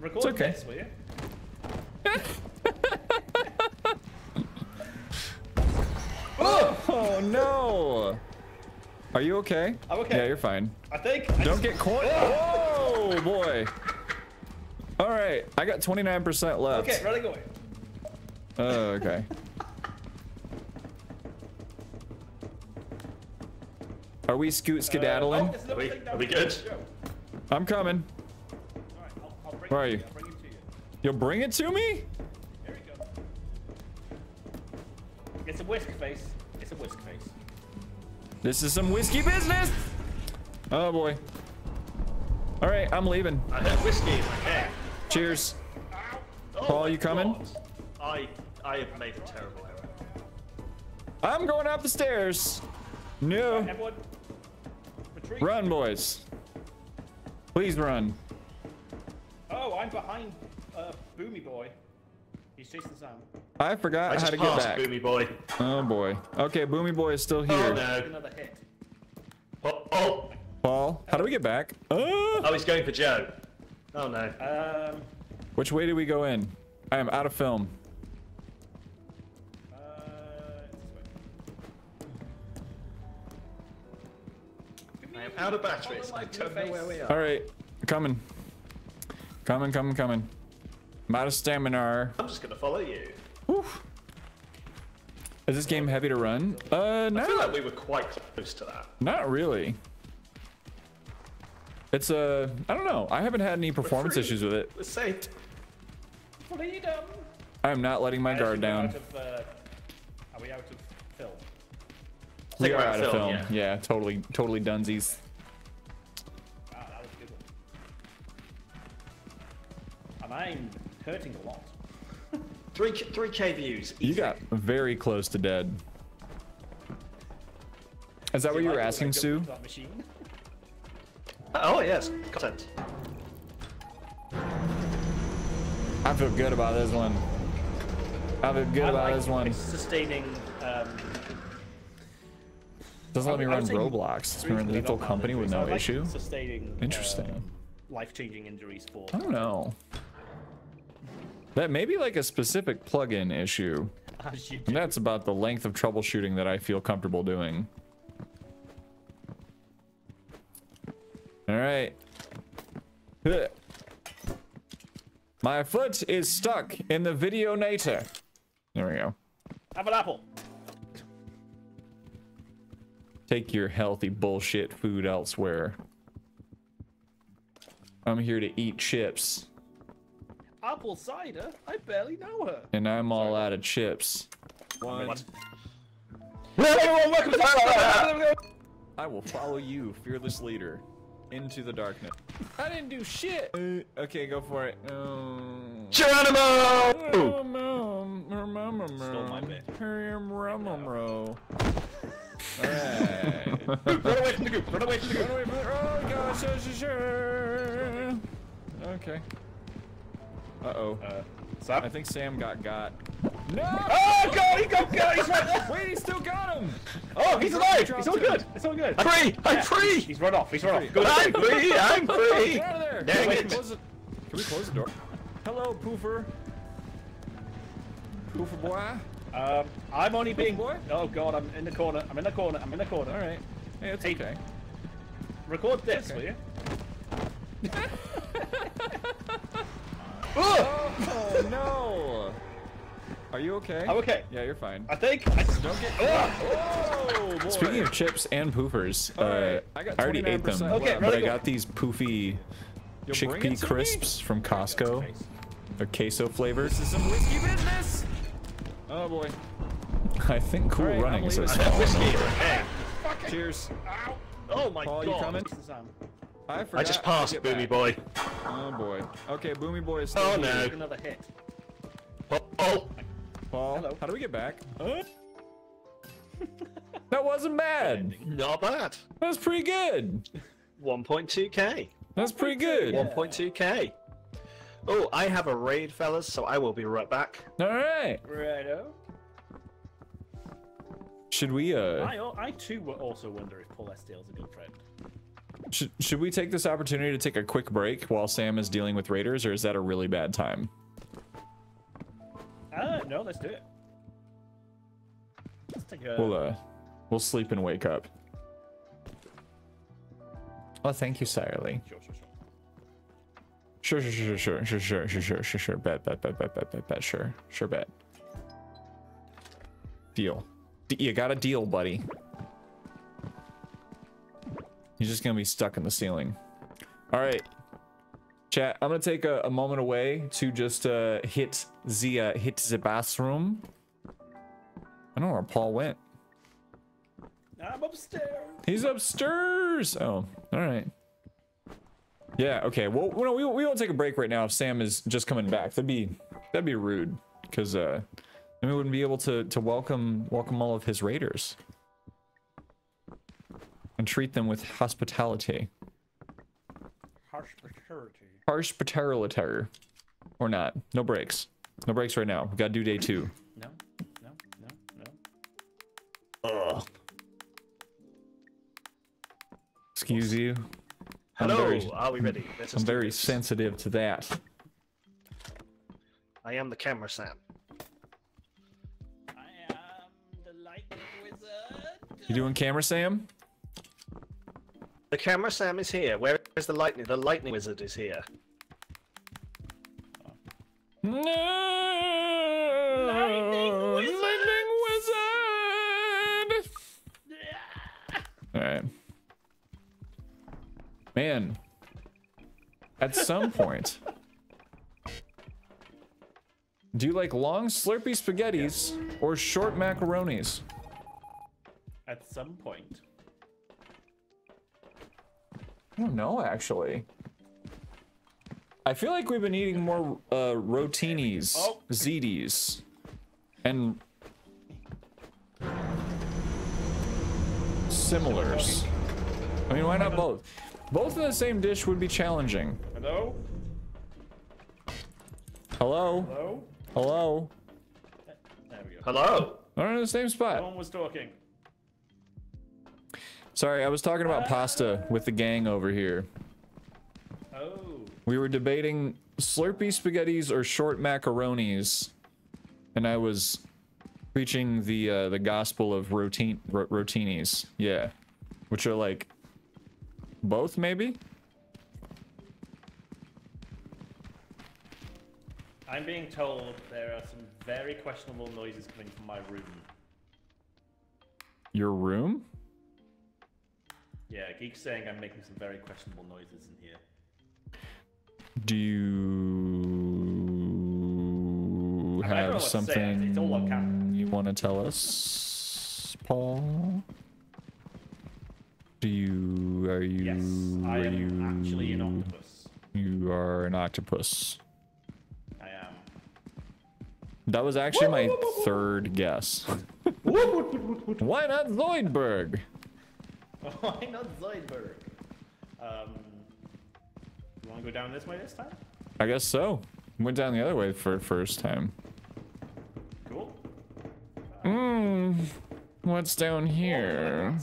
S2: Record
S1: It's okay.
S2: this, will you?
S1: Oh no! Are you okay?
S2: I'm okay.
S1: Yeah, you're fine.
S2: I think. I
S1: Don't
S2: just-
S1: get caught. Oh boy. All right, I got 29% left.
S2: Okay, running away.
S1: Oh, okay. Are we scoot
S2: Uh,
S1: skedaddling?
S2: oh,
S3: Are we- are we good?
S1: I'm coming.
S2: Alright, I'll, I'll
S1: Where are you?
S2: I'll bring it to you.
S1: You'll bring it to me?
S2: Here we go. It's a whisk face. It's a whisk face.
S1: This is some whiskey business. Oh boy. All right, I'm leaving.
S3: I had whiskey in my hair.
S1: Cheers.
S3: Oh
S1: Paul, you coming?
S3: God. I I have made a terrible error.
S1: I'm going up the stairs. No.
S2: Everyone.
S1: Run, boys. Please run.
S2: Oh, I'm behind uh, Boomy Boy. He's chasing Sam.
S1: I forgot
S3: I
S1: how to get
S3: passed
S1: back.
S3: Boomy Boy.
S1: Oh boy. Okay, Boomy Boy is still here.
S3: Oh
S1: here.
S3: no.
S2: Another hit.
S3: Oh, oh,
S1: Paul, how do we get back? Oh!
S3: oh, he's going for Joe. Oh no.
S2: Um,
S1: Which way do we go in? I am out of film.
S3: Out of batteries.
S2: Follow my
S3: I don't know where we are.
S1: right, coming. Coming, coming, coming. I'm out of stamina.
S3: I'm just gonna follow you. Oof.
S1: Is this game heavy to run? Uh, no.
S3: I feel like we were quite close to that.
S1: not really. It's uh, I don't know. I haven't had any performance issues with it.
S3: We're saved.
S2: Freedom.
S1: I am not letting my
S2: I
S1: guard down.
S2: Out of, uh, are we out of film?
S1: We are out of film.
S3: yeah.
S1: Yeah, totally, totally dunsies.
S2: I'm hurting a lot.
S3: Three K- three K views.
S1: You got very close to dead. Is that what you were asking,
S2: like,
S1: Sue?
S3: Oh yes, content.
S1: I feel good about this one. I feel good
S2: I
S1: about
S2: like
S1: this one.
S2: Sustaining. Um,
S1: Doesn't let me
S2: I
S1: run
S2: would say
S1: Roblox. It's run Lethal Company with no
S2: like
S1: issue.
S2: Sustaining.
S1: Interesting.
S2: Um, life-changing injuries for.
S1: I don't know. That may be like a specific plugin issue.
S2: Oh,
S1: and that's about the length of troubleshooting that I feel comfortable doing. All right. My foot is stuck in the video nator. There we go.
S2: Have an apple.
S1: Take your healthy bullshit food elsewhere. I'm here to eat chips,
S2: Apple cider? I barely know her.
S1: and I'm all out of chips.
S3: What?
S1: I will follow you, fearless leader, into the darkness. I didn't do shit. Uh, okay, go for it. Um,
S3: Geronimo!
S2: Stole my bit.
S1: Alright.
S2: Run away from the group. Run away from the group.
S1: Oh gosh, sure, sure, sure. Okay. Uh oh.
S2: Uh, Sam?
S1: I think Sam got got. No!
S2: Oh god, he got got. He's right there.
S1: Wait, he still got him!
S2: Oh, he's alive.
S1: He's
S2: It's all good. It's all good.
S3: I'm free! I'm
S2: Yeah,
S3: free!
S2: He's run off. He's run off. Go
S3: I'm free! I'm free!
S1: Get out of there!
S3: Dang
S1: Wait,
S3: it.
S1: Close it. Can we close the door? Hello, Poofer. Poofer boy.
S2: Um, I'm only being.
S1: boy.
S2: Oh god, I'm in the corner. I'm in the corner. I'm in the corner.
S1: All right. Hey, it's
S2: Hey.
S1: okay.
S2: Record this,
S1: Okay.
S2: will you?
S1: Oh no! Are you okay?
S2: I'm okay.
S1: Yeah, you're fine.
S2: I think. I
S1: Don't get.
S2: Oh, boy.
S1: Speaking of chips and poofers, uh,
S4: Alright, I got
S1: already ate them.
S2: Okay,
S1: but
S2: ready,
S1: I
S2: go.
S1: got these poofy
S4: You're bringing
S1: chickpea
S4: some
S1: crisps from Costco. They're queso flavored.
S4: This is some whiskey business. Oh boy.
S1: I think Cool
S4: Alright, I'm
S1: Running says
S4: leaving.
S1: follow.
S3: Whiskey, okay.
S4: Cheers.
S3: Oh my
S4: Paul, you
S3: god.
S4: coming?
S2: Sam.
S4: I
S3: I just passed,
S4: get
S3: Boomy
S4: back.
S3: Boy.
S4: Oh boy. Okay, Boomy Boy is still
S3: Oh no.
S2: Take another hit.
S3: Oh, oh.
S4: Paul,
S2: Hello.
S4: how do we get back? Huh?
S1: That wasn't bad.
S3: Not bad.
S1: That was pretty good.
S3: 1.2k.
S1: That's pretty good.
S3: 1.2k. Oh, I have a raid, fellas, so I will be right back.
S1: All right.
S2: Righto.
S1: Should we uh
S2: I, I too will also wonder if Paul STL's a good friend.
S1: Should, should we take this opportunity to take a quick break while Sam is dealing with raiders or is that a really bad time?
S2: Ah, no, let's do it. Let's take a.
S1: We'll uh we'll sleep and wake up. Oh, thank you, Sirely.
S2: Sure, sure, sure.
S1: Sure, sure, sure, sure, sure, sure, sure, sure, sure, sure, bet, bet, bet, bet, bet, bet, bet, sure, sure, bet. Deal. D- you got a deal, buddy. He's just gonna be stuck in the ceiling. All right, chat. I'm gonna take a, a moment away to just uh, hit the uh, hit the bathroom. I don't know where Paul went.
S2: I'm upstairs.
S1: He's upstairs. Oh, all right. Yeah. Okay. Well, no, we we won't take a break right now if Sam is just coming back. That'd be that'd be rude because uh, then we wouldn't be able to to welcome welcome all of his raiders and treat them with hospitality,
S2: Harsh maturity.
S1: hospitality, or not. No breaks. No breaks right now. We gotta do day two.
S2: No, no, no, no.
S1: Ugh. Excuse you. I'm
S3: Hello,
S1: very-
S3: are we ready? Let us
S1: I'm very
S3: this.
S1: sensitive to that.
S3: I am the camera Sam.
S2: I am the lightning wizard.
S1: You doing camera, Sam?
S3: The camera Sam is here. Where is the lightning? The lightning wizard is here.
S1: Oh, lightning wizard. All right. Man, at some point, do you like long slurpy spaghettis or short macaronis?
S2: At some point.
S1: I don't know, actually. I feel like we've been eating more uh, rotinis,
S2: Oh.
S1: ziti's, and similars. I mean, why not both? Both in the same dish would be challenging.
S2: Hello?
S1: Hello?
S2: Hello?
S1: Hello?
S2: There we go.
S3: Hello.
S1: They're in the same spot.
S2: No one was talking.
S1: Sorry, I was talking about pasta with the gang over here.
S2: Oh.
S1: We were debating Slurpee spaghettis or short macaronis, and I was preaching the uh, the gospel of routine ro- rotinis. Yeah, which are like both maybe.
S2: I'm being told there are some very questionable noises coming from my room.
S1: Your room?
S2: Yeah, Geek's saying I'm making some very questionable noises in here.
S1: Do you have
S2: what to say,
S1: something
S2: it's all on
S1: you want to tell us, Paul? Do you are you
S2: Yes, I
S1: are
S2: am
S1: you
S2: actually an octopus.
S1: You are an octopus.
S2: I am.
S1: That was actually my third guess. Why not Zoidberg?
S2: Why not Zoidberg? Um, you want to go down this way this time?
S1: I guess so. Went down the other way for first time.
S2: Cool.
S1: Mmm. What's down here?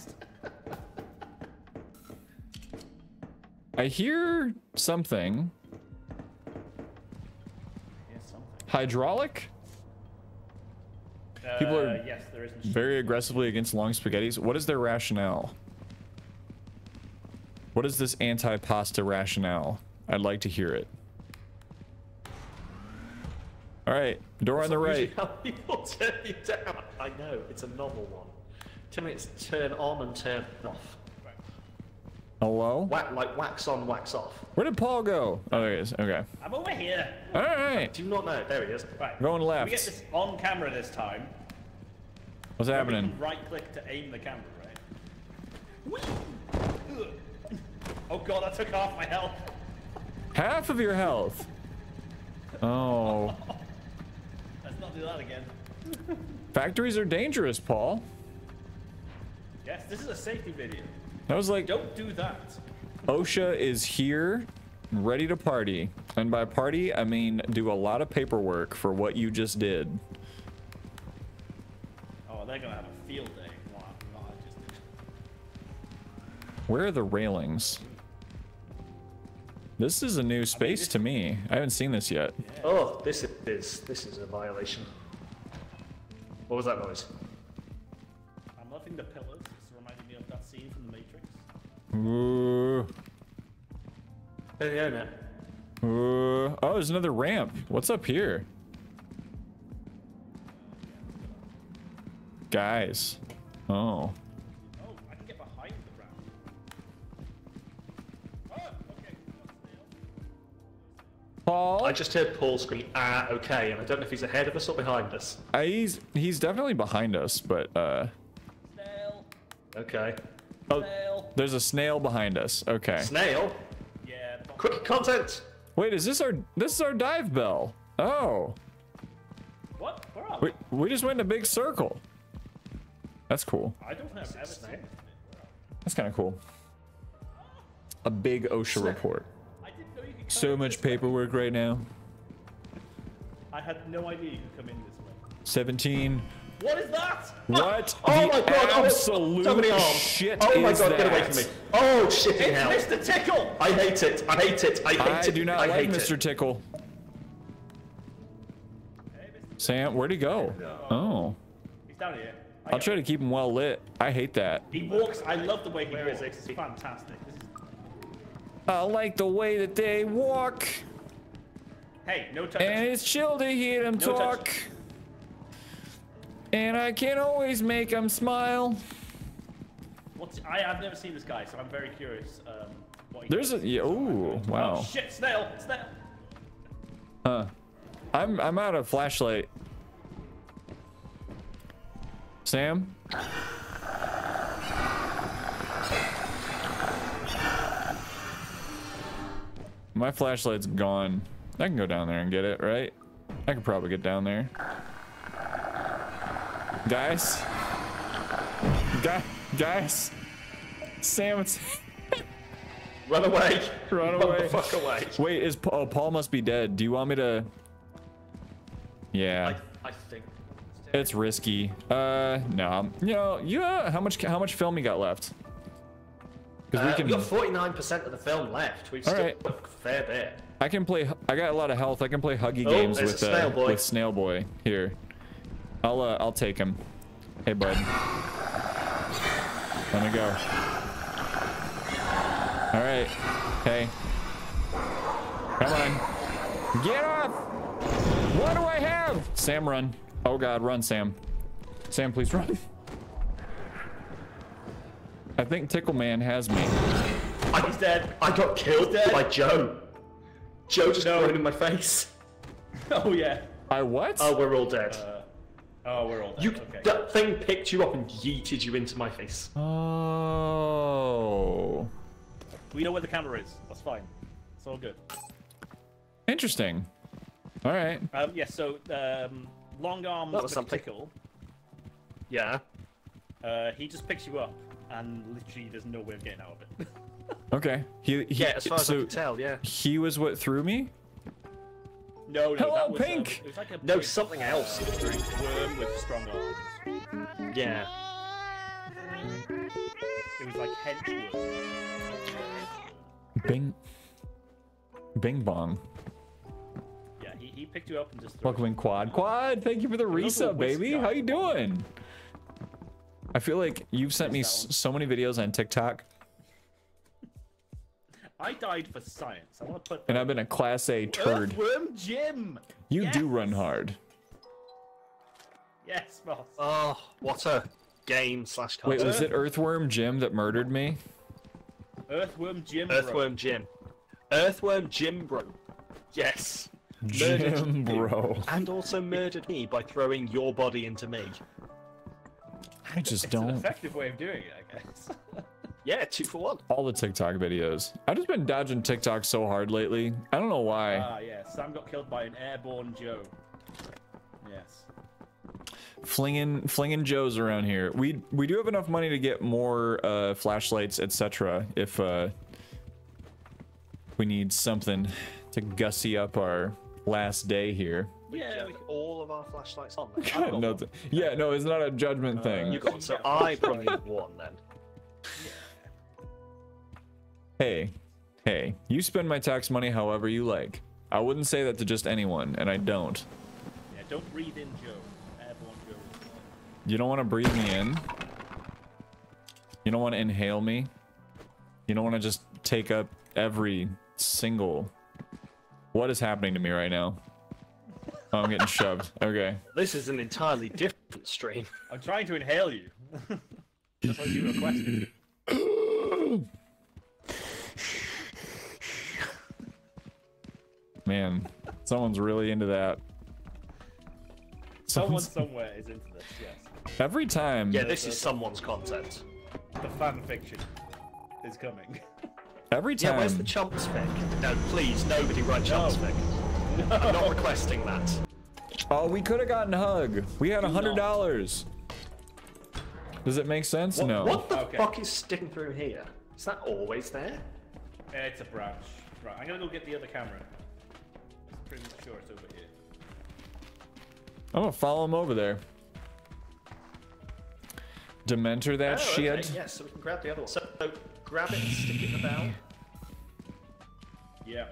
S1: I hear something. Hydraulic? People are
S2: Uh, yes.
S1: Very aggressively against long spaghettis. What is their rationale? What is this anti-pasta rationale? I'd like to hear it. All right, door on the right.
S3: Usually How people turn you down. I know it's a novel one. Tell me it's turn on and turn off.
S1: Hello?
S3: Whack, like wax on, wax off.
S1: Where did Paul go? Oh, there he is. Okay.
S2: I'm over here.
S1: All right.
S3: Do you not know? There he is.
S2: Right.
S1: Going
S2: We
S1: left.
S2: get this on camera this time.
S1: What's happening?
S2: right click to aim the camera, right? Whee! Oh god, that took half my health.
S1: Half of your health. Oh.
S2: Let's not do that again.
S1: Factories are dangerous, Paul.
S2: Yes, this is a safety video.
S1: I was like
S2: Don't do that.
S1: OSHA is here, ready to party. And by party, I mean do a lot of paperwork for what you just did.
S2: Oh, they're gonna have a field day. Wow, I just did.
S1: Where are the railings? This is a new space to me. I haven't seen this yet.
S3: Oh, this is this is a violation. What was that noise?
S2: I'm loving the pillars. It's reminding me of that scene from The Matrix.
S1: Ooh.
S3: There you own it.
S1: Ooh. Oh, there's another ramp. What's up here? Guys. Oh. Paul?
S3: I just heard Paul scream, ah, okay, and I don't know if he's ahead of us or behind us.
S1: Uh, he's he's definitely behind us, but uh
S2: Snail.
S3: Okay.
S1: oh,
S2: Snail.
S1: there's a snail behind us. Okay.
S3: Snail,
S2: Yeah.
S3: quick content!
S1: Wait, is this our this is our dive bell? Oh.
S2: What? Where are we?
S1: We we just went in a big circle. That's cool.
S2: I don't have ever seen
S3: Snail.
S2: this bit. Where are
S1: That's kind of cool. A big OSHA report. So much paperwork right now.
S2: I had no idea you could come in this way.
S1: 17.
S2: What is that?
S1: What
S3: Oh
S1: the
S3: my god, oh,
S1: absolute
S3: so many arms.
S1: shit
S3: oh my
S1: is
S3: god,
S1: that?
S3: get away from me. Oh, shit
S2: It's
S3: hell.
S2: Mr. Tickle!
S3: I hate it, I hate it, I hate
S1: I
S3: it.
S1: do not
S3: I
S1: like
S3: hate
S1: Mr.
S3: It.
S1: Tickle. Sam, where'd he go? Oh.
S2: He's down here. I
S1: I'll try
S2: him.
S1: to keep him well lit. I hate that.
S2: He walks. I love the way he
S3: Where is
S2: walks.
S3: it?
S2: It's fantastic. This is...
S1: I like the way that they walk,
S2: Hey, no touch.
S1: and it's chill to hear them
S2: No touch.
S1: talk. And I can always make them smile.
S2: What's I have never seen this guy, so I'm very curious. Um, what he
S1: There's a
S2: does.
S1: yeah, ooh
S2: Oh
S1: wow.
S2: shit! Snail! Snail!
S1: Huh. I'm I'm out of flashlight. Sam? My flashlight's gone. I can go down there and get it, right? I could probably get down there. Guys? Guy, guys? Sam, it's...
S3: Run away!
S1: Run
S3: the
S1: away.
S3: fuck away!
S1: Wait, is oh, Paul must be dead. Do you want me to... Yeah.
S3: I, I think.
S1: It's risky. Uh, no. You know, yeah. How much? How much film you got left? Because
S3: Uh,
S1: we can.
S3: We've got 49% of the film left. We've
S1: All
S3: still
S1: right.
S3: a fair bit.
S1: I can play. I got a lot of health. I can play huggy
S3: Oh,
S1: games with
S3: Snail
S1: uh,
S3: Boy.
S1: with Snail Boy. Here, I'll uh, I'll take him. Hey, bud. Let me go. All right. Hey. Come on. Get off. What do I have? Sam, run. Oh God, run, Sam. Sam, please run. I think Tickle Man has me.
S3: I,
S2: He's dead.
S3: I got killed
S2: dead.
S3: by Joe. Joe just
S2: No.
S3: thrown in my face.
S2: Oh yeah.
S1: I what?
S3: Oh, we're all dead.
S2: Uh, oh, we're all dead.
S3: you,
S2: okay.
S3: that thing picked you up and yeeted you into my face.
S1: Oh.
S2: We know where the camera is. That's fine. It's all good.
S1: Interesting. All right.
S2: Um, yeah. So um, long arms
S3: That was something.
S2: McTickle,
S3: Yeah.
S2: uh, he just picks you up, and literally there's no way of getting out of it.
S1: Okay. He, he
S3: Yeah, as far as I
S1: so
S3: can tell, yeah.
S1: he was what threw me?
S2: no, no.
S1: Hello,
S2: that was, um,
S1: Pink!
S2: it was like a
S3: No,
S2: big,
S3: something else.
S2: uh, worm with strong arms.
S3: Yeah.
S2: It was like henchworm.
S1: Bing. Bing bong.
S2: Yeah, he, he picked you up and just. threw
S1: Welcome in quad. Quad, thank you for the
S2: also
S1: resub, baby. How you doing? I feel like you've sent me
S2: Missed that
S1: s- so many videos on TikTok,
S2: I died for science. I want to put.
S1: and I've been a class A turd.
S2: Earthworm Jim.
S1: You do run hard.
S2: Yes, boss.
S3: Oh, what a game slash
S1: Wait,
S3: content.
S1: was it Earthworm Jim that murdered me?
S2: Earthworm Jim.
S3: Earthworm Jim. Earthworm Jim, bro. Yes. Murdered
S1: Jim,
S3: you.
S1: bro.
S3: And also murdered me by throwing your body into me.
S1: I just
S2: It's
S1: don't.
S2: effective way of doing it, I guess.
S3: Yeah, two for one.
S1: All the TikTok videos. I've just been dodging TikTok so hard lately. I don't know why.
S2: ah, yeah. Sam got killed by an airborne Joe. Yes.
S1: flinging flinging joes around here we we do have enough money to get more uh flashlights etc if uh we need something to gussy up our last day here
S2: Yeah.
S3: With all of our flashlights on there.
S1: no, th- yeah no it's not a judgment uh, thing
S3: You got so I probably need one then.
S1: hey hey you spend my tax money however you like i wouldn't say that to just anyone and i don't
S2: Yeah. Don't breathe in Joe. Airborne Joe.
S1: you don't want to breathe me in you don't want to inhale me you don't want to just take up every single what is happening to me right now oh, i'm getting shoved okay
S3: This is an entirely different stream.
S2: I'm trying to inhale you. Just like you requested.
S1: man someone's really into that
S2: Someone
S1: Someone's-
S2: somewhere is into this. Yes.
S1: every time
S3: Yeah, this is someone's content.
S2: The fan fiction is coming.
S1: every time.
S3: Yeah,
S1: time
S3: where's the chumps fic? No, please, nobody write chumps fic. I'm not requesting that.
S1: oh we could have gotten hug we had a hundred dollars does it make sense no
S3: What the
S2: Okay.
S3: fuck is sticking through here? Is that always there?
S2: Uh, it's a branch. Right, I'm gonna go get the other camera. I'm pretty much sure it's over here.
S1: i'm gonna follow him over there dementor that
S3: Oh,
S1: shit
S3: okay, yes, so we can grab the other one. So, so grab it and stick it in the bell.
S2: Yeah.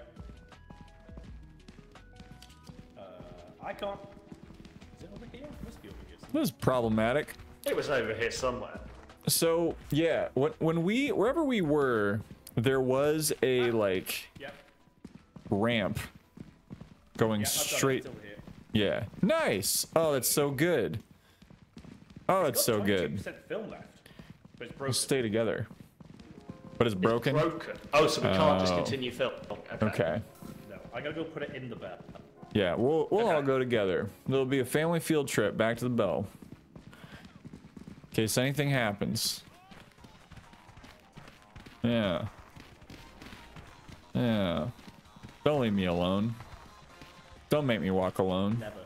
S2: I can't. Is it over here? It must be over here. somewhere.
S1: this is problematic
S3: It was over here somewhere.
S1: So yeah, when when we wherever we were, there was a ah. like
S2: Yep.
S1: ramp going
S2: Yeah, I've got it.
S1: straight.
S2: It's over here.
S1: Yeah, nice. Oh, that's so good. Oh, it's so good.
S2: film left, but it's
S1: We'll stay together. But it's
S3: It's
S1: broken?
S3: broken. Oh, so we can't just
S1: Oh.
S3: continue film. Okay.
S1: Okay.
S2: No, I gotta go put it in the bed.
S1: Yeah, we'll we'll all go together. It'll be a family field trip back to the bell. In case anything happens. Yeah. Yeah. Don't leave me alone. Don't make me walk alone.
S2: Never.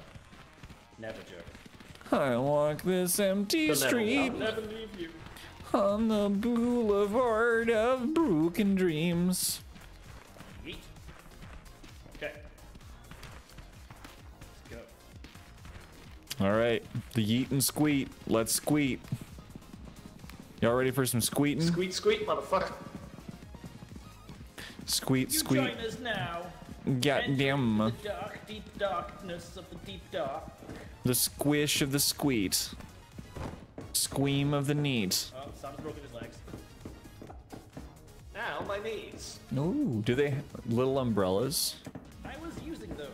S2: Never, Joe.
S1: I walk this empty
S3: You'll
S1: street.
S2: Never you.
S1: on the boulevard of broken dreams. All right, the yeet and squeet. Let's squeet. Y'all ready for some squeeting?
S3: Squeak, squeak, motherfucker.
S1: Squeet,
S2: You
S1: squeet.
S2: join us now.
S1: Goddamn.
S2: The dark, deep darkness of the deep dark.
S1: The squish of the squeet. Squeam of the neat.
S2: Oh, Sam's broken his legs.
S3: Ow, my knees.
S1: Ooh, do they little umbrellas?
S2: I was using those.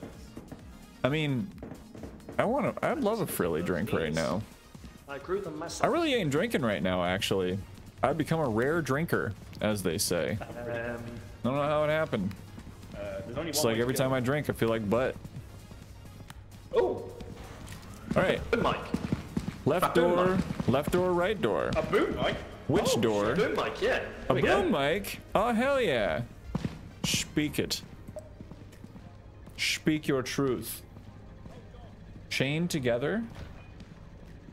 S1: I mean, I want to. I'd love a frilly drink right now.
S3: I grew them myself.
S1: I really ain't drinking right now, actually. I've become a rare drinker, as they say.
S3: Um,
S1: I don't know how it happened.
S2: Uh, there's only
S1: It's like every time I drink, I feel like butt.
S3: oh,
S1: All right,
S3: boom mic.
S1: left
S3: boom
S1: door, left door, right door.
S2: A boom, mic.
S1: Which
S3: oh,
S1: door?
S3: Boom mic, yeah.
S1: A
S3: we go.
S1: boom mic? Oh, hell yeah. Speak it. Speak your truth. Chained together?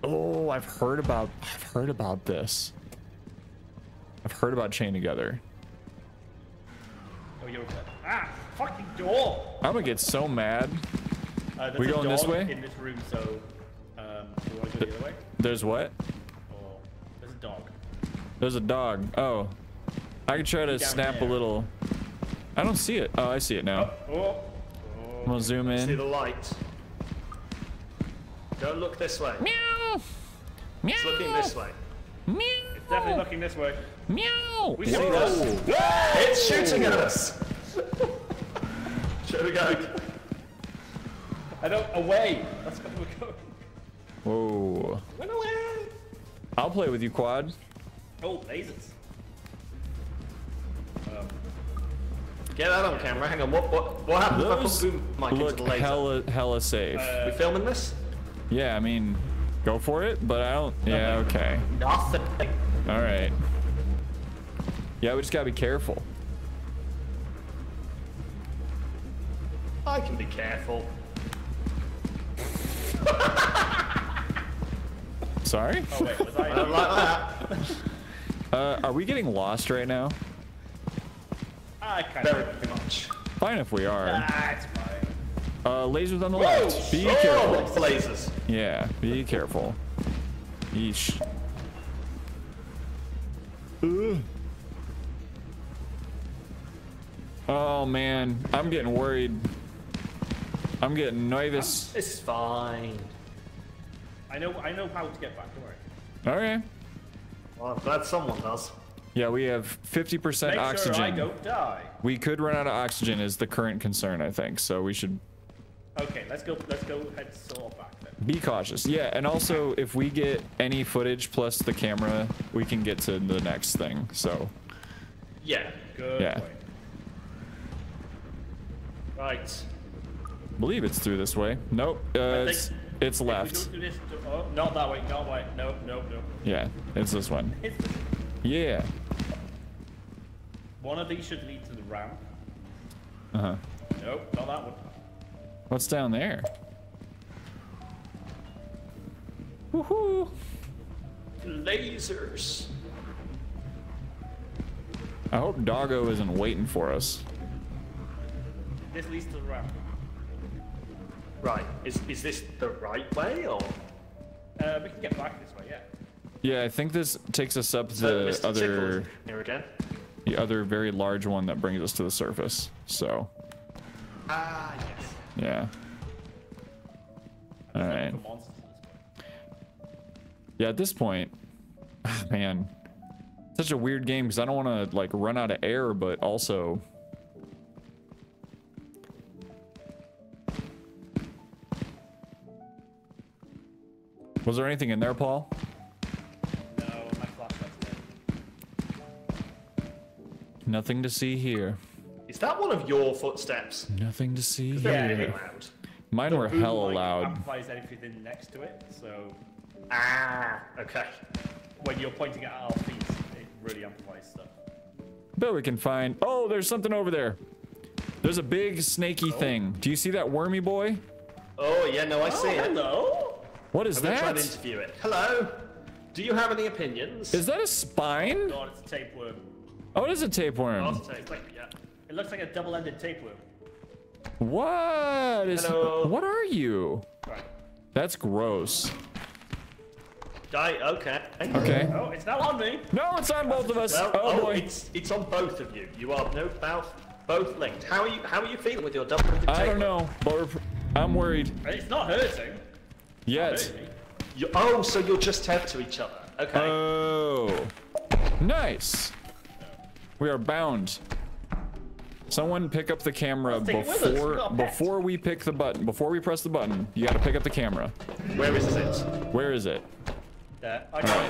S1: Oh, I've heard about I've heard about this. I've heard about chain together.
S2: Oh, you're ah, fucking door.
S1: I'm gonna get so mad.
S2: Uh,
S1: We going this way?
S2: In this room, so um, want to go the other way?
S1: There's what?
S2: Or there's a dog.
S1: There's a dog. Oh. I could try to snap a little. I don't see it. Oh, I see it now.
S2: Oh,
S1: I'm gonna zoom in.
S3: See the light. Don't look this way.
S1: Meow. Meow.
S3: It's looking this way.
S1: Meow.
S2: It's definitely looking this way.
S1: Meow.
S2: We see
S1: Whoa.
S2: this.
S3: It's shooting at us. Should we go?
S2: I don't away. That's where we're going.
S1: Whoa.
S3: Run away.
S1: I'll play with you, Quad.
S2: Oh, lasers. Um,
S3: Get that on camera. Hang on. What what what happened
S1: Those
S3: if I put boom mic into
S1: look
S3: the laser?
S1: hella hella safe.
S3: we filming this?
S1: Yeah, I mean, go for it, but I don't. Yeah, okay.
S3: Nothing.
S1: All right. Yeah, we just gotta be careful.
S3: I can be careful.
S1: Sorry.
S2: oh wait, was
S3: I don't like that.
S1: Uh, are we getting lost right now?
S2: I kind
S3: Very
S2: of.
S3: much.
S1: Fine if we are.
S2: It's fine.
S1: Uh, lasers on the left. Be
S3: oh,
S1: careful.
S3: Blazers.
S1: Yeah, be careful. Yeesh. Ugh. Oh man, I'm getting worried. I'm getting nervous.
S3: It's fine.
S2: I know. I know how to get back. Don't worry.
S1: Okay.
S3: Well, I'm glad someone does.
S1: Yeah, we have 50%
S2: Make
S1: oxygen.
S2: sure I don't die.
S1: We could run out of oxygen is the current concern, I think. So we should
S2: Okay, let's go. Let's go head saw back then.
S1: be cautious. Yeah, and also if we get any footage plus the camera, we can get to the next thing. So
S3: Yeah.
S2: Good.
S1: Yeah.
S2: point.
S3: Right.
S1: believe it's through this way. Nope. Uh, it's it's left.
S2: this, oh, not that way. Not that way. No, no, no.
S1: Yeah, it's this one.
S2: It's,
S1: Yeah.
S2: one of these should lead to the ramp.
S1: Uh huh.
S2: Nope, not that one.
S1: What's down there? Woohoo!
S3: Lasers.
S1: I hope Doggo isn't waiting for us.
S2: This leads to the ramp.
S3: Right. Is is this the right way or?
S2: Uh, we can get back this way. Yeah.
S1: Yeah, I think this takes us up
S3: So
S1: the
S3: Mr.
S1: other
S3: Tickles here again.
S1: the other very large one that brings us to the surface. So
S3: Ah yes.
S1: Yeah.
S2: Alright.
S1: Yeah, at this point, man, such a weird game because I don't want to, like, run out of air, but also... Was there anything in there, Paul? No, Nothing to see here.
S3: Is that one of your footsteps?
S1: Nothing to see
S3: They're
S2: Yeah.
S3: really
S1: here.
S3: loud.
S1: Mine were
S2: Boom,
S1: hella
S2: like,
S1: loud.
S2: Amplifies everything next to it, so
S3: Ah, okay.
S2: when you're pointing at our feet, it really amplifies stuff.
S1: Bet we can find. Oh, there's something over there. There's a big snaky thing. Do you see that wormy boy?
S3: Oh yeah, no, I see it.
S2: hello.
S1: What is
S3: I'm gonna try and
S1: that?
S3: interview it. Hello. Do you have any opinions?
S1: Is that a spine?
S2: God, it's a tapeworm.
S1: Oh, it is a tapeworm.
S3: I'll take it, yeah.
S2: It looks like a double-ended tapeworm.
S1: What is?
S3: Hello.
S1: What are you?
S2: Right.
S1: That's gross.
S3: Die. Okay.
S1: Okay.
S2: Oh, it's not on me.
S1: No, it's on both of us.
S3: Well,
S1: oh,
S3: oh,
S1: boy.
S3: it's it's on both of you. You are no both both linked. How are you? How are you feeling with your double-ended Tape?
S1: I don't know, but I'm worried.
S2: It's not hurting.
S1: Yet.
S3: You, oh, so you're just tethered to each other. Okay.
S1: Oh, nice. We are bound. Someone pick up the camera
S2: take it with us. We've
S1: before
S2: got a pet.
S1: before we pick the button. Before we press the button, you got to pick up the camera.
S3: Where is it?
S1: Where is it?
S2: There. Okay.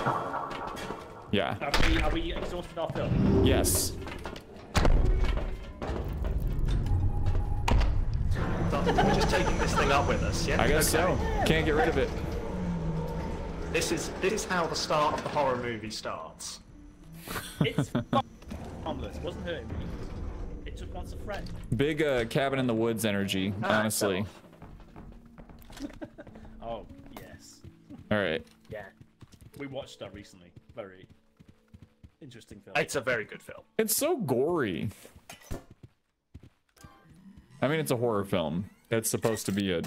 S1: Yeah.
S2: Are we, are we exhausted our film?
S1: Yes.
S3: We're just taking this thing up with us. Yeah.
S1: I guess
S3: Okay.
S1: so. Can't get rid of it.
S3: This is this is how the start of the horror movie starts.
S2: It's harmless. Wasn't hurting me. It took once a friend.
S1: Big uh, cabin in the woods energy,
S3: Ah,
S1: honestly.
S2: Oh yes.
S1: All right.
S2: Yeah. We watched that recently. Very interesting film.
S3: It's a very good film.
S1: It's so gory. I mean, it's a horror film. It's supposed to be a.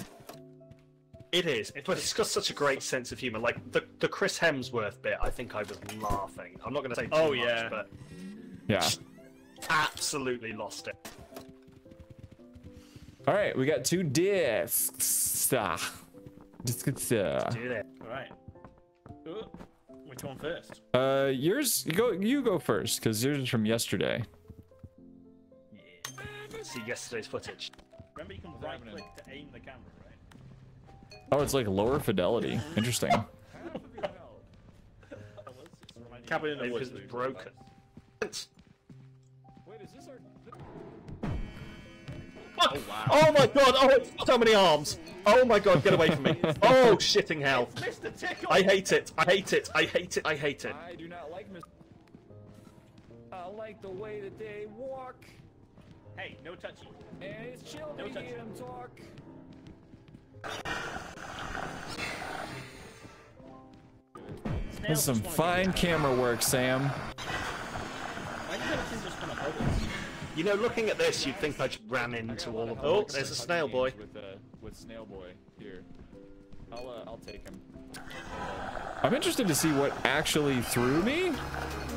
S3: It is, but it's got such a great sense of humor. Like the the Chris Hemsworth bit, I think I was laughing. I'm not going to say too
S2: Oh,
S3: much,
S2: yeah.
S3: but
S1: Yeah.
S3: Absolutely lost it.
S1: All right, we got two discs. Ah. Discs. uh.
S3: Do that.
S2: All right. Ooh, Which one first?
S1: Uh, yours. You go. You go first, because yours is from yesterday.
S2: Yeah.
S3: See yesterday's footage.
S2: Remember, you can right click to aim the camera, right?
S1: Oh, it's like lower fidelity. Interesting.
S2: Cabin in the woods.
S3: because it's broken. Oh, oh my god! Oh, so many arms! Oh my god, get away from me! Oh, shitting hell!
S2: Mr. Tickle.
S3: I hate it! I hate it! I hate it! I hate it!
S1: I do not like Mr. I like the way that they walk,
S2: Hey, no touchy.
S1: and it's chill
S2: No
S1: to hear them talk.
S2: Snail
S1: This is some
S2: just wanna
S1: fine
S2: get-
S1: camera work, Sam.
S3: You know, looking at this, you'd think I just ran into all of them. Oh, there's a snail boy.
S1: With uh, with snail boy here. I'll uh, I'll take him. I'm interested to see what actually threw me.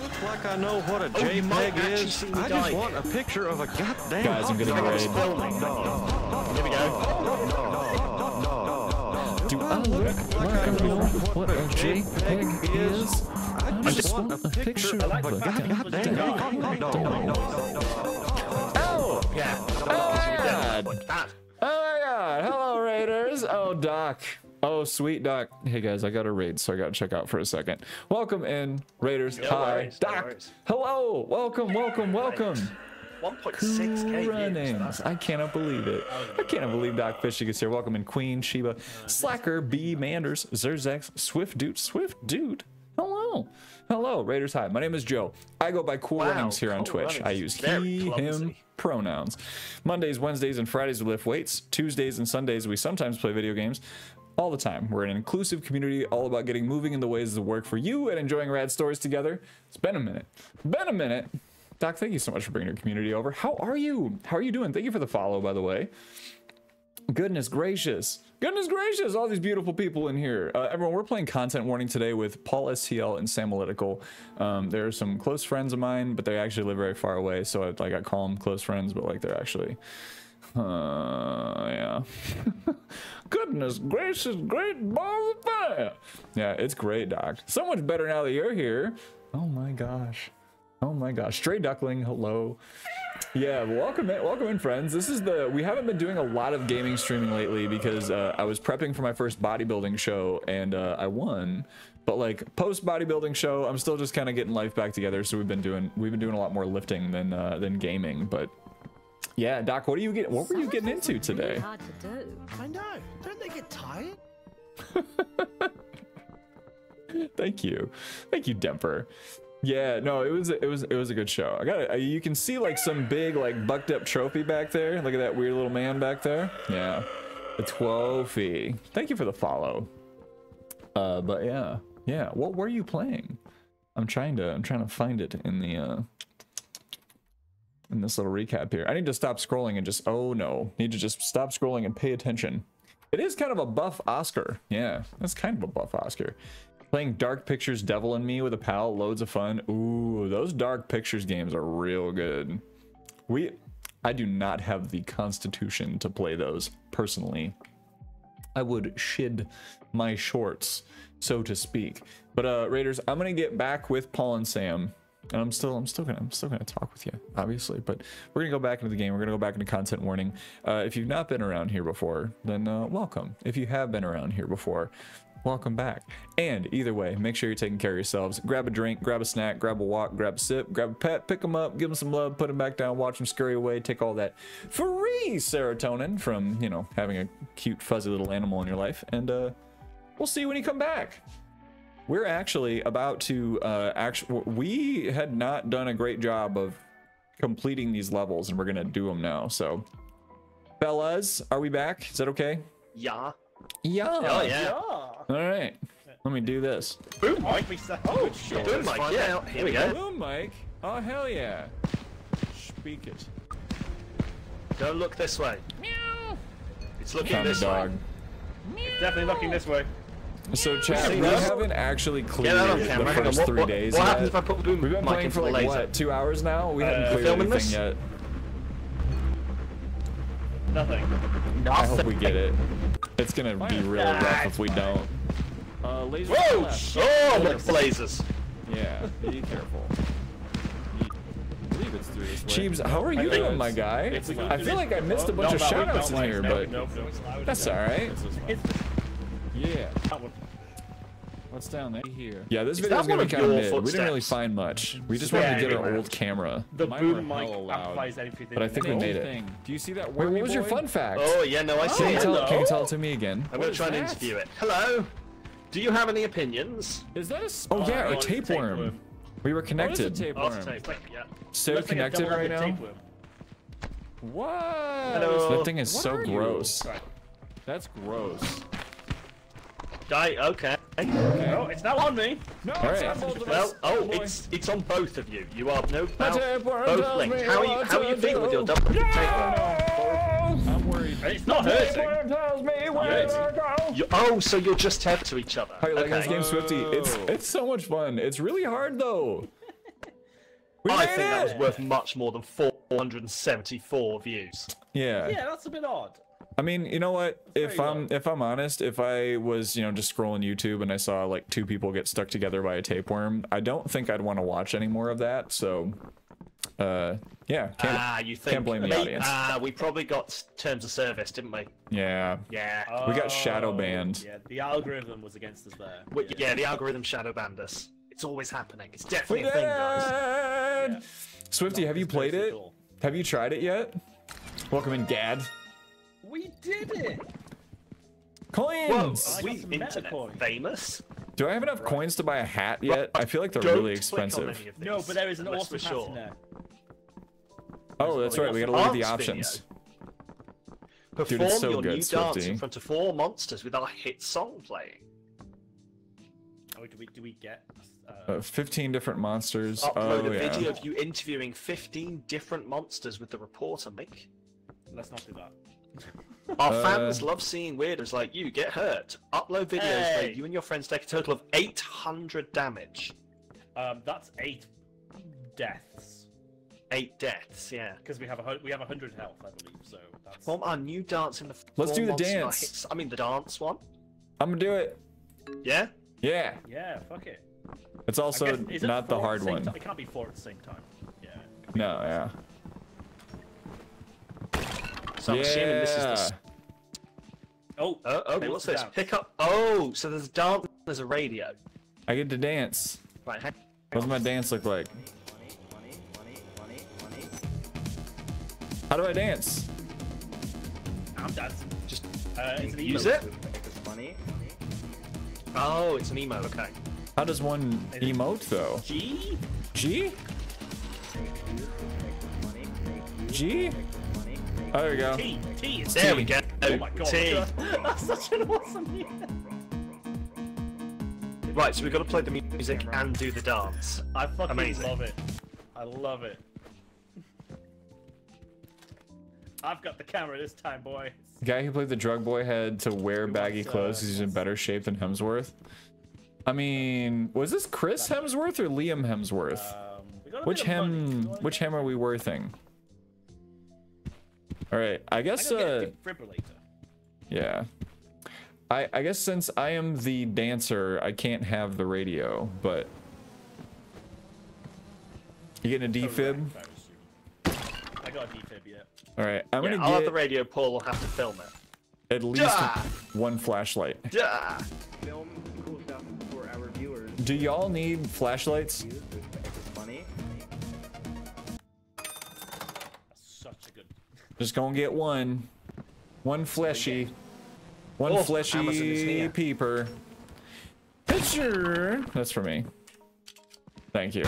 S5: Looks like I know what a
S3: Oh,
S5: JPEG is.
S3: see me
S5: I just want a picture of a goddamn
S1: Guys, I'm getting
S5: hot dog.
S1: raid.
S3: Here we go.
S1: Do I look like I know what a JPEG is? I
S5: just want a picture
S1: of
S5: of a
S1: a
S5: goddamn
S1: Oh!
S3: Yeah.
S1: Oh my god!
S3: Ah.
S1: Oh my god! Hello, Raiders! Oh, Doc. Oh, sweet Doc. Hey guys, I got a raid, so I gotta check out for a second. Welcome in, Raiders.
S3: No
S1: Hi,
S3: worries,
S1: Doc.
S3: worries.
S1: Hello, welcome, welcome, welcome.
S3: 1.6k
S1: Cool
S3: views.
S1: runnings. I cannot believe it. I cannot believe Doc Fishing is here. Welcome in Queen, Sheba, Slacker, B, Manders, Zerzex, Swift Dude, Swift Dude. Hello. Hello, Raiders. Hi, my name is Joe. I go by Cool
S3: Wow,
S1: Runnings here on
S3: Cool
S1: Twitch. I use
S3: Very
S1: he, him
S3: clumsy.
S1: Pronouns. Mondays, Wednesdays, and Fridays we lift weights. Tuesdays and Sundays we sometimes play video games. All the time. We're an inclusive community all about getting moving in the ways that work for you and enjoying rad stories together. It's been a minute. Been a minute. Doc, thank you so much for bringing your community over. How are you? How are you doing? Thank you for the follow, by the way. Goodness gracious. Goodness gracious, all these beautiful people in here. Uh, everyone, we're playing content warning today with Paul STL and Samalytical. Um, they're some close friends of mine, but they actually live very far away. So I, like I call them close friends, but like they're actually, uh, yeah. Goodness gracious, great balls of fire. Yeah, it's great, Doc. So much better now that you're here. Oh my gosh. Oh my gosh. Stray Duckling, hello. Yeah, welcome in, welcome in, friends. This is the we haven't been doing a lot of gaming streaming lately because uh, I was prepping for my first bodybuilding show and uh, I won. But like post bodybuilding show, I'm still just kind of getting life back together. So we've been doing we've been doing a lot more lifting than uh, than gaming. But yeah, Doc, what are you getting? What were you getting into today?
S6: Hard to do.
S7: I know. Don't they get tired?
S1: Thank you, thank you, Demper. Yeah, no, it was it was it was a good show. I got it. You can see like some big like bucked up trophy back there. Look at that weird little man back there. Yeah, the trophy. Thank you for the follow. Uh, but yeah, yeah. What were you playing? I'm trying to I'm trying to find it in the uh in this little recap here. I need to stop scrolling and just oh no, need to just stop scrolling and pay attention. It is kind of a buff Oscar. Yeah, that's kind of a buff Oscar. Playing Dark Pictures Devil and Me with a pal, loads of fun. Ooh, those Dark Pictures games are real good. We, I do not have the constitution to play those personally. I would shid my shorts, so to speak. But uh, Raiders, I'm gonna get back with Paul and Sam, and I'm still, I'm still gonna, I'm still gonna talk with you, obviously. But we're gonna go back into the game. We're gonna go back into content warning. Uh, if you've not been around here before, then uh, welcome. If you have been around here before, welcome back. And either way, make sure you're taking care of yourselves. Grab a drink, grab a snack, grab a walk, grab a sip, grab a pet, pick them up, give them some love, put them back down, watch them scurry away, take all that free serotonin from, you know, having a cute, fuzzy little animal in your life. And uh, we'll see you when you come back. We're actually about to uh, actually, we had not done a great job of completing these levels, and we're gonna do them now. So, fellas, are we back? Is that okay?
S3: Yeah.
S1: Yeah.
S3: Oh yeah.
S2: Yeah.
S1: All right. Let me do this.
S2: Boom, Mike. We oh shit.
S3: Boom, Mike. Yeah. Here we go.
S1: Boom, Mike. Oh hell yeah. Speak it.
S3: Don't look this way. It's looking
S1: Found a
S3: this
S1: dog.
S3: way.
S2: Definitely looking this way.
S1: So, Chad, we haven't actually cleared
S3: Get that on
S1: the
S3: camera.
S1: First
S3: what-
S1: three
S3: what-
S1: days.
S3: What
S1: yet.
S3: happens if I put Boom
S1: We've been playing for like
S3: laser?
S1: what, two hours now? We haven't
S2: Uh,
S1: cleared anything
S3: this?
S1: yet.
S2: Nothing.
S1: I hope we get it. It's gonna be real rough if we don't. Uh, laser.
S3: Whoa!
S1: left.
S3: Oh, look, blazers.
S1: Yeah, be careful.
S4: I believe it's through this.
S1: Cheebs, how are you doing, my guy?
S4: it's a-
S1: I feel like I missed a bunch
S2: No,
S1: of
S2: no, we
S1: shoutouts in here,
S2: Mike.
S1: but
S2: no, no, no.
S1: that's all right.
S4: It's this way.
S2: It's
S4: Yeah.
S2: That.
S4: What's down there? Here.
S1: Yeah, this
S3: Is
S1: video is gonna be kind of
S3: your
S1: mid. We didn't really find much. We just
S2: Yeah,
S1: wanted to get our
S2: anyway.
S1: old camera.
S2: The
S4: Mine
S2: boom mic
S4: hella loud.
S2: amplifies everything.
S1: But I think we made
S2: it.
S1: it.
S4: Do you see that?
S1: Wait, what was your fun fact?
S3: Oh yeah, no, I see
S1: Can you,
S3: it.
S1: tell, can you tell it to me again?
S3: I'm gonna
S4: is
S3: try and interview it. Hello. Do you have any opinions?
S4: Is that a? a? s-
S1: Oh yeah,
S2: Oh,
S1: a tapeworm.
S2: tapeworm.
S1: We were connected.
S4: What is a
S1: connected.
S4: tapeworm?
S3: Oh, tape. Yeah.
S1: So
S2: Looks like
S1: connected right now.
S4: What?
S3: Hello.
S1: That thing is
S4: What
S1: so gross.
S2: Right.
S4: That's gross.
S3: Die. Okay.
S2: Oh, it's now on me.
S4: No,
S1: All
S4: it's
S1: right.
S4: on
S3: Well,
S4: us.
S3: oh,
S4: oh
S3: it's it's on both of you. You are no both, both linked. How are you how are you feeling with your
S1: do.
S3: double tapeworm?
S4: I'm worried.
S2: It's not hurting.
S1: tells me where to go.
S3: You, oh, so you're just tethered to each other.
S1: How you like this
S3: Okay.
S1: game, Swifty? It's
S4: Oh.
S1: it's so much fun. It's really hard though. We
S3: I
S1: made
S3: think that was worth much more than 474 views.
S1: Yeah.
S2: Yeah, that's a bit odd.
S1: I mean, you know what? If I'm if I'm honest, if I was you know just scrolling YouTube and I saw like two people get stuck together by a tapeworm, I don't think I'd want to watch any more of that. So, uh, yeah, can't,
S3: Ah, you think?
S1: can't blame the
S3: Mate,
S1: audience.
S3: Ah, we probably got terms of service, didn't we?
S1: yeah.
S3: Yeah.
S1: We got shadow
S2: Oh,
S1: banned.
S2: Yeah, the algorithm was against us there.
S3: Well, yeah. the algorithm shadow banned us. It's always happening. It's
S1: We
S3: definitely
S1: did
S3: a thing, guys.
S1: it! Swifty, have you played it?
S2: Cool.
S1: Have you tried it yet? Welcome in, Gad.
S2: We did it.
S1: Coins.
S2: I got
S3: we
S2: some
S3: internet
S2: Metacoin.
S3: famous.
S1: Do I have enough coins to buy a hat yet? I feel like they're
S3: Don't
S1: really expensive.
S2: No, but there is an
S3: unless
S2: awesome
S3: we're
S2: hat
S3: sure.
S2: in there.
S1: Oh, that's right. We gotta look at the options.
S3: Perform
S1: it's so
S3: your
S1: good,
S3: new dance in front of four monsters with our hit song playing.
S2: Oh, do we do we get? Uh,
S1: Uh, 15 different monsters.
S3: Upload
S1: Oh,
S3: a
S1: yeah.
S3: video of you interviewing 15 different monsters with the reporter, Mick.
S2: let's not do that.
S3: Our
S1: Uh,
S3: fans love seeing weirdos like you get hurt. Upload videos where you and your friends take a total of 800 damage.
S2: Um, that's eight deaths
S3: Eight deaths, yeah.
S2: because we have a we have a hundred health, I believe. So that's
S3: Perform our new dance in the
S1: Let's do the
S3: monsters with our
S1: dance.
S3: hits- I mean, the dance one.
S1: I'm gonna do it.
S3: Yeah?
S1: Yeah.
S2: yeah, fuck it.
S1: It's also
S2: guess- is it
S1: not the hard
S2: same
S1: one.
S2: time? It can't be four at the same time. Yeah. it can't
S1: No,
S2: four at
S1: yeah.
S3: So I'm assuming this is the.
S1: Yeah.
S3: s-
S2: Oh,
S3: Oh, okay, what's this?
S2: dance?
S3: Pick up. Oh, so there's a dance. There's a radio.
S1: I get to dance.
S3: Right. hang-
S1: What does my dance look like? How do I dance?
S2: I'm dancing.
S3: Just
S2: Uh, it's an
S3: use it. Oh, it's an emo. Okay.
S1: How does one emote though?
S2: G?
S1: G? G? Oh, there we go.
S2: T. T is
S3: There
S1: T.
S3: we go.
S2: Oh my god.
S3: T.
S2: That's such an awesome name.
S3: Right, so we've got to play the music and do the dance.
S2: I fucking
S3: Amazing.
S2: love it. I love it. I've got the camera this time, boy.
S1: The guy who played the drug boy had to wear baggy
S2: wants, uh,
S1: clothes because he's in better shape than Hemsworth. I mean, was this Chris Hemsworth or Liam Hemsworth?
S2: Um, we got a
S1: Which
S2: bit money.
S1: hem? Which hem are we worthing? All right, I
S2: I
S1: guess.
S2: gotta
S1: Uh,
S2: get a defibrillator.
S1: yeah. I I guess since I am the dancer, I can't have the radio. But you getting a defib?
S2: I got a defib, yeah.
S1: All right, I'm
S3: Yeah,
S1: gonna
S3: I'll have the radio. Paul will have to film it.
S1: at least
S3: Ah!
S1: one flashlight.
S3: Yeah.
S4: film cool stuff for our viewers.
S1: Do y'all need flashlights? Just gonna get one. One fleshy. One
S3: Oh,
S1: fleshy peeper. Picture. That's for me. Thank you.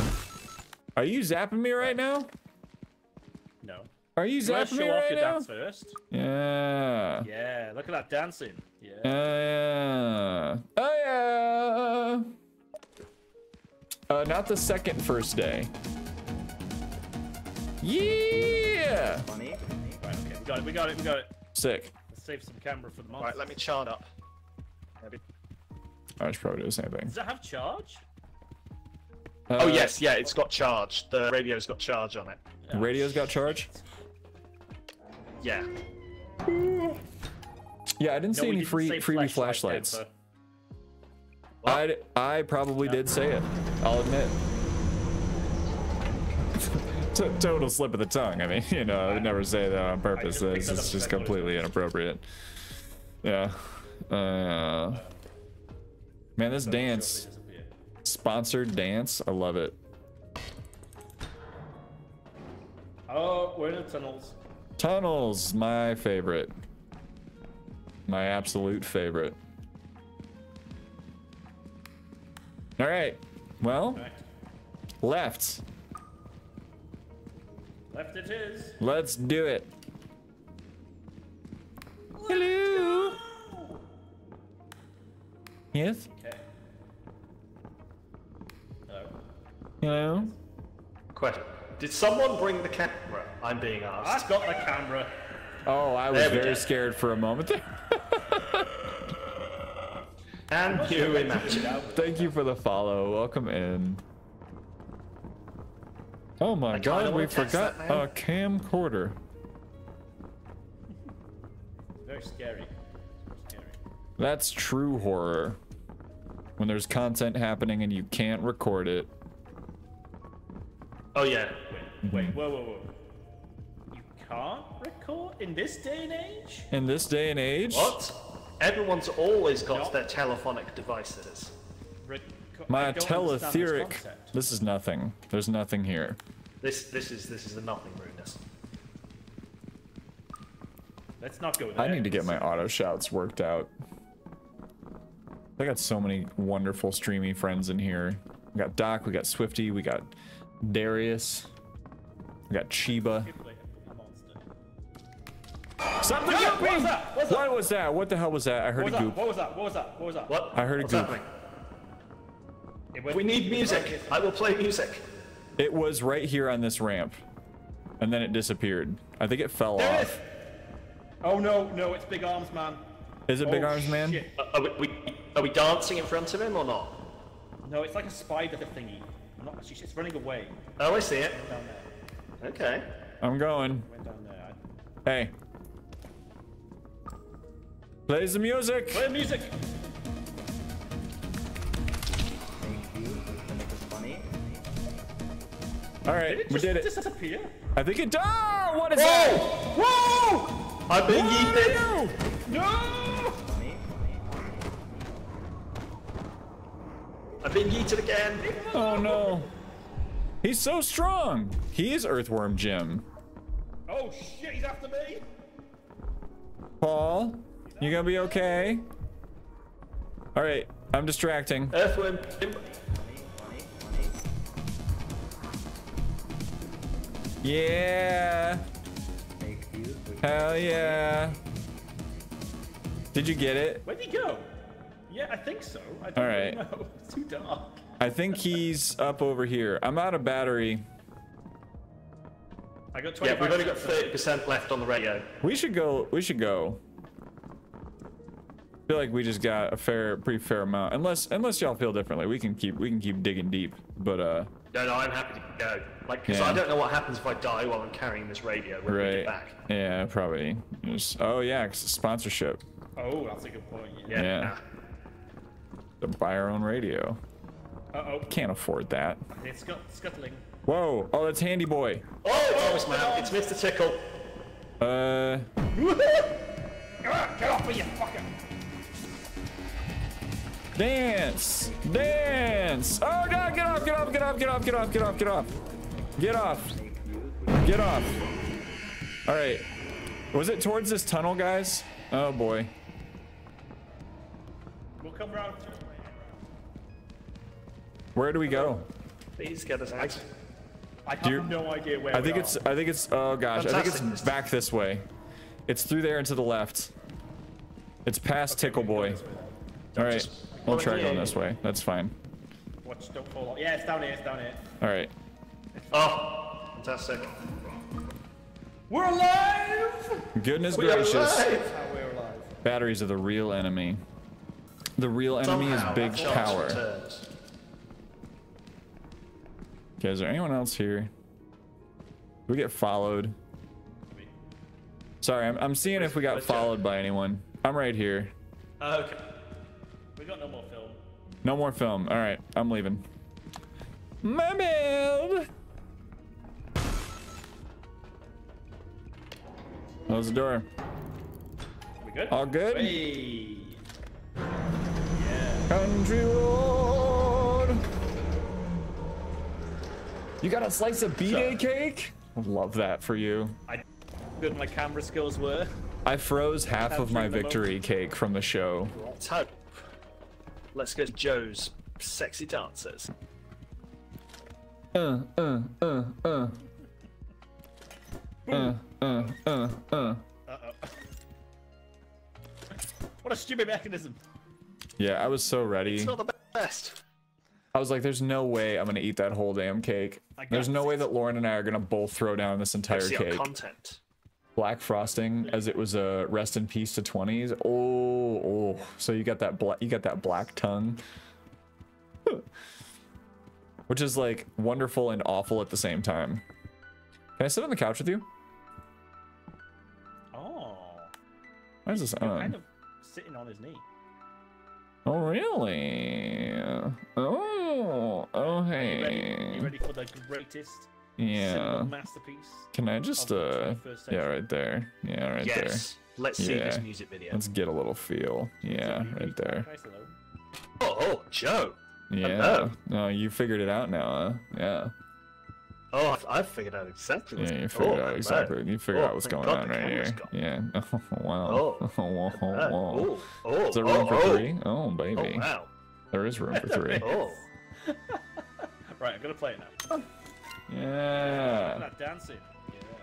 S1: Are you zapping me right now?
S2: No.
S1: Are you
S2: You
S1: zapping
S2: show
S1: me
S2: off
S1: right
S2: your
S1: now?
S2: dance first?
S1: Yeah.
S2: Yeah, look at that dancing. Yeah.
S1: Uh, oh yeah. Uh, not the second first day. Yeah.
S4: Money.
S2: Right, okay, we got it, we got it, we got it.
S1: Sick.
S2: Let's save some camera for the month.
S3: Right, let me chart up. Maybe.
S1: I should probably do the same thing.
S2: Does it have charge?
S3: Oh
S1: Uh,
S3: yes, yeah, it's got charge. The radio's got charge on it.
S1: The radio's got charge.
S3: Yeah.
S1: Yeah, I didn't
S2: No,
S1: see any
S2: didn't
S1: free freebie
S2: flashlight,
S1: flashlights.
S2: Denver.
S1: I I probably did say it. I'll admit. T- Total slip of the tongue. I mean, you know, I would never say that on purpose. This is just completely inappropriate. Yeah. Uh, man, this dance, sponsored dance, I love it.
S2: Oh, we're in the tunnels.
S1: Tunnels, my favorite. My absolute favorite. All right. Well, left.
S2: Left it is.
S1: Let's do it. Hello. Yes.
S2: Okay. Hello.
S1: Hello.
S3: Question. Did someone bring the camera? I'm being asked.
S2: I've got the camera.
S1: Oh, I was very
S3: go.
S1: scared for a moment there.
S3: Can you imagine?
S1: Thank you for the follow. Welcome in. Oh my
S3: kinda
S1: god, we forgot
S3: that
S1: a camcorder.
S2: Very scary. Very scary.
S1: That's true horror. When there's content happening and you can't record it.
S3: Oh yeah.
S2: Wait, whoa, whoa, whoa. You can't record in this day and age?
S1: In this day and age,
S3: What? Everyone's always got
S2: No.
S3: their telephonic devices.
S2: Reco-
S1: my
S2: I this
S1: teletheric. This is nothing. There's nothing here.
S3: This this is this is the nothing rudeness.
S2: Let's not go there.
S1: I need to get my auto shouts worked out. I got so many wonderful streamy friends in here. We got Doc, we got Swifty, we got Darius, we got Chiba. Something
S2: Yeah,
S1: got
S2: what was that? What's that?
S1: What was that? What the hell was that? I heard
S2: What was
S1: a
S2: that?
S1: goop.
S2: What was that? What was that? What was that?
S3: What?
S1: I heard a
S3: What's
S1: goop.
S3: happening?
S2: It went-
S3: We need music. I will play music.
S1: It was right here on this ramp. And then it disappeared. I think it fell
S2: There it
S1: off.
S2: is. Oh no, no, it's Big Arms Man.
S1: Is it Big
S2: Oh,
S1: Arms Man?
S2: shit.
S3: Uh, Are we, we are we dancing in front of him or not?
S2: No, it's like a spider thingy. I'm not, she's just running away.
S3: Oh, I see it.
S2: Down there.
S3: Okay.
S1: I'm going.
S2: Went down there. I...
S1: Hey. Play the music.
S2: Play music.
S1: All
S2: Did
S1: right,
S2: it
S1: we did it.
S2: disappear?
S1: I think it. Oh, what is that?
S2: Whoa!
S3: I'm being yeeted.
S4: Funny.
S3: I've been yeeted again.
S1: Oh no. He's so strong. He is Earthworm Jim.
S2: Oh shit, he's after me!
S1: Paul, you gonna be okay? All right, I'm distracting.
S3: Earthworm.
S4: Funny.
S1: Yeah.
S4: Make views. with-
S1: Hell yeah. Did you get it?
S2: Where'd he go? Yeah, I think so. I don't
S1: All right.
S2: really know. It's too dark.
S1: I think he's up over here. I'm out of battery.
S2: I got 25
S3: Yeah, we've only got 30% left on the radio.
S1: We should go. We should go. I feel like we just got a fair, pretty fair amount. Unless, unless y'all feel differently, we can keep, we can keep digging deep. But uh,
S3: No, no, I'm happy to go. Like, because
S1: Yeah.
S3: I don't know what happens if I die while I'm carrying this radio when we
S1: right?
S3: get back.
S1: Yeah, probably. Just, oh yeah, 'cause sponsorship.
S2: Oh, that's a good point.
S3: Yeah.
S1: Yeah. To buy our own radio.
S2: Uh oh.
S1: Can't afford that.
S2: It's scut- scuttling.
S1: Whoa! Oh, that's Handy Boy.
S3: Oh, it's Thomas Man. It's Mr. Tickle.
S1: Uh,
S2: Ah, get off me, you fucker!
S1: Dance! Dance! Oh god, get off, get off, get off, get off, get off, get off, get off. Get off. Get off. Alright. Was it towards this tunnel, guys? Oh boy.
S2: We'll come around.
S1: Where do we go?
S3: Please get us out.
S2: I, have
S1: you,
S2: no idea where
S1: I think it's I think it's oh gosh, Fantastic. I think it's back this way. It's through there and to the left. It's past okay, Tickle Boy. All right.
S3: Just...
S1: We'll try going this way. That's fine.
S2: Watch, don't fall off. Yeah, it's down here, it's down here.
S1: All right.
S3: Oh, fantastic.
S2: We're alive!
S1: Goodness
S3: We
S1: gracious.
S3: alive.
S2: We're alive.
S1: Batteries are the real enemy. The real enemy is big power.
S3: returns.
S1: Okay, is there anyone else here? We get followed. Sorry, I'm, I'm seeing if we got followed by anyone. I'm right here.
S3: Oh,
S2: okay. Got no more film.
S1: No more film. All right, I'm leaving. My bad. Close the door.
S2: We good?
S1: All good?
S2: Hey.
S1: Country road. You got a slice of B-Day cake? Love that for you.
S2: I good my camera skills were.
S1: I froze half of my victory cake from the show.
S3: Hope. Let's get Joe's sexy dancers.
S1: Uh, uh, uh, uh. Uh, uh, uh, uh. Uh-oh.
S2: What a stupid mechanism.
S1: Yeah, I was so ready.
S3: It's not the best.
S1: I was like, there's no way I'm gonna eat that whole damn cake. There's no
S2: this.
S1: way that Lauren and I are gonna both throw down this entire
S3: See our
S1: cake.
S3: content.
S1: Black frosting, as it was a rest in peace to 20s. Oh, oh. So you got that black, you got that black tongue, which is like wonderful and awful at the same time. Can I sit on the couch with you?
S2: Oh.
S1: Why is this
S2: You're
S1: on?
S2: kind of sitting on his knee.
S1: Oh, really? Oh, oh,
S2: You ready,
S1: hey.
S2: you ready for the greatest
S1: Yeah.
S2: masterpiece?
S1: Can I just, uh, yeah, right there. Yeah, right there.
S3: Yes. Let's see this music video.
S1: Let's get a little feel. Yeah, right there.
S3: Oh, oh, Joe.
S1: Yeah. No, you figured it out now, huh? Yeah.
S3: Oh, I've, I've figured out exactly what's
S1: Yeah, you
S3: oh,
S1: figured out
S3: hello.
S1: exactly. You figured
S3: Oh,
S1: out what's going
S3: God
S1: on right here.
S3: gone.
S1: Yeah. Oh, wow.
S3: Oh.
S1: Oh,
S3: Uh, oh, oh,
S1: Is there room
S3: oh,
S1: for
S3: oh.
S1: three? Oh,
S3: Oh,
S1: baby.
S3: wow.
S1: There is room for three.
S3: Oh.
S2: Right, I'm gonna play it now.
S1: Yeah.
S2: That dancing.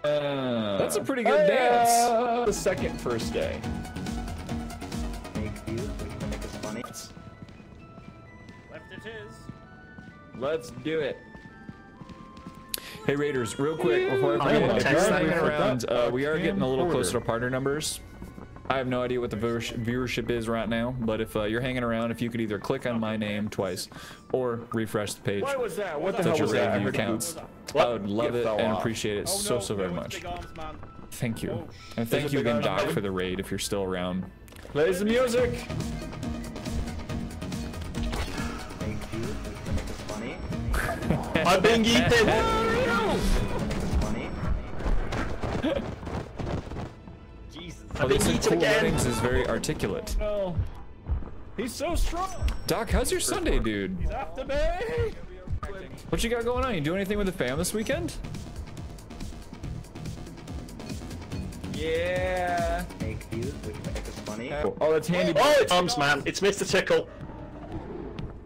S2: Yeah.
S1: That's a pretty good dance. The second first day.
S4: Make views. Make us funny.
S2: Left it is.
S1: Let's do it. Hey Raiders, real quick before I
S3: I am
S1: forget, if you're hanging around, uh, we are getting a little closer to partner numbers. I have no idea what the viewership is right now, but if uh, you're hanging around, if you could either click on my name twice or refresh the page,
S5: What was that? What the hell
S1: your
S5: was that? I
S1: rating
S5: heard
S1: counts. I would love
S5: You
S1: it and appreciate it
S2: Oh,
S1: so so very much.
S2: Arms.
S1: Thank you,
S2: Oh,
S1: and thank you again, Doc, for the raid if you're still around.
S5: Play the music.
S4: Make views. Make
S1: Oh, they
S3: I've been
S1: said Cool
S3: again.
S1: Runnings is very articulate.
S2: Oh, he's so strong.
S1: Doc, how's your Sunday, dude?
S2: He's after me.
S1: What you got going on? You do anything with the fam this weekend? Yeah.
S4: Make views, which make us funny.
S1: Oh, that's handy.
S3: Oh, it's Arms Man. It's Mr. Tickle.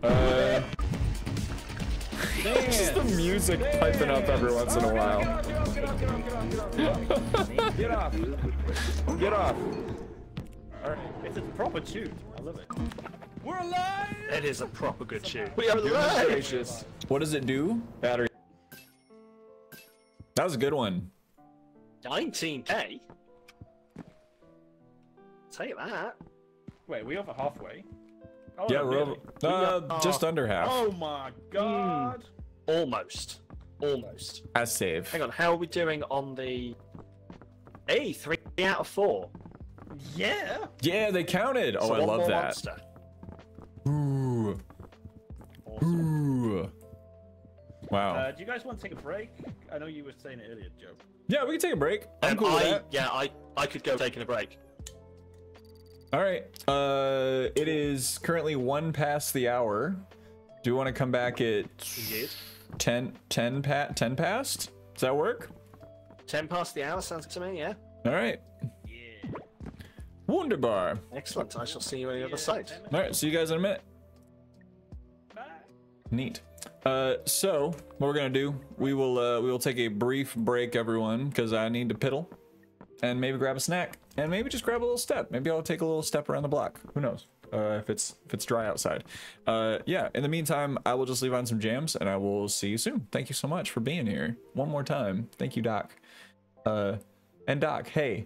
S1: Uh, just the music piping up every once in a while.
S2: Get off.
S1: Get off.
S2: Alright, It's a proper tune. I love it. We're alive.
S3: It is a proper good tune. We are live.
S1: What does it do? Battery. That was a good one.
S3: 19k. Take that.
S2: Wait, we over halfway? Oh,
S1: Yeah,
S2: no,
S1: we're over,
S2: really?
S1: uh, just under half.
S2: Oh my god.
S3: Almost. Almost.
S1: As save.
S3: Hang on, how are we doing on the. Hey, three out of four.
S2: Yeah.
S1: Yeah, they counted. Oh,
S3: So
S1: I
S3: one
S1: love
S3: more
S1: that.
S3: monster.
S1: Ooh. Ooh. Wow.
S2: Uh, do you guys want to take a break? I know you were saying it earlier, Joe.
S1: yeah, we can take a break. I'm
S3: Um,
S1: cool with
S3: I,
S1: that.
S3: yeah, I, I could go taking a break.
S1: All right. Uh, it is currently one past the hour. Do you want to come back at
S3: Indeed.
S1: 10, 10, pa- 10 past? Does that work?
S3: 10 past the hour sounds good to me, yeah?
S1: All right.
S2: Yeah.
S1: Wunderbar.
S3: Excellent. I shall see you on the other side.
S1: All right. See you guys in a minute.
S2: Bye.
S1: Neat. Uh, so what we're gonna do? We will uh, we will take a brief break, everyone, because I need to piddle, and maybe grab a snack, and maybe just grab a little step. Maybe I'll take a little step around the block. Who knows? Uh, if it's if it's dry outside. Uh, yeah. In the meantime, I will just leave on some jams, and I will see you soon. Thank you so much for being here one more time. Thank you, Doc. Uh, and Doc, hey,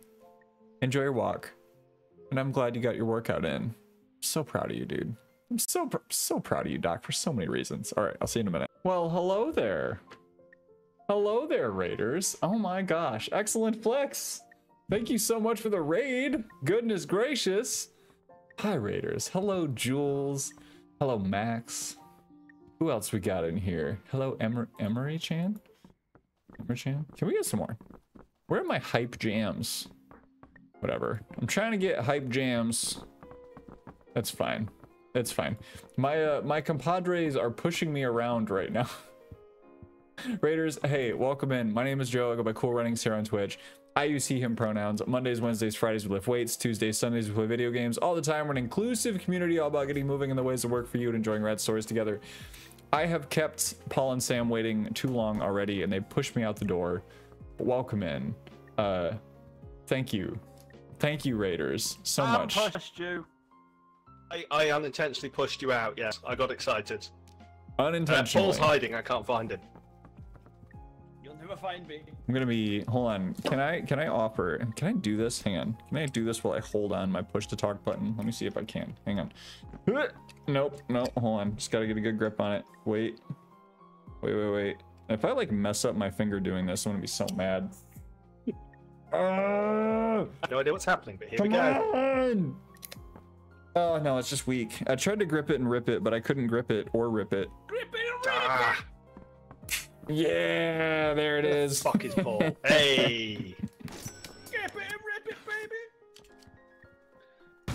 S1: enjoy your walk, and I'm glad you got your workout in. So proud of you, dude. I'm so pr- so proud of you, Doc, for so many reasons. All right, I'll see you in a minute. Well, hello there. Hello there, Raiders. Oh my gosh, excellent flex. Thank you so much for the raid. Goodness gracious. Hi, Raiders. Hello, Jules. Hello, Max. Who else we got in here? Hello, Emer- Emery Chan. Emery Chan. Can we get some more? Where are my hype jams? Whatever. I'm trying to get hype jams. That's fine. That's fine. My uh, my compadres are pushing me around right now. Raiders, hey, welcome in. My name is Joe. I go by CoelRunnings here on Twitch. I use he, him pronouns. Mondays, Wednesdays, Fridays, we lift weights. Tuesdays, Sundays, we play video games. All the time, we're an inclusive community all about getting moving in the ways that work for you and enjoying rad stories together. I have kept Paul and Sam waiting too long already, and they pushed me out the door. Welcome in. Uh, thank you. Thank you, Raiders, so
S3: I
S1: much.
S3: pushed you. I, I unintentionally pushed you out, yes. I got excited. Uh,
S1: Unintentionally.
S3: Paul's hiding, I can't find him.
S2: You'll find me.
S1: I'm gonna be. Hold on. Can I? Can I offer? Can I do this? Hang on. Can I do this while I hold on my push to talk button? Let me see if I can. Hang on. Nope. No. Hold on. Just gotta get a good grip on it. Wait. Wait. Wait. Wait. If I like mess up my finger doing this, I'm gonna be so mad. Ah,
S3: No idea what's happening, but here
S1: come
S3: we go.
S1: on. Oh no, it's just weak. I tried to grip it and rip it, but I couldn't grip it or rip it.
S3: Grip it and rip ah,
S1: Yeah, there it is.
S3: fuck is Paul? hey!
S2: Rip it, rip it, baby.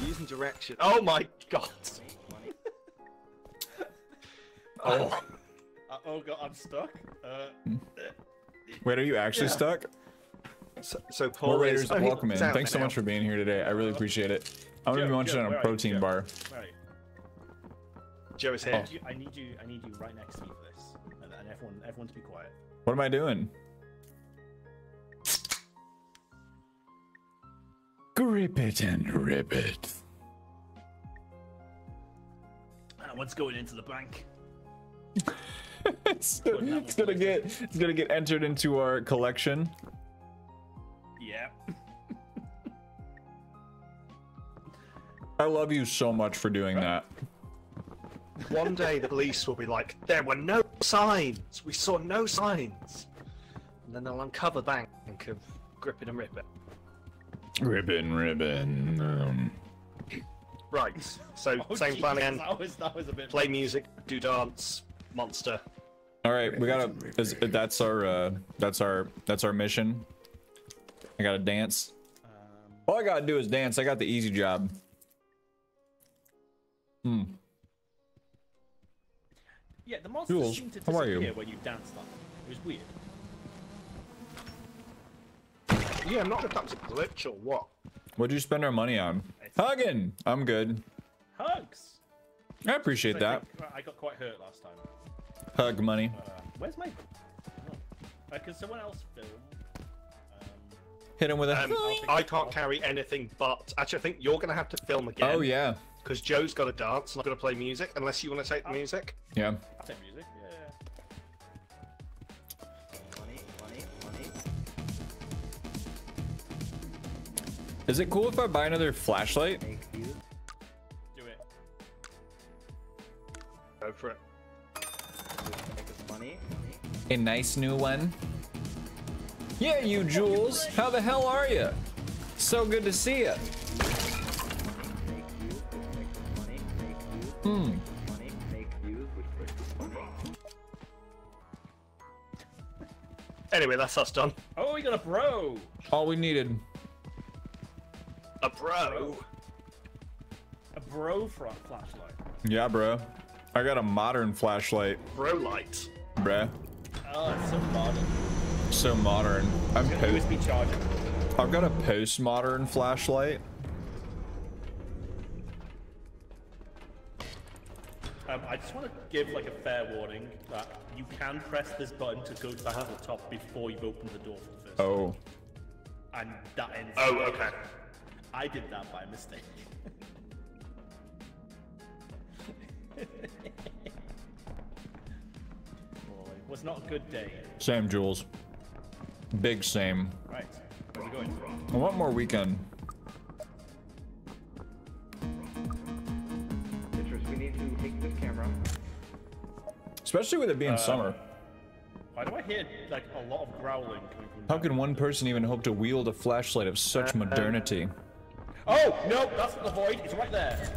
S3: Using direction. Oh my god! oh,
S2: Uh, oh god, I'm stuck. Uh,
S1: Wait, are you actually
S3: Yeah.
S1: stuck?
S3: so, so Paul
S1: More
S3: is-
S1: Raiders,
S3: oh,
S1: welcome in. Thanks so
S3: now.
S1: much for being here today. I really appreciate it. I'm gonna be
S2: Joe,
S1: munching
S2: Joe,
S1: on a
S2: are you,
S1: protein bar.
S2: right.
S3: Joe is
S1: Oh.
S3: here.
S2: I need you- I need you. I need you right next to me everyone, everyone to be quiet.
S1: What am I doing? Grip it and rip it.
S2: Uh, what's going into the bank?
S1: it's, it's gonna get it's gonna get entered into our collection.
S2: Yeah.
S1: I love you so much for doing that.
S3: One day the police will be like, there were no signs. We saw no signs. And then they'll uncover the bank of grip it and rip it.
S1: Ribbon, ribbon. Um,
S3: Right. So
S2: Oh,
S3: same plan again.
S2: That was that was a bit.
S3: Play music, do dance, monster.
S1: all right, we gotta. Is, that's our. Uh, that's our. That's our mission. I gotta dance.
S2: Um,
S1: All I gotta do is dance. I got the easy job. Hmm.
S2: Yeah, the monsters
S1: Jules,
S2: seem to
S1: how are you?
S2: disappear when you dance like that. It was weird.
S3: Yeah, I'm not sure if that's a glitch or what.
S1: What'd you spend our money on? Hugging. I'm good.
S2: Hugs.
S1: I appreciate
S2: I
S1: that.
S2: think I got quite hurt last time.
S1: Hug money.
S2: Uh, where's my? Oh. Uh, can someone else film? Um,
S1: Hit him with a.
S3: Um, I can't carry anything but. Actually, I think you're going to have to film again.
S1: oh yeah.
S3: Because Joe's got to dance and I'm going to play music, unless you want to take the music.
S1: Yeah.
S2: I'll take music. Yeah.
S4: Money, money, money.
S1: Is it cool if I buy another flashlight?
S2: Do it.
S3: Go for it.
S4: Make us money, money.
S1: A nice new one. Yeah, you Jules. How the hell are you? So good to see you.
S4: Money.
S3: Anyway, that's us done.
S2: Oh, we got a bro.
S1: All we needed.
S3: A bro.
S2: A bro front flashlight.
S1: Yeah, bro. I got a modern flashlight,
S3: Bro light.
S1: bruh.
S2: Oh, it's so modern.
S1: So modern. I'm
S2: Got
S1: po-
S2: USB charger.
S1: I've got a postmodern flashlight.
S2: Um, I just want to give like a fair warning that you can press this button to go back to the top before you've opened the door for the first time.
S1: Oh.
S2: And that ends.
S3: Oh, okay.
S2: I did that by mistake. Boy, was not a good day.
S1: Same, Jules. Big same.
S2: Right, where are we going?
S1: I want more weekend.
S4: We need to take this camera.
S1: Especially with it being uh, summer.
S2: Why do I hear like a lot of growling coming from?
S1: How can one person even hope to wield a flashlight of such uh, modernity?
S2: Oh no, that's not the void. It's right there.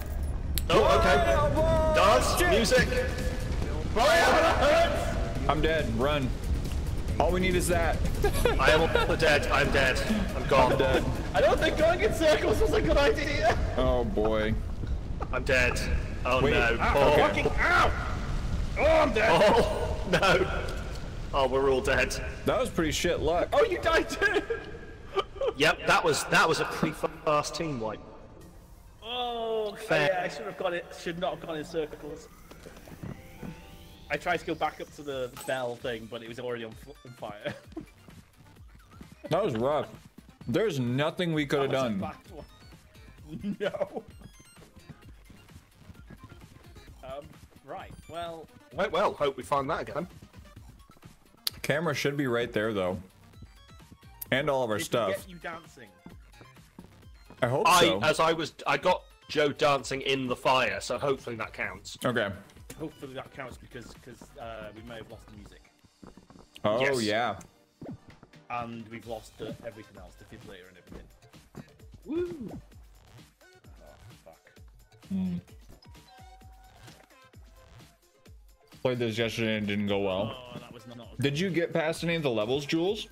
S3: Oh, okay. Oh, Dance, music.
S1: I'm dead. Run. All we need is that.
S3: I am also dead. I'm dead. I'm gone.
S1: I'm dead.
S2: I don't think going in circles was a good idea.
S1: Oh boy.
S3: I'm dead. Oh
S1: Wait,
S3: no.
S2: Ah,
S3: Oh,
S2: Fucking ow! Oh, I'm dead.
S3: oh no. Oh, we're all dead.
S1: That was pretty shit luck.
S2: Oh, you died too.
S3: Yep, that was that was a pretty fast team wipe.
S2: Oh,
S3: Fair.
S2: yeah, I should have gone it. Should not have gone in circles. I tried to go back up to the bell thing, but it was already on, on fire.
S1: That was rough. There's nothing we could have
S2: That was a
S1: done.
S2: one. No. Right. Well.
S3: Right, well, hope we find that again.
S1: Camera should be right there though. And all of our
S2: Did
S1: stuff.
S2: get you dancing?
S1: I hope
S3: I,
S1: so.
S3: as I was, I got Joe dancing in the fire, so hopefully that counts.
S1: Okay.
S2: Hopefully that counts because because uh, we may have lost the music
S1: Oh
S3: Yes.
S1: yeah.
S2: and we've lost uh, everything else, the defibrillator and everything.
S3: Woo!
S2: Oh fuck.
S1: Played this yesterday and didn't go well.
S2: Oh, that was not. not
S1: Did you get past any of the levels, Jules?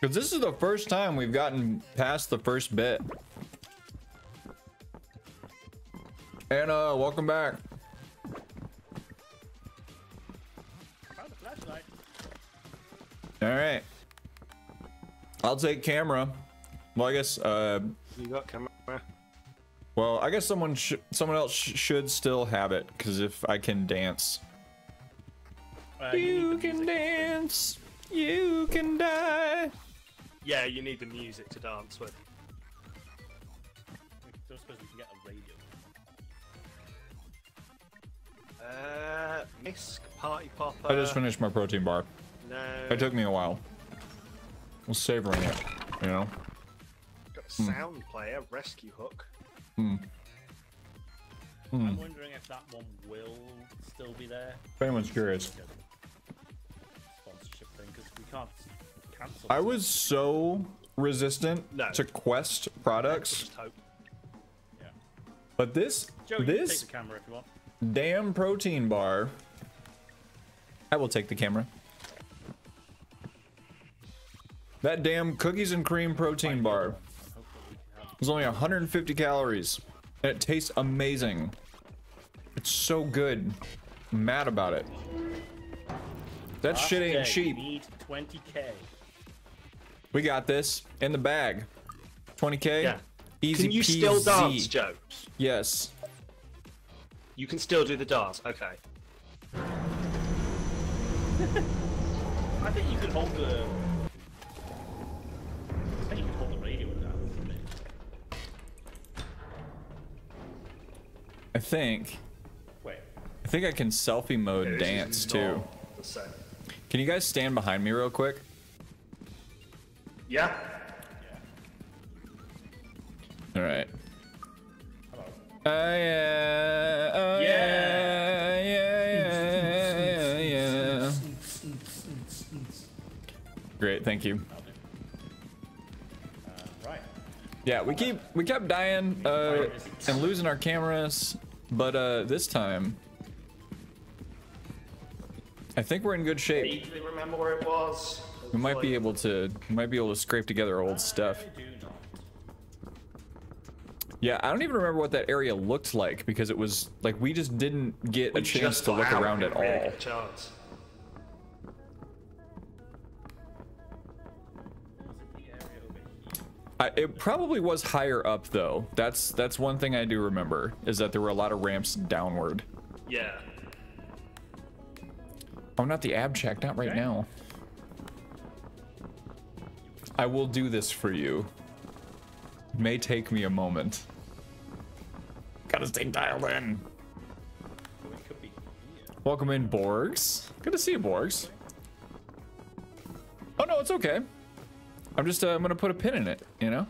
S1: Because this is the first time we've gotten past the first bit. Anna, welcome back.
S2: Found the flashlight.
S1: All right. I'll take camera. Well, I guess. Uh,
S3: You got camera.
S1: Well, I guess someone sh- someone else sh- should still have it because if I can dance,
S2: Uh, you
S1: you can dance. You can die.
S3: Yeah, you need the music to dance with.
S2: I don't suppose we can get a radio.
S3: Uh, Misk Party Popper.
S1: I just finished my protein bar.
S3: No.
S1: It took me a while. I was savoring it, you know.
S3: Got a sound player, rescue hook.
S1: Hmm.
S2: I'm wondering if that one will still be there.
S1: If anyone's curious.
S2: Sponsorship thing because we can't cancel.
S1: I was so resistant
S3: No.
S1: to Quest products,
S2: Yeah.
S1: but this
S2: Joe,
S1: this
S2: camera if you want.
S1: damn protein bar. I will take the camera. That damn cookies and cream protein bar. There's only 150 calories. And it tastes amazing. It's so good. I'm mad about it. That shit
S2: Okay,
S1: ain't cheap.
S2: We need 20k.
S1: We got this in the bag. 20k.
S3: Yeah.
S1: Easy
S3: Can you
S1: peasy.
S3: still dance, Joe?
S1: Yes.
S3: You can still do the dance. Okay.
S2: I think you could hold the. I think. Wait.
S1: I think I can selfie mode dance too.
S3: not the same.
S1: Can you guys stand behind me real quick?
S3: Yeah. yeah.
S1: All right. Oh yeah. Oh yeah. Yeah. Yeah. Yeah. Great, thank you.
S2: Right.
S1: Yeah, we keep we kept dying uh, and losing our cameras, but uh, this time I think we're in good shape.
S3: Remember where it was.
S1: We might be able to we might be able to scrape together old stuff. Yeah, I don't even remember what that area looked like because it was like we just didn't get
S3: We
S1: a chance to look around at all. I, it probably was higher up though. That's that's one thing I do remember is that there were a lot of ramps downward.
S3: Yeah.
S1: I'm oh, not the ab check, not right now. I will do this for you. It May take me a moment. Gotta stay dialed in.
S2: We could be here.
S1: Welcome in, Borgs. Good to see you, Borgs. Oh no, it's okay. I'm just uh, I'm gonna put a pin in it, you know.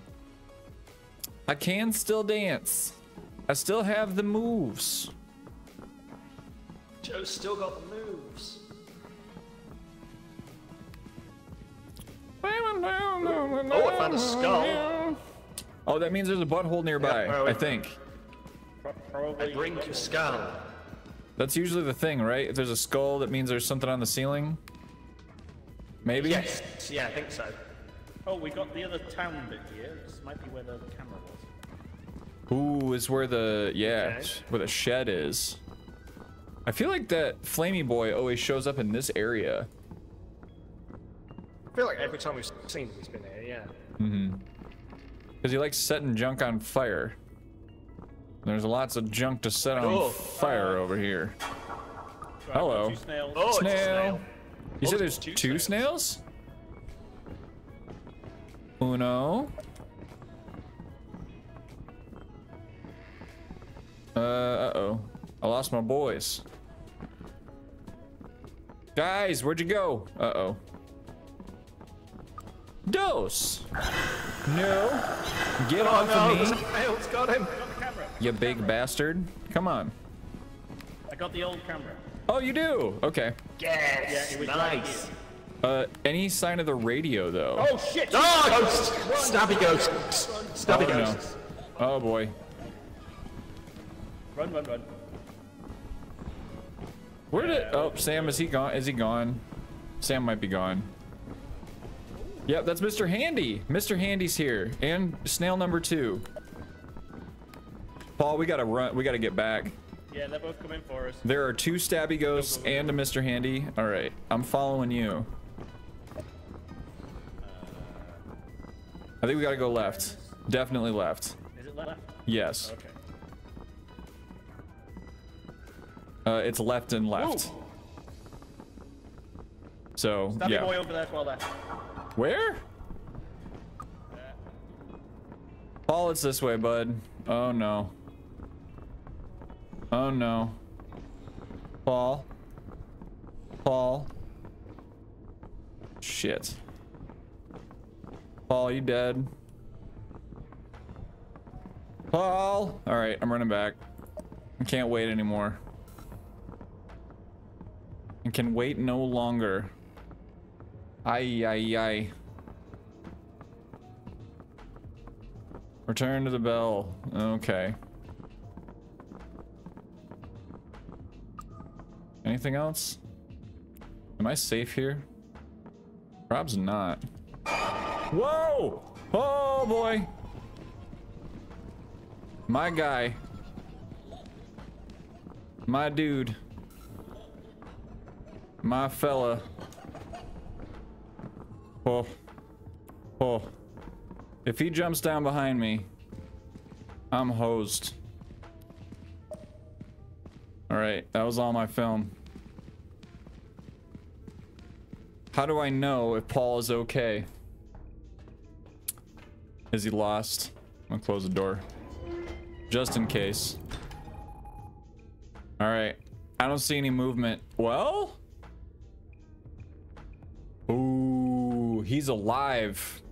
S1: I can still dance. I still have the moves.
S3: Joe's still got the moves.
S1: Oh,
S3: I found a skull.
S1: Oh, that means there's a butthole nearby.
S3: Yeah, where?
S1: I think.
S2: Pro-
S3: I bring you skull.
S1: That's usually the thing, right? If there's a skull, that means there's something on the ceiling. Maybe.
S3: Yes. Yeah, I think so.
S2: Oh, we got the other town bit here. This might be where the camera was.
S1: Ooh, is where the yeah,
S3: Okay.
S1: where the shed is. I feel like that flamey boy always shows up in this area.
S3: I feel like every time we've seen him, he's been here. Yeah. Mm-hmm.
S1: Because he likes setting junk on fire. There's lots of junk to set on
S3: Oh.
S1: fire over here. Hello.
S2: Two snails.
S3: Oh, it's a
S1: Snail.
S3: snail.
S1: You
S3: Oh,
S1: said
S3: there's
S1: there's two,
S3: two
S1: snails? Uno. Uh, uh-oh. I lost my boys. Guys, where'd you go? Uh-oh. Dos! No! Get off
S3: Oh,
S1: of me,
S3: snail's got him.
S2: I got camera.
S1: you big bastard. Come on.
S2: I got the old camera.
S1: Oh, you do? Okay.
S3: Yes.
S2: Yeah, it was
S3: nice.
S2: here.
S1: Uh, any sign of the radio, though?
S2: Oh shit!
S3: Oh, ghost! Stabby ghost! Stabby
S1: Oh, no.
S3: ghost!
S1: Oh, boy.
S2: Run, run, run.
S1: Where did? Oh, Sam, is he gone? Is he gone? Sam might be gone. Yep, that's Mr. Handy. Mr. Handy's here, and snail number two. Paul, we gotta run. We gotta get back.
S2: Yeah, they're both coming for us.
S1: There are two stabby ghosts and a Mr. Handy. All right, I'm following you. I think we gotta go left. Definitely left.
S2: Is it left?
S1: Yes.
S2: Okay.
S1: Uh, it's left and left.
S2: Ooh.
S1: So
S2: Stabby
S1: yeah.
S2: boy over there well there.
S1: Where? Paul, it's this way, bud. Oh no. Oh no. Paul. Paul. Shit. Paul, you dead? Paul! Alright, I'm running back. I can't wait anymore. I can wait no longer. Ay, ay, ay. Return to the bell. Okay. Anything else? Am I safe here? Rob's not. Whoa! Oh boy! My guy. My dude. My fella. Oh. Oh. If he jumps down behind me, I'm hosed. Alright, that was all my film. How do I know if Paul is okay? Is he lost? I'm gonna close the door. Just in case. Alright. I don't see any movement. Well? Ooh, he's alive.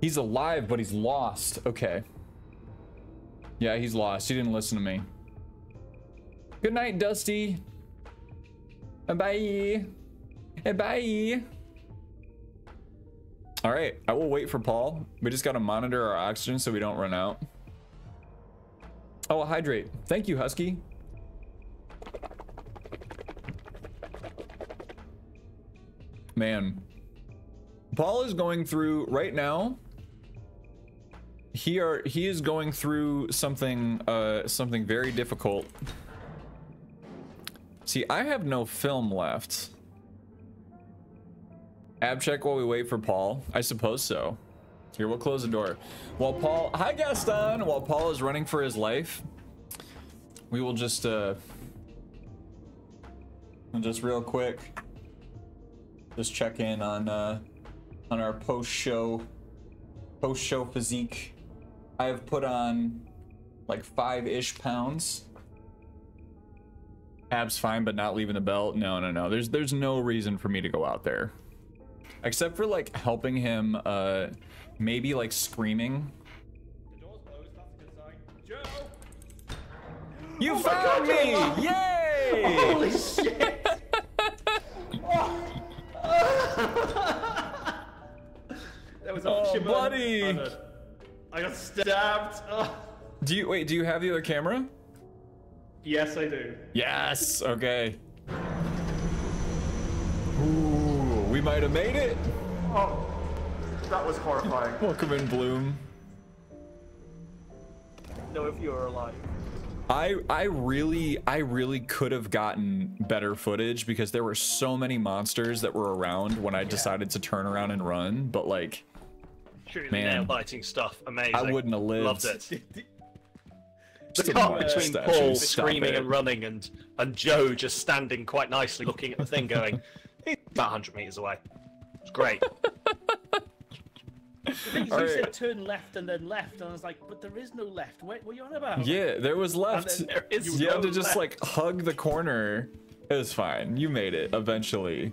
S1: He's alive, but he's lost. Okay. Yeah, he's lost. He didn't listen to me. Good night, Dusty. Bye. Bye. All right, I will wait for Paul. We just got to monitor our oxygen so we don't run out. Oh, hydrate. Thank you, Husky. Man. Paul is going through right now. He are he is going through something uh something very difficult. See, I have no film left. Ab check while we wait for Paul. I suppose so. Here, we'll close the door. While Paul, hi Gaston. While Paul is running for his life, we will just uh, just real quick, just check in on uh, on our post show, post show physique. I have put on like five ish pounds. Abs fine, but not leaving the belt. No, no, no. There's there's no reason for me to go out there except for like helping him uh maybe like screaming you found me yay
S2: Holy shit! that was a
S1: Oh,
S2: shimmer.
S1: buddy.
S2: Oh, no. I got stabbed. Oh.
S1: do you wait do you have the other camera
S2: Yes, I do.
S1: yes okay Ooh, we might have made it
S2: Oh, that was horrifying.
S1: welcome in bloom
S2: know if you were alive.
S1: I I really I really could have gotten better footage because there were so many monsters that were around when I decided to turn around and run, but like
S3: Truly
S1: Man.
S3: nail biting stuff. Amazing.
S1: I wouldn't have lived.
S3: Loved it. The
S1: Just
S3: cut between
S1: mustache,
S3: Paul
S1: stop
S3: screaming
S1: it.
S3: and running and and Joe just standing quite nicely looking at the thing going, he's about 100 meters away. It's great.
S2: The thing is, you
S1: Alright.
S2: said turn left and then left, and I was like, but there is no left. What, what are you on about?
S1: Yeah, there was left.
S2: then
S3: there is
S1: you had to
S3: no
S1: just
S3: left.
S1: like hug the corner. It was fine. You made it eventually.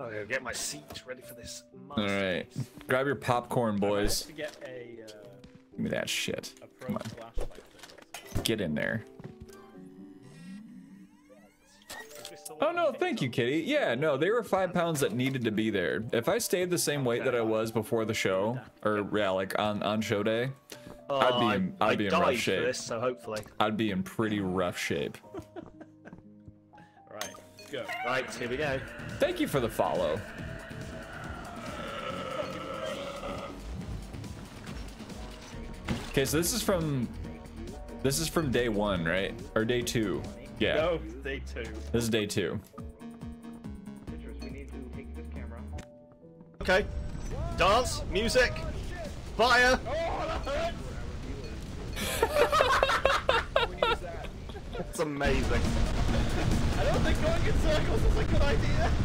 S3: I'm gonna get my seat ready for this.
S1: All right, grab your popcorn,
S2: I
S1: boys.
S2: have to get a, uh,
S1: Give me that shit.
S2: a pro
S1: Come on, get in there. Oh no, thank you, Kitty. Yeah, no, they were five pounds that needed to be there. If I stayed the same weight that I was before the show, or yeah, like on on show day,
S3: Oh,
S1: I'd be in- I'd
S3: I
S1: be in rough shape.
S3: this, so hopefully.
S1: I'd be in pretty rough shape.
S2: Right, let's go.
S3: Right, here we go.
S1: Thank you for the follow. Okay, so this is from this is from day one, right? Or day two? Yeah,
S2: Go, day two.
S1: this is day two.
S4: We need to take this camera.
S3: Okay. Dance, music, fire. Oh, it's amazing.
S2: I don't think going in circles is a good idea.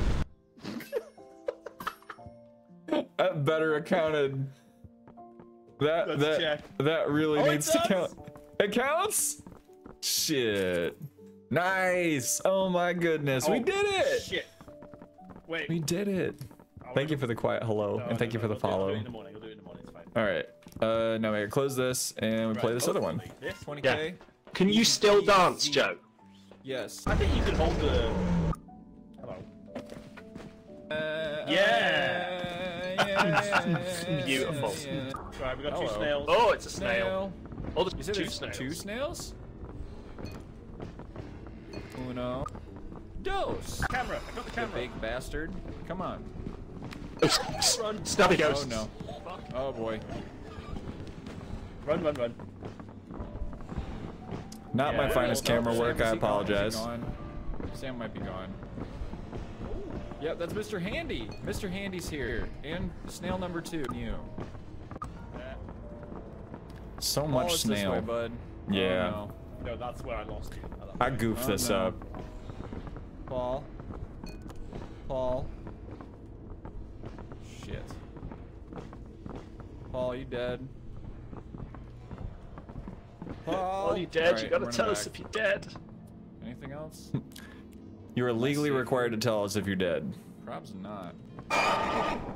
S1: That better accounted. That
S2: Let's
S1: that
S2: check.
S1: that really
S2: Oh, it
S1: needs to count. It counts. Shit. Nice. Oh my goodness, we
S2: Oh,
S1: did it.
S2: Shit. Wait.
S1: We did it. Thank you for the quiet hello,
S2: No,
S1: and thank
S2: no,
S1: you for
S2: no,
S1: the
S2: I'll
S1: follow.
S2: do it in the morning. I'll do it in the morning. It's fine.
S1: All right. Uh, now we gotta close this and we play
S2: Right,
S1: this other one.
S2: This
S1: 20k.
S3: Yeah. Can you still dance, Joe?
S1: Yes.
S2: I think you can hold the. Hello.
S1: Uh,
S2: Yeah.
S1: yeah.
S3: Beautiful.
S1: yeah.
S2: Right, we got two snails.
S3: Oh, it's a snail.
S1: Snail.
S3: Oh,
S1: You
S3: there's
S1: said
S3: two snails.
S1: two snails? Uno. Dos.
S2: Camera. I got the
S1: You
S2: camera.
S1: big bastard. Come on.
S3: Run. Snubby
S1: Oh
S3: ghosts.
S1: no. Oh boy.
S2: Run, run, run.
S1: Not my finest camera work.
S8: Sam,
S1: I
S8: is he gone? Is he
S1: apologize.
S8: Sam might be gone. Yep, that's Mr. Handy. Mr. Handy's here. And snail number two. You.
S1: So
S8: Oh,
S1: much
S8: it's this
S1: snail.
S8: way, bud. Oh,
S1: Yeah.
S8: no.
S2: No, that's where I lost you. At that
S1: I goofed
S8: Oh,
S1: this
S8: no.
S1: up.
S8: Paul. Paul. Shit. Paul, you dead? Paul.
S3: Oh, you dead?
S8: Alright,
S3: you gotta
S8: running
S3: tell us if you're dead.
S8: Anything else?
S1: You are legally required to tell us if you're dead.
S8: Probs not.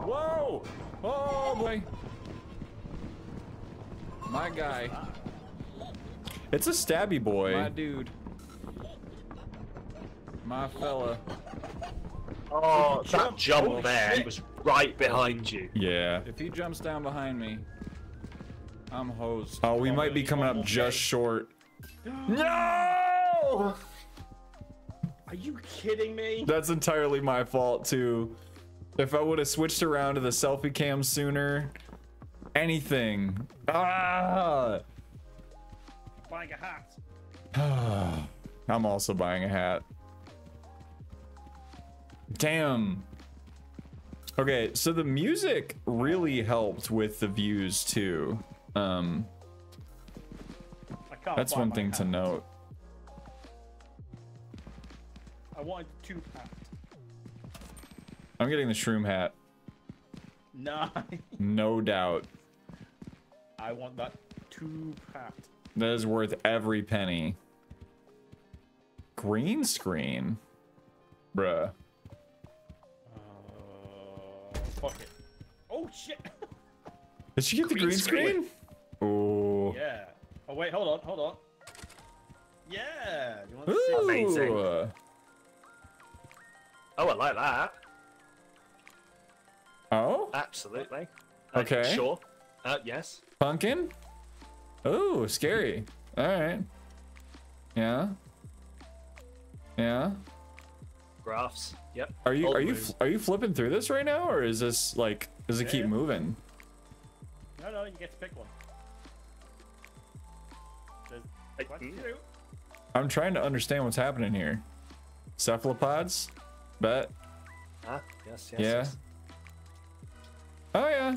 S8: Whoa! Oh boy! My guy,
S1: It's a stabby boy.
S8: my dude, my fella.
S3: Oh, that
S2: jump?
S3: jump
S2: Holy
S3: there
S2: shit.
S3: was right behind you.
S1: Yeah.
S8: If he jumps down behind me, I'm hosed.
S1: Oh, we
S2: Oh,
S1: might be coming up just
S2: day?
S1: short. No!
S2: Are you kidding me?
S1: That's entirely my fault too. If I would have switched around to the selfie cam sooner, anything. Ah!
S2: Buying a hat.
S1: I'm also buying a hat. Damn. Okay, so the music really helped with the views too. Um,
S2: I can't.
S1: that's one thing to note.
S2: I wanted two hat.
S1: I'm getting the shroom hat,
S2: Nine.
S1: no doubt.
S2: I want that two hat.
S1: That is worth every penny. Green screen? Bruh.
S2: Uh, fuck it. Oh shit.
S1: Did she get the
S3: Green
S1: green screen? Oh.
S2: yeah. Oh wait, hold on, hold on. Yeah. You want to see?
S3: Amazing. Oh, I like that.
S1: Oh?
S3: Absolutely. Uh,
S1: Okay.
S3: Sure. Uh, yes.
S1: Pumpkin? Ooh, scary. Alright. Yeah. Yeah.
S3: Graphs. Yep.
S1: Are you
S3: Old
S1: are you are you flipping through this right now or is this like does it keep moving?
S2: No, no, you get to pick one. There's
S3: Like,
S2: quite a
S3: mm.
S1: I'm trying to understand what's happening here. Cephalopods? Bet.
S3: Ah, yes, yes.
S1: Yeah.
S3: yes.
S1: Oh yeah.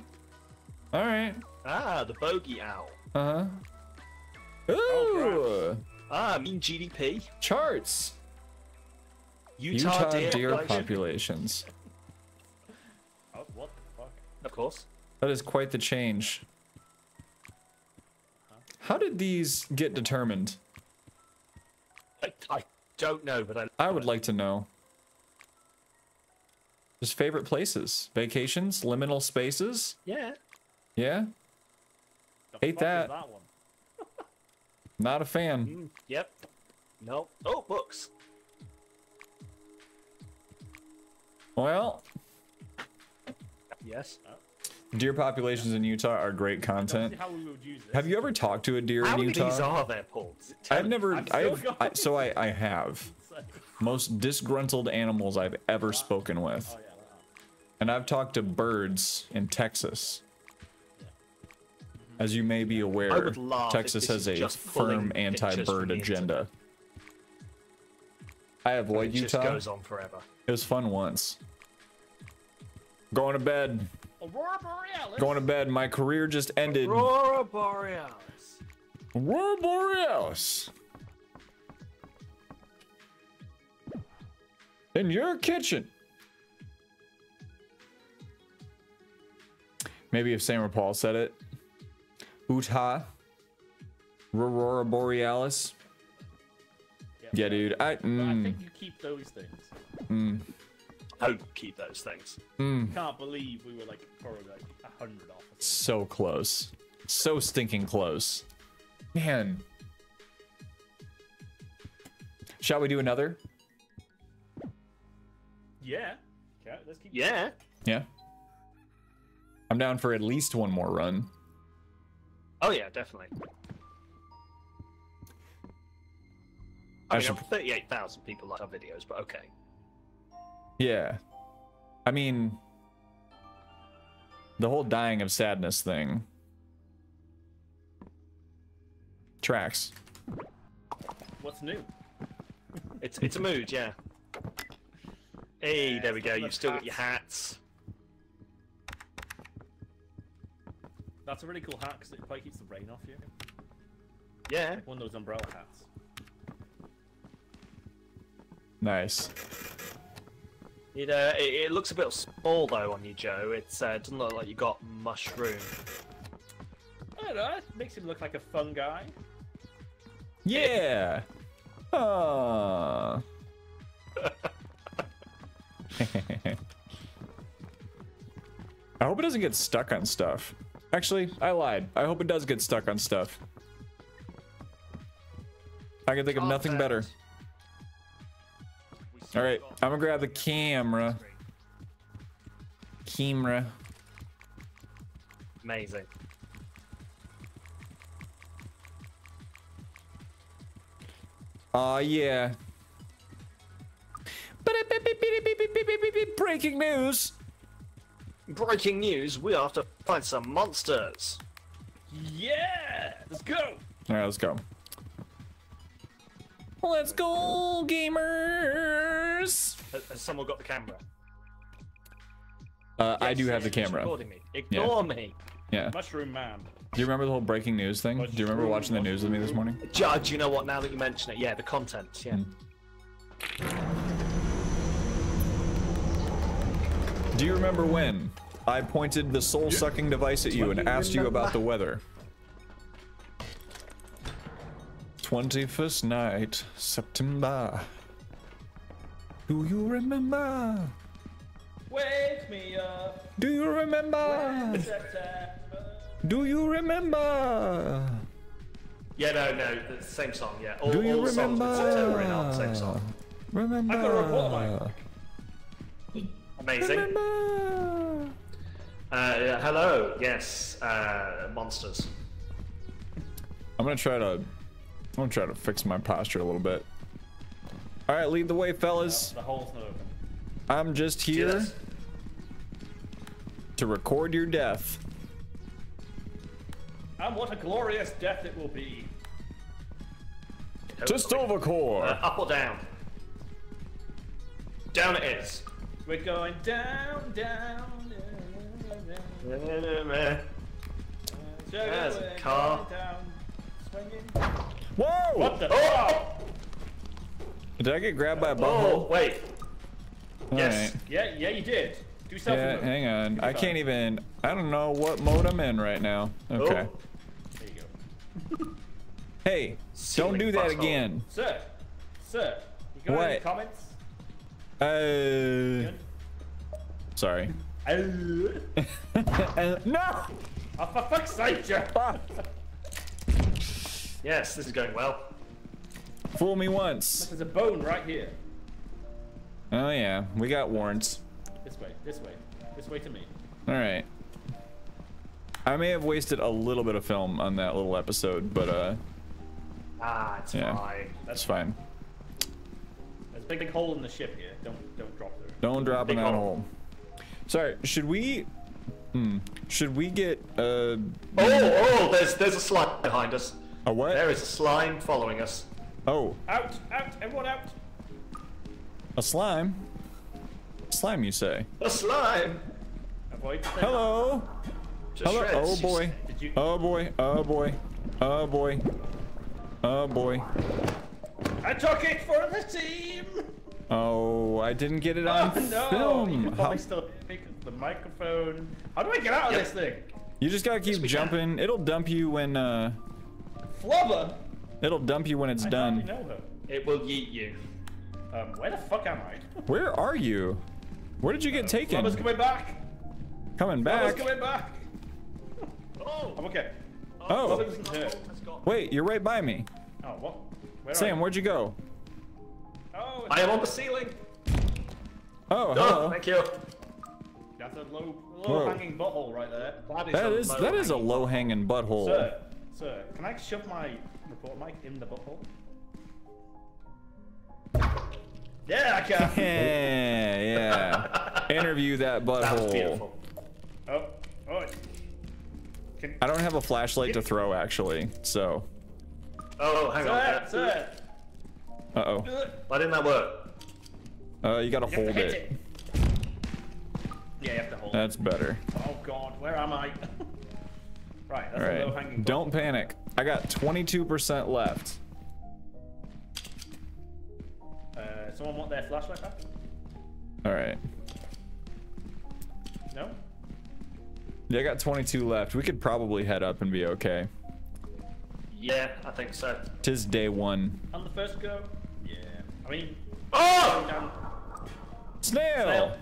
S1: Alright.
S3: Ah, the bogey owl.
S1: Uh-huh. Ooh.
S2: Oh,
S3: Ah, mean GDP.
S1: charts.
S3: Utah,
S1: Utah
S3: deer,
S1: deer populations.
S2: Oh, what the fuck?
S3: Of course.
S1: That is quite the change. How did these get determined?
S3: I, I don't know, but I.
S1: I would like to know. Just favorite places, vacations, liminal spaces.
S3: Yeah.
S1: Yeah,
S2: The
S1: Hate that.
S2: that one?
S1: not a fan.
S3: Mm, yep. No. Oh, books.
S1: Well,
S3: Yes.
S1: deer populations in Utah are great content.
S2: how we would use this.
S1: Have you ever talked to a deer
S3: How
S1: in
S3: many of
S1: Utah?
S3: are there, Paul? Does it
S1: I've never.
S2: I'm still
S1: I've I, so I I have most disgruntled animals I've ever spoken with,
S2: Oh yeah. that-
S1: and I've talked to birds in Texas. Mm-hmm. As you may be aware,
S3: I would laugh if
S1: Texas has a firm
S3: pulling pictures from
S1: anti-bird
S3: the
S1: agenda. I avoid
S3: It just
S1: Utah.
S3: goes on forever.
S1: It was fun once. Going to bed.
S2: Aurora Borealis.
S1: Going to bed. My career just ended.
S3: Aurora Borealis.
S1: Aurora Borealis. In your kitchen. Maybe if Sam or Paul said it. Utah. Aurora Borealis. Yeah, dude. I.
S2: But I
S1: Mm,
S2: think you keep those things.
S1: mm,
S3: Don't keep those things.
S1: mm.
S2: Can't believe we were like probably like a hundred off.
S1: So close. So stinking close. Man. Shall we do another?
S2: Yeah. Okay, let's keep.
S3: Yeah.
S1: Yeah. I'm down for at least one more run.
S3: Oh yeah, definitely.
S1: I
S3: I mean,
S1: should-
S3: 38,000 people like our videos, but okay.
S1: Yeah. I mean, the whole dying of sadness thing. Tracks.
S2: What's new?
S3: It's it's a mood, yeah. Hey,
S2: Yeah,
S3: there we go. You've
S2: of
S3: still got your
S2: hats.
S3: hats.
S2: That's a really cool hat because it probably keeps the rain off you.
S3: Yeah.
S2: Like one of those umbrella hats.
S1: Nice.
S3: It, uh, it, it looks a bit small though on you, Joe. It uh, doesn't look like you got mushroom.
S2: I don't know. It makes him look like a fun guy.
S1: Yeah. Ah. I hope it doesn't get stuck on stuff. Actually, I lied. I hope it does get stuck on stuff. I can think of nothing better. All right, I'm gonna grab the camera. Camera.
S3: Amazing.
S1: Aw, yeah. Breaking news.
S3: Breaking news: We have to find some monsters.
S2: Yeah! Let's go!
S1: All right, let's go. Let's go, gamers.
S3: Has, has someone got the camera?
S1: Uh, I do have the camera.
S3: Recording me. Ignore me.
S1: Yeah.
S2: Mushroom Man.
S1: Do you remember the whole breaking news thing? Do you remember watching the news with me this morning?
S3: Judge, you know what? Now that you mention it, yeah, the content, yeah.
S1: Do you remember when I pointed the soul-sucking device at you and asked you about the weather? 21st night, September. Do you remember?
S2: Wake me up.
S1: Do you remember?
S2: September.
S1: Do you remember?
S3: Yeah, no, no, the same song, yeah. All,
S1: Do you
S3: all songs with September in are same
S1: remember?
S3: song.
S1: Remember?
S2: I've got a report on
S3: Amazing.
S1: Remember?
S3: Uh, yeah, hello, yes, uh, monsters.
S1: I'm gonna try to. I'm gonna try to fix my posture a little bit. All right, lead the way, fellas.
S2: The hole's not open.
S1: I'm just here
S3: this?
S1: to record your death.
S2: And what a glorious death it will be.
S1: Just overcore.
S3: Uh, up or down? Down it is.
S2: We're going down, down, down, down, down, down.
S3: There's a car.
S2: Down, swinging.
S1: Whoa!
S2: What the?
S3: Oh!
S1: Did I get grabbed by a
S3: bubble?
S1: Oh,
S3: wait.
S1: All
S3: yes.
S1: right.
S2: Yeah, yeah, you did. Do selfie
S1: Yeah,
S2: mode.
S1: hang on.
S2: You'll
S1: I
S2: fine.
S1: can't even. I don't know what mode I'm in right now. Okay.
S3: Oh.
S2: There you go.
S1: Hey, don't do that
S3: butthole.
S1: again.
S2: Sir, sir, you got any
S1: What?
S2: comments?
S1: Uh, sorry.
S2: Oh,
S1: Uh, no!
S2: for fuck's sake, Jeff.
S1: Fuck.
S3: Yes, this is going well.
S1: Fool me once.
S2: There's a bone right here.
S1: Oh yeah, we got warrants.
S2: This way, this way, this way to me.
S1: All right. I may have wasted a little bit of film on that little episode, but uh,
S3: Ah, it's
S1: Yeah.
S3: fine.
S1: that's fine.
S2: There's a big, big hole in the ship here. Don't, don't drop there.
S1: Don't drop in
S3: Big
S1: that
S3: hole.
S1: hole. Sorry, should we? Hmm. Should we get uh
S3: Oh, oh, there's there's a slime behind us.
S1: A what?
S3: There is a slime following us.
S1: Oh,
S2: Out, out, everyone out.
S1: a slime. Slime, you say?
S3: A slime.
S2: Avoid.
S1: Hello.
S3: Just
S1: Hello.
S3: shreds,
S1: Oh boy.
S2: Did you?
S1: Oh boy. Oh boy. Oh boy. Oh boy.
S2: I took it for the team.
S1: Oh, I didn't get it on
S2: oh no! You
S1: film. How-
S2: probably still pick the microphone. How do I get out of
S3: Yep.
S2: this thing?
S1: You just gotta keep
S3: we can.
S1: jumping. It'll dump you when uh,
S2: Flubber.
S1: it'll dump you when it's
S2: I
S1: done.
S2: know her.
S3: It will yeet you.
S2: Um, where the fuck am I?
S1: Where are you? Where did you get taken?
S2: Flubber's coming back.
S1: Coming
S2: Flubber's
S1: back.
S2: coming back.
S3: Oh,
S2: I'm okay.
S1: Oh,
S2: Flubber doesn't hurt.
S3: has got-
S1: wait, you're right by me.
S2: Oh, what? Where are
S1: Sam,
S2: you?
S1: where'd you go?
S2: Oh,
S3: I am on the ceiling.
S1: Oh,
S3: Oh,
S1: hello.
S3: thank you.
S2: That's a low,
S1: Whoa.
S2: low hanging butthole right there.
S3: That is
S1: That
S3: a
S1: is that is a
S3: low-hanging-
S1: low-hanging butthole.
S2: Sir, sir, can I shove my report mic in the butthole? Yeah, I can.
S1: Yeah, yeah. Interview that
S3: That was
S1: butthole.
S3: beautiful.
S2: oh, oh. Can,
S1: I don't have a flashlight to throw actually, so
S3: Oh, hang on.
S2: Sir,
S3: Uh,
S2: sir.
S1: Uh oh.
S3: Why didn't that work?
S1: Uh, you gotta
S2: You have to
S1: hold
S2: hit
S1: it.
S2: Yeah, you have to hold it.
S1: That's better.
S2: Oh god, where am I? right, that's
S1: All
S2: a low hanging.
S1: Don't panic. I got 22% left.
S2: Uh, someone want their flashlight back?
S1: All right.
S2: No?
S1: Yeah, I got 22 left. We could probably head up and be okay.
S3: Yeah, I think so.
S1: Tis day one.
S2: On the first go? Yeah. I mean,
S3: Oh!
S1: Snail!
S2: Snail.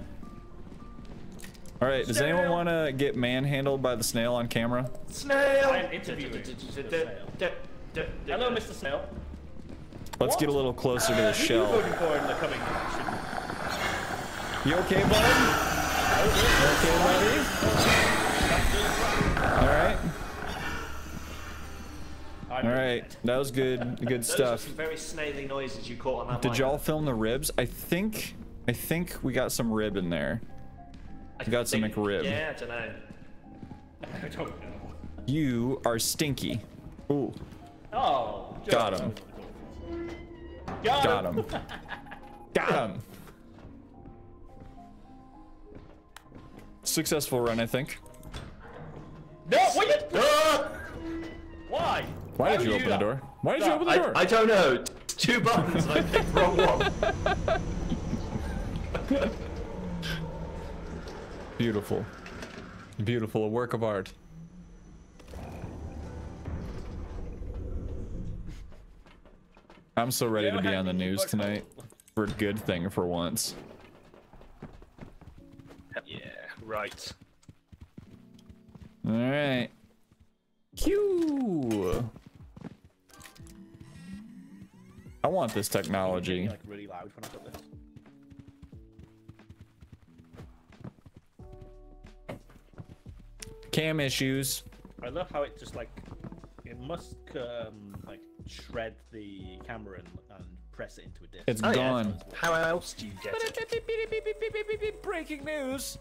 S1: All right, does anyone want to get manhandled by the snail on camera?
S3: Snail!
S2: I am interviewing. Hello, Mr. Snail.
S1: Let's
S2: What?
S1: get a little closer to the
S2: Who are you
S1: shell.
S2: voting for in the coming election?
S1: You okay, bud? You okay, buddy? All right. All right, That was good. Good
S3: Those are
S1: stuff.
S3: some very snaily noises you caught on that
S1: Did y'all film the ribs? I think. I think we got some rib in there.
S3: I
S1: got some
S3: think-
S1: McRib.
S3: Yeah, tonight.
S2: I don't know.
S1: You are stinky. Ooh.
S2: Oh,
S1: Got him.
S2: Got,
S1: Got him. Got him. Successful run, I think.
S2: No, what you? Ah! Why?
S1: Why did you
S2: do
S1: open the door? Why did you open the
S3: I,
S1: door?
S3: I don't know. Two buttons and I picked the wrong one.
S1: Beautiful. Beautiful. A work of art. I'm so ready to be on the news tonight. For a good thing for once.
S3: Yeah, right.
S1: Alright. Q. I want this technology.
S2: Like really loud when I got this.
S1: Cam issues.
S2: I love how it just like it must um like shred the camera and, and press it into a disc.
S1: It's
S3: Oh, yeah.
S1: gone.
S3: How else do you get it?
S1: Breaking news.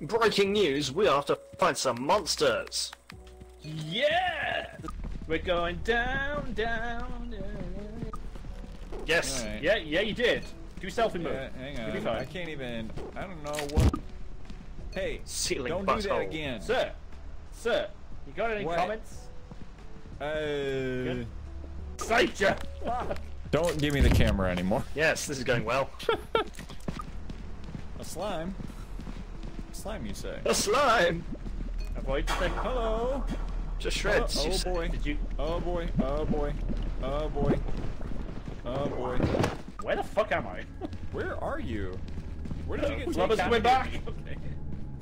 S3: Breaking news, we have to find some monsters.
S2: Yeah, we're going down, down, down.
S3: Yes.
S1: Alright.
S2: Yeah, yeah, you did. Do selfie mode.
S1: Yeah, hang on. I can't even. I don't know what. Hey,
S3: Ceiling
S1: don't do that
S3: butthole.
S1: again.
S2: Sir, sir, you got any
S1: What?
S2: comments?
S1: Uh,
S2: Psych ya!
S1: Don't give me the camera anymore.
S3: Yes, this is going well.
S1: A slime. A Slime, you say?
S3: A slime!
S2: Avoid the thing.
S1: Hello.
S3: Just shreds.
S1: Oh,
S3: you
S1: oh boy.
S2: Did you?
S1: Oh boy. Oh boy. Oh boy. Oh boy.
S2: Where the fuck am I?
S1: Where are you? Where did you get
S2: Flubber's
S1: taken?
S2: coming back.
S1: Coming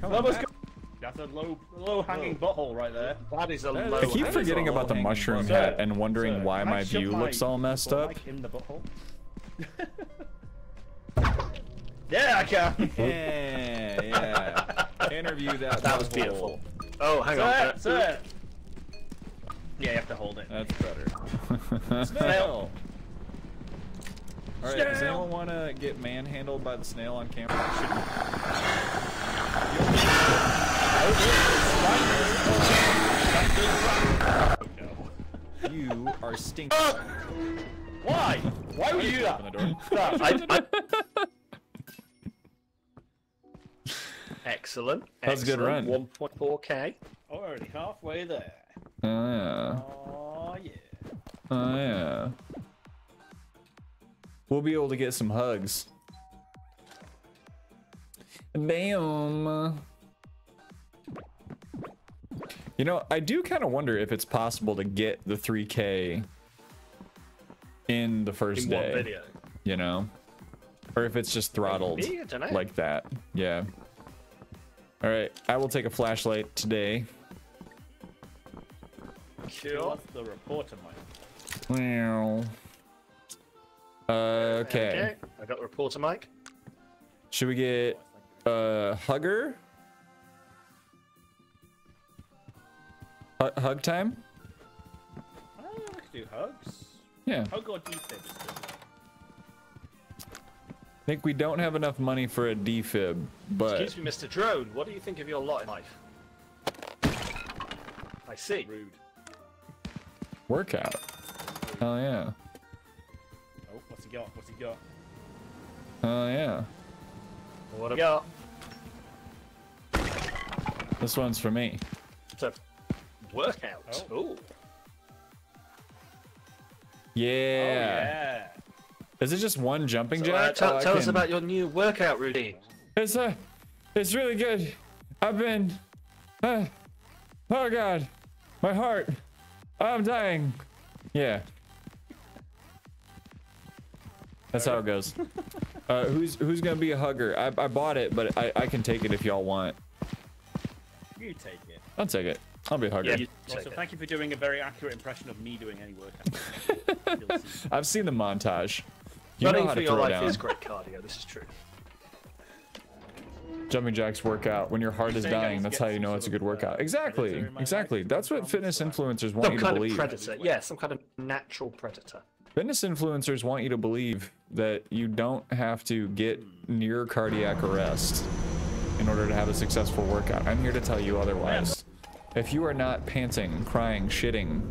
S2: Flubber's
S1: back?
S2: co- That's a low, low hanging butthole right there.
S3: That is a low.
S1: I keep forgetting about the mushroom
S3: fruit.
S1: hat and wondering
S2: Sir,
S1: why my view looks all messed up.
S2: in the butthole. yeah, I can.
S1: Yeah, yeah. Interview that.
S3: That was
S1: butthole.
S3: beautiful. Oh, hang
S2: sir,
S3: on. uh,
S2: sir. Yeah, you have to hold it.
S1: That's better.
S2: Snail.
S1: All right, does anyone want to get manhandled by the snail on camera? You are stinky.
S2: Uh, why? Why would you do that?
S1: Open the door.
S2: Stop.
S3: I, I... Excellent.
S1: That was a good run.
S3: 1.4k.
S2: Already halfway there.
S1: Oh yeah.
S2: Oh yeah.
S1: Oh yeah. We'll be able to get some hugs. Bam. You know, I do kind of wonder if it's possible to get the 3K in the first
S3: In
S1: day.
S3: video.
S1: You know, or if it's just throttled
S3: Maybe,
S1: like that. Yeah. All right, I will take a flashlight today.
S3: Sure.
S2: What's the reporter mic?
S1: Well. Uh, okay.
S3: Okay. I got the reporter mic.
S1: Should we get uh hugger? Hu- hug time?
S2: I we could do hugs.
S1: Yeah.
S2: Hug or defibs?
S1: think we don't have enough money for a defib, but
S3: Excuse me, Mr. Drone. What do you think of your lot in life? I see.
S2: Rude.
S1: workout. Hell yeah.
S2: Oh, what's he got? What's he got?
S1: Hell yeah.
S3: What about
S1: This one's for me.
S3: It's a workout?
S2: Oh.
S3: Ooh.
S1: Yeah.
S2: Oh, yeah.
S1: Is it just one jumping
S3: So, uh,
S1: jack?
S3: tell
S1: Oh, I
S3: tell us about your new workout routine.
S1: It's uh, it's really good. I've been, uh, oh god, my heart, I'm dying. Yeah. That's how it goes. Uh, who's who's gonna be a hugger? I, I bought it, but I, I can take it if y'all want.
S2: You take it.
S1: I'll take it. I'll be a hugger.
S3: Yeah, you take
S2: Also,
S3: it.
S2: thank you for doing a very accurate impression of me doing any workout. You'll see.
S1: I've seen the montage. You know how
S3: for
S1: to
S3: your
S1: throw
S3: life
S1: down.
S3: is great cardio. This is true.
S1: Jumping jacks work out when your heart is dying. That's how you know it's a good
S2: uh,
S1: workout. Exactly,
S2: predator in my
S1: exactly. That's what fitness
S2: from, so I-
S1: influencers want
S3: Some
S1: you to believe.
S3: Some kind of predator. Yeah, some kind of natural predator.
S1: Fitness influencers want you to believe that you don't have to get near cardiac arrest in order to have a successful workout. I'm here to tell you otherwise. If you are not panting, crying, shitting,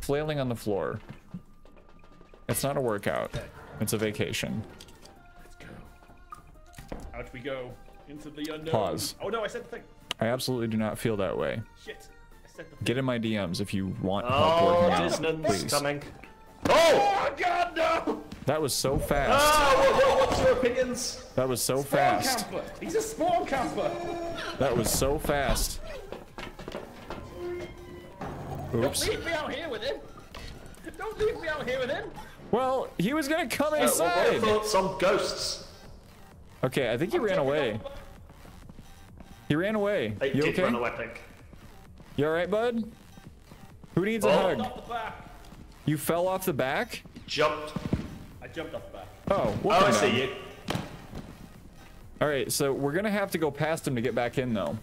S1: flailing on the floor, it's not a workout. It's a vacation.
S2: Let's go. Out we go. Into the unknown.
S1: Pause.
S2: Oh no, I said the thing.
S1: I absolutely do not feel that way.
S2: Shit. I said the thing.
S1: Get in my DMs if you want help
S3: Oh,
S1: working out,
S3: Disney's
S1: please.
S3: coming. Oh!
S2: Oh god, no!
S1: That was so fast.
S3: Oh, what, what, what's your opinions?
S1: That was so
S2: Spawn
S1: fast.
S2: camper! He's a spawn camper!
S1: That was so fast. Oops.
S2: Don't Leave me out here with him! Don't leave me out here with him!
S1: Well, he was gonna come
S3: Uh, what are your
S1: inside.
S3: thoughts on ghosts?
S1: Okay, I think he ran away. He ran away.
S3: They
S1: You
S3: did
S1: okay?
S3: run away, I think.
S1: You alright, bud? Who needs a
S3: Oh.
S1: hug?
S2: Off the back!
S1: You fell off the back?
S3: Jumped.
S2: I jumped off the back.
S1: Oh,
S3: Oh, I see you.
S1: Alright, so we're gonna have to go past him to get back in though.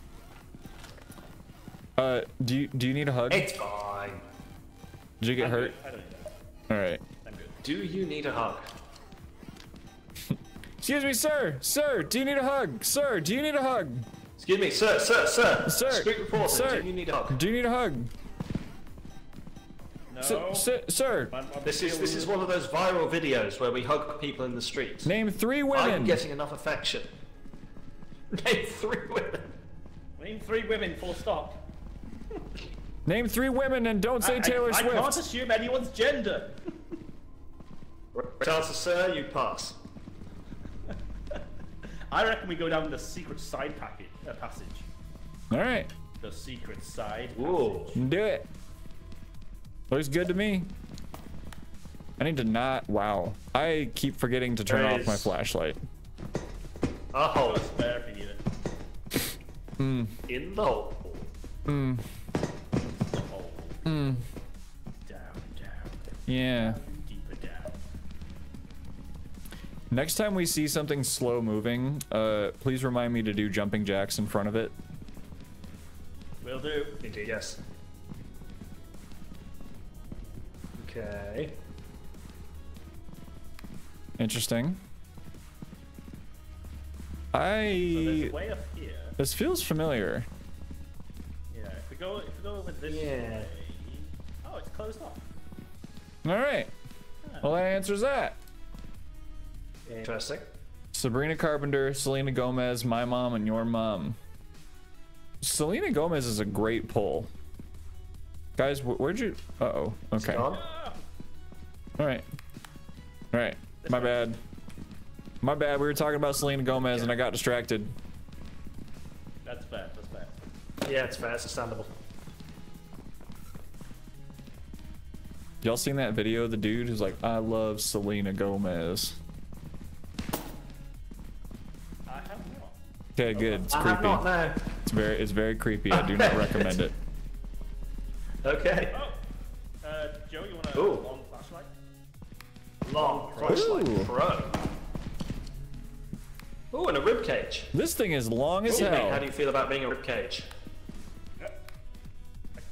S1: Uh, do you, do you need a hug?
S3: It's fine.
S1: Did you get
S2: I'm
S1: hurt?
S2: good. I don't know.
S1: Alright.
S2: I'm good.
S3: Do you need a hug?
S1: Excuse me, sir! Sir, do you need a hug? Sir, do you need a hug?
S3: Excuse me, sir, sir, sir.
S1: Sir,
S3: Street reporter,
S1: sir.
S3: do you need a hug?
S1: Do you need a hug?
S2: No.
S1: S- sir, sir,
S2: I'm- I'm
S3: This is this is one of those viral videos where we hug people in the streets.
S1: name three women.
S3: I'm getting enough affection. Name three women.
S2: Name three women, full stop.
S1: Name three women and don't say
S2: I-
S1: Taylor
S2: I, I can't assume anyone's gender.
S3: Chances, sir, you pass.
S2: I reckon we go down the secret side packet, uh, passage.
S1: All right,
S2: The secret side.
S3: Ooh.
S1: do it. Looks good to me. I need to not. Wow, I keep forgetting to turn off my flashlight.
S3: Oh,
S2: Spare if you need it.
S3: in the hole.
S2: Oh. Down, down,
S1: Yeah.
S2: deeper down.
S1: Next time we see something slow moving, uh, please remind me to do jumping jacks in front of it.
S2: Will do.
S3: Indeed, yes. Okay.
S1: Interesting.
S2: So there's way up here.
S1: This feels familiar.
S2: Yeah, if we go, if we go over this
S3: Yeah.
S2: way. Oh, it's closed off.
S1: All right. Well, that answers that.
S3: Interesting.
S1: Sabrina Carpenter, Selena Gomez, my mom, and your mom. Selena Gomez is a great pull. Guys, wh- where'd you? Uh oh. Okay. All
S3: Gone?
S1: right. All right. My bad. My bad. We were talking about Selena Gomez and I got distracted.
S2: That's fair. That's fair.
S3: Yeah, it's fair. It's understandable.
S1: Y'all seen that video? of The dude who's like, I love Selena Gomez.
S2: I have not.
S1: Okay, good. It's
S3: I have
S1: creepy.
S3: not now.
S1: It's very, it's very creepy. I do not recommend it.
S3: Okay.
S2: Oh, uh, Joe, you want a
S3: Ooh.
S2: Long?
S1: Ooh.
S3: pro. Ooh, and a rib cage.
S1: This thing is long as
S3: Ooh, mate, how
S1: hell.
S3: do you feel about being a rib cage?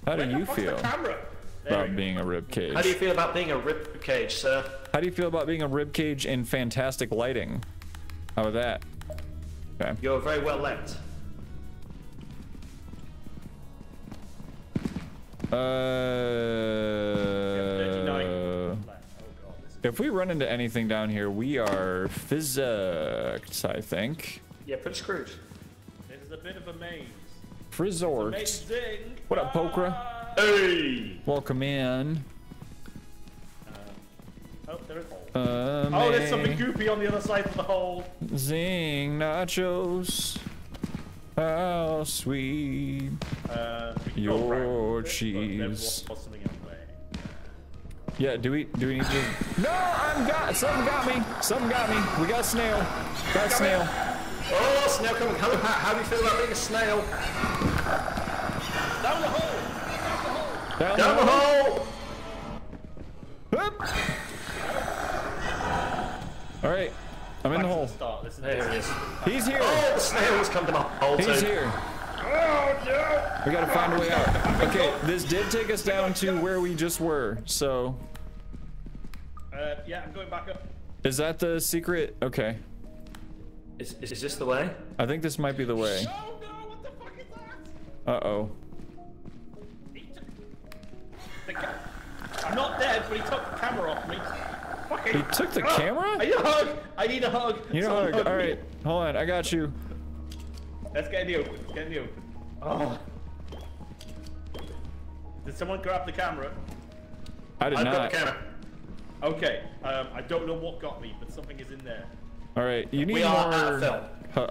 S1: How do you feel
S2: The camera. There we
S1: about being a rib cage?
S3: How do you feel about being a rib cage, sir?
S1: How do you feel about being a rib cage in fantastic lighting? How about that? Okay.
S3: You're very well lit.
S1: Uh. If we run into anything down here, we are physicked, I think.
S3: Yeah, pretty screwed.
S2: This is a bit of a maze.
S1: Frizzorked.
S2: Amazing.
S1: What up, Pokra?
S3: Hey!
S1: Welcome in.
S2: Oh, there is a hole.
S1: Uh,
S2: Oh, there's something goopy on the other side of the hole.
S1: Zing nachos. How sweet.
S2: Uh,
S1: Your
S2: go around
S1: cheese. Yeah, do we do we need to No, I'm got something got me. Something got me. We got snail. Got snail.
S3: Oh, snail coming. Hello, Pat. How do you feel about being a snail?
S2: Down the hole!
S1: Down, the hole!
S3: Down the hole!
S1: Hup. All right. I'm in the
S2: Back to
S1: hole.
S2: Start. This is
S3: There he is.
S1: He's here.
S3: Oh, the snail has come to my hole too.
S1: He's here. We gotta find a way out. Okay, this did take us down to where we just were. So,
S2: Uh, yeah, I'm going back up.
S1: is that the secret? Okay.
S3: Is, is, is this the way?
S1: I think this might be the way.
S2: Oh no! What the fuck is that?
S1: Uh oh.
S2: He took the I'm not dead, but he took the camera off me. Fucking.
S1: He took the
S2: Ah,
S1: camera?
S2: I need a hug. I need a hug.
S1: You know,
S2: Someone hug
S1: all
S2: me.
S1: right. Hold on, I got you.
S2: Let's get in the open. Get in the open. Oh. Did someone grab the camera?
S1: I did
S3: I've
S1: not.
S3: got the camera.
S2: Okay. Um, I don't know what got me, but something is in there.
S1: All right, you need
S3: We
S1: more.
S3: are out of film.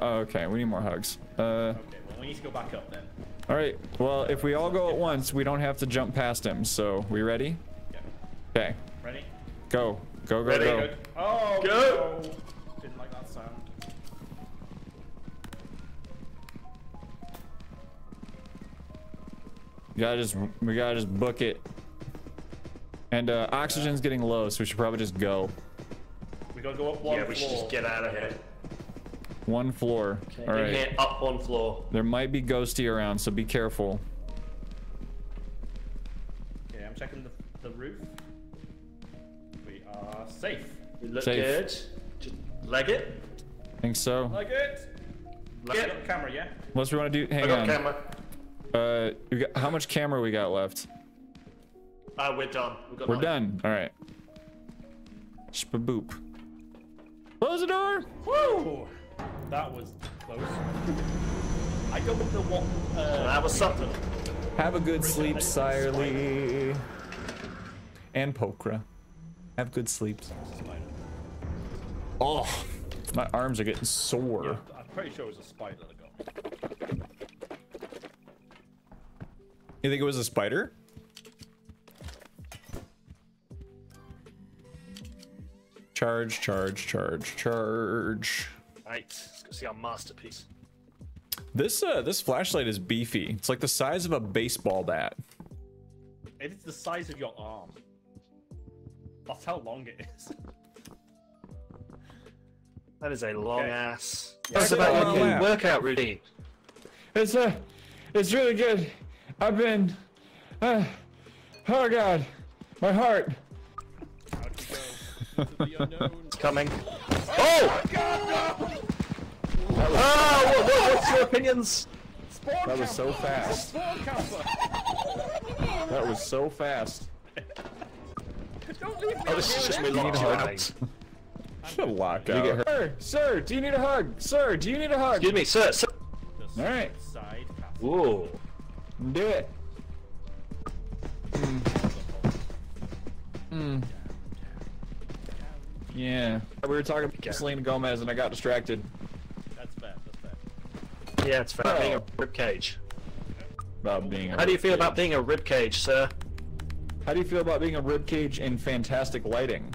S1: Oh, okay, we need more hugs. Uh,
S2: Okay. Well, we need to go back up then.
S1: all right. Well, if we all go at once, we don't have to jump past him. So, we ready?
S2: Yeah.
S1: Okay,
S2: Ready?
S1: go, go, go,
S3: Ready,
S1: go.
S3: good.
S2: Oh.
S3: Go.
S2: no. Didn't like that sound.
S1: We gotta just, we gotta just book it. And uh, oxygen's getting low, so we should probably just go.
S2: We gotta go up one
S3: Yeah, we should
S2: floor.
S3: just get out of here.
S1: One floor. All
S3: In
S1: right.
S3: here, up one floor.
S1: There might be ghosty around, so be careful.
S2: Okay, I'm checking the, the roof. We are safe.
S3: We look
S1: Safe.
S3: good. Just leg it.
S1: Think so.
S2: Like it.
S3: Leg
S2: Get
S3: it.
S2: up camera, yeah.
S1: Unless we want to do.
S3: I
S1: Hang
S3: got
S1: on.
S3: camera.
S1: Uh, we got, how much camera we got left?
S3: Ah, we're done. We've got
S1: We're
S3: nine.
S1: done. All right. Shpaboop. Close the door.
S2: Woo! That was close. I don't know what. Uh,
S3: That was something.
S1: Have a good sleep, Sirely. And Pokra. Have good sleeps. Oh, my arms are getting sore.
S2: I'm pretty sure it was a spider that got me.
S9: You think it was a spider?
S1: Charge, charge, charge, charge.
S3: Right, let's go see our masterpiece.
S9: This uh this flashlight is beefy. It's like the size of a baseball bat.
S2: It is the size of your arm. That's how long it is.
S3: That is a long
S2: Okay.
S3: ass.
S9: Yeah,
S3: What's about your
S9: a
S3: new
S9: lap.
S3: workout routine?
S1: It's uh, it's really good. I've been, uh, oh god, my heart.
S3: It's coming. Oh! Oh, what, what, what's your opinions?
S2: Spawn
S1: That was so fast. That was so fast.
S2: Don't leave me
S3: Oh, this is just me
S1: a
S3: you
S1: hug.
S3: out.
S9: Should lock out.
S1: Sir, sir, do you need a hug? Sir, do you need a hug?
S3: Excuse me, sir. sir.
S1: All right.
S3: Ooh.
S1: Do it. Mm. Yeah. We were talking about Selena Gomez and I got distracted.
S2: That's fair. That's fair.
S3: Yeah, it's fair. Being a rib cage.
S1: About being a
S3: How do you feel
S1: ribcage.
S3: about being a rib cage, sir?
S1: How do you feel about being a ribcage in fantastic lighting?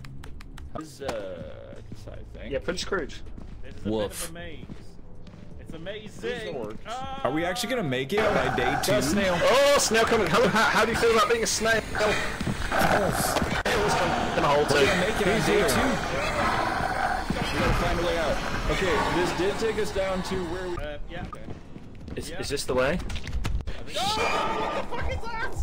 S1: How's uh this I think.
S3: Yeah, pretty screwed.
S2: This is a
S9: Woof.
S2: bit of a maze. It's amazing.
S1: Zork.
S2: Ah!
S9: Are we actually gonna make it by day two?
S1: Got snail.
S3: Oh, snail coming. Hello, how, how do you feel about being a snail? Snails come in a hole too.
S1: Make it on day two. We gotta find a way out. Okay, this did take us down to where we
S2: Uh, yeah.
S3: Is, is this the way?
S2: Oh, what the fuck is that?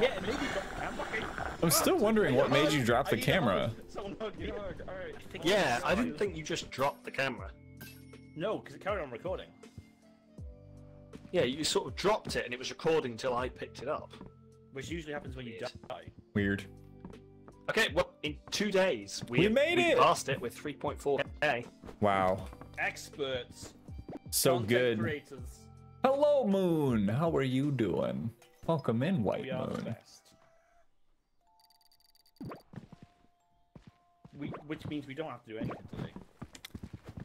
S2: Yeah, maybe drop the camera.
S9: I'm still wondering what made you drop the
S2: need a
S9: camera.
S2: Hug. Someone hug me. Alright.
S3: Yeah, I didn't think you just dropped the camera.
S2: No, because it carried on recording.
S3: Yeah, you sort of dropped it and it was recording till I picked it up.
S2: Which usually happens when you
S3: Weird.
S2: die.
S9: Weird.
S3: Okay, well, in two days we,
S1: We made
S3: we
S1: it!
S3: passed it with 3.4k.
S1: Wow.
S2: Experts.
S1: So
S2: content
S1: good.
S2: Creators.
S1: Hello, Moon. How are you doing? Welcome in, White
S2: We are the
S1: Moon.
S2: We, which means we don't have to do anything today.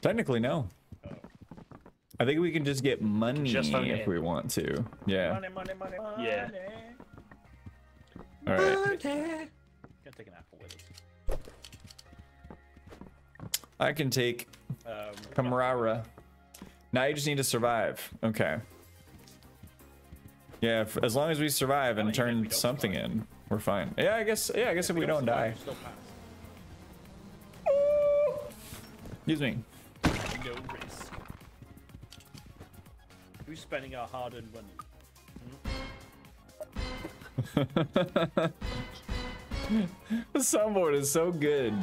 S1: Technically, no.
S2: Oh.
S1: I think we can just get money
S3: Just phone it
S1: if we want to. Yeah.
S2: Money, money, money, money.
S3: Yeah.
S1: All right.
S2: Gonna take an apple with us.
S1: I can take
S2: Um,
S1: Camarara. Now you just need to survive. Okay. Yeah, if, as long as we survive and
S2: Well, even if we
S1: turn something
S2: survive.
S1: in, we're fine. Yeah, I guess. Yeah, I guess if we don't
S2: survive,
S1: die. Excuse me.
S2: No risk. Who's spending our hard-earned money? Hmm?
S1: The soundboard is so good.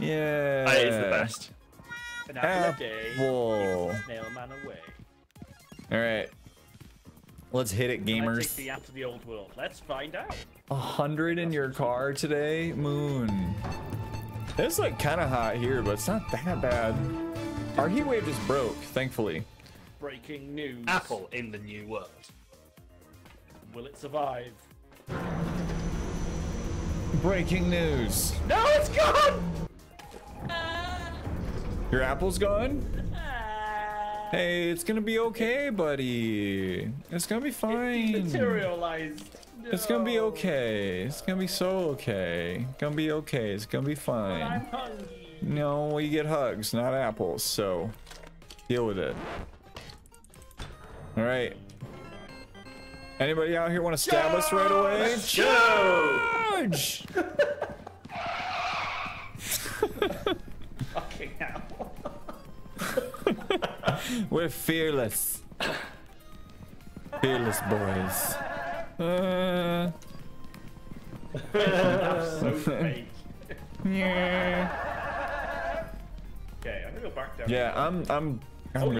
S1: Yeah.
S3: That is the best.
S2: An apple day.
S1: Apple.
S2: keeps man away.
S1: All right. Let's hit it,
S2: Can I take
S1: gamers.
S2: the app to the old world. Let's find out.
S1: A hundred in your car today, Moon. It's like kind of hot here, but it's not that bad. Our heat wave just broke, thankfully.
S2: Breaking news.
S3: Apple in the new world.
S2: Will it survive?
S1: Breaking news.
S2: No, it's gone!
S1: Your apple's gone? Hey, it's gonna be okay, buddy. It's gonna be fine.
S2: Materialized.
S1: It's gonna be okay. It's gonna be so okay. Gonna be okay. It's gonna be fine. No, we get hugs, not apples, so deal with it. All right. Anybody out here want to stab us right away? Charge!
S2: Fucking hell.
S1: We're fearless. Fearless boys. Uh,
S2: That's so fake.
S1: yeah.
S2: Okay, I'm gonna go back down.
S1: Yeah, I'm I'm I'm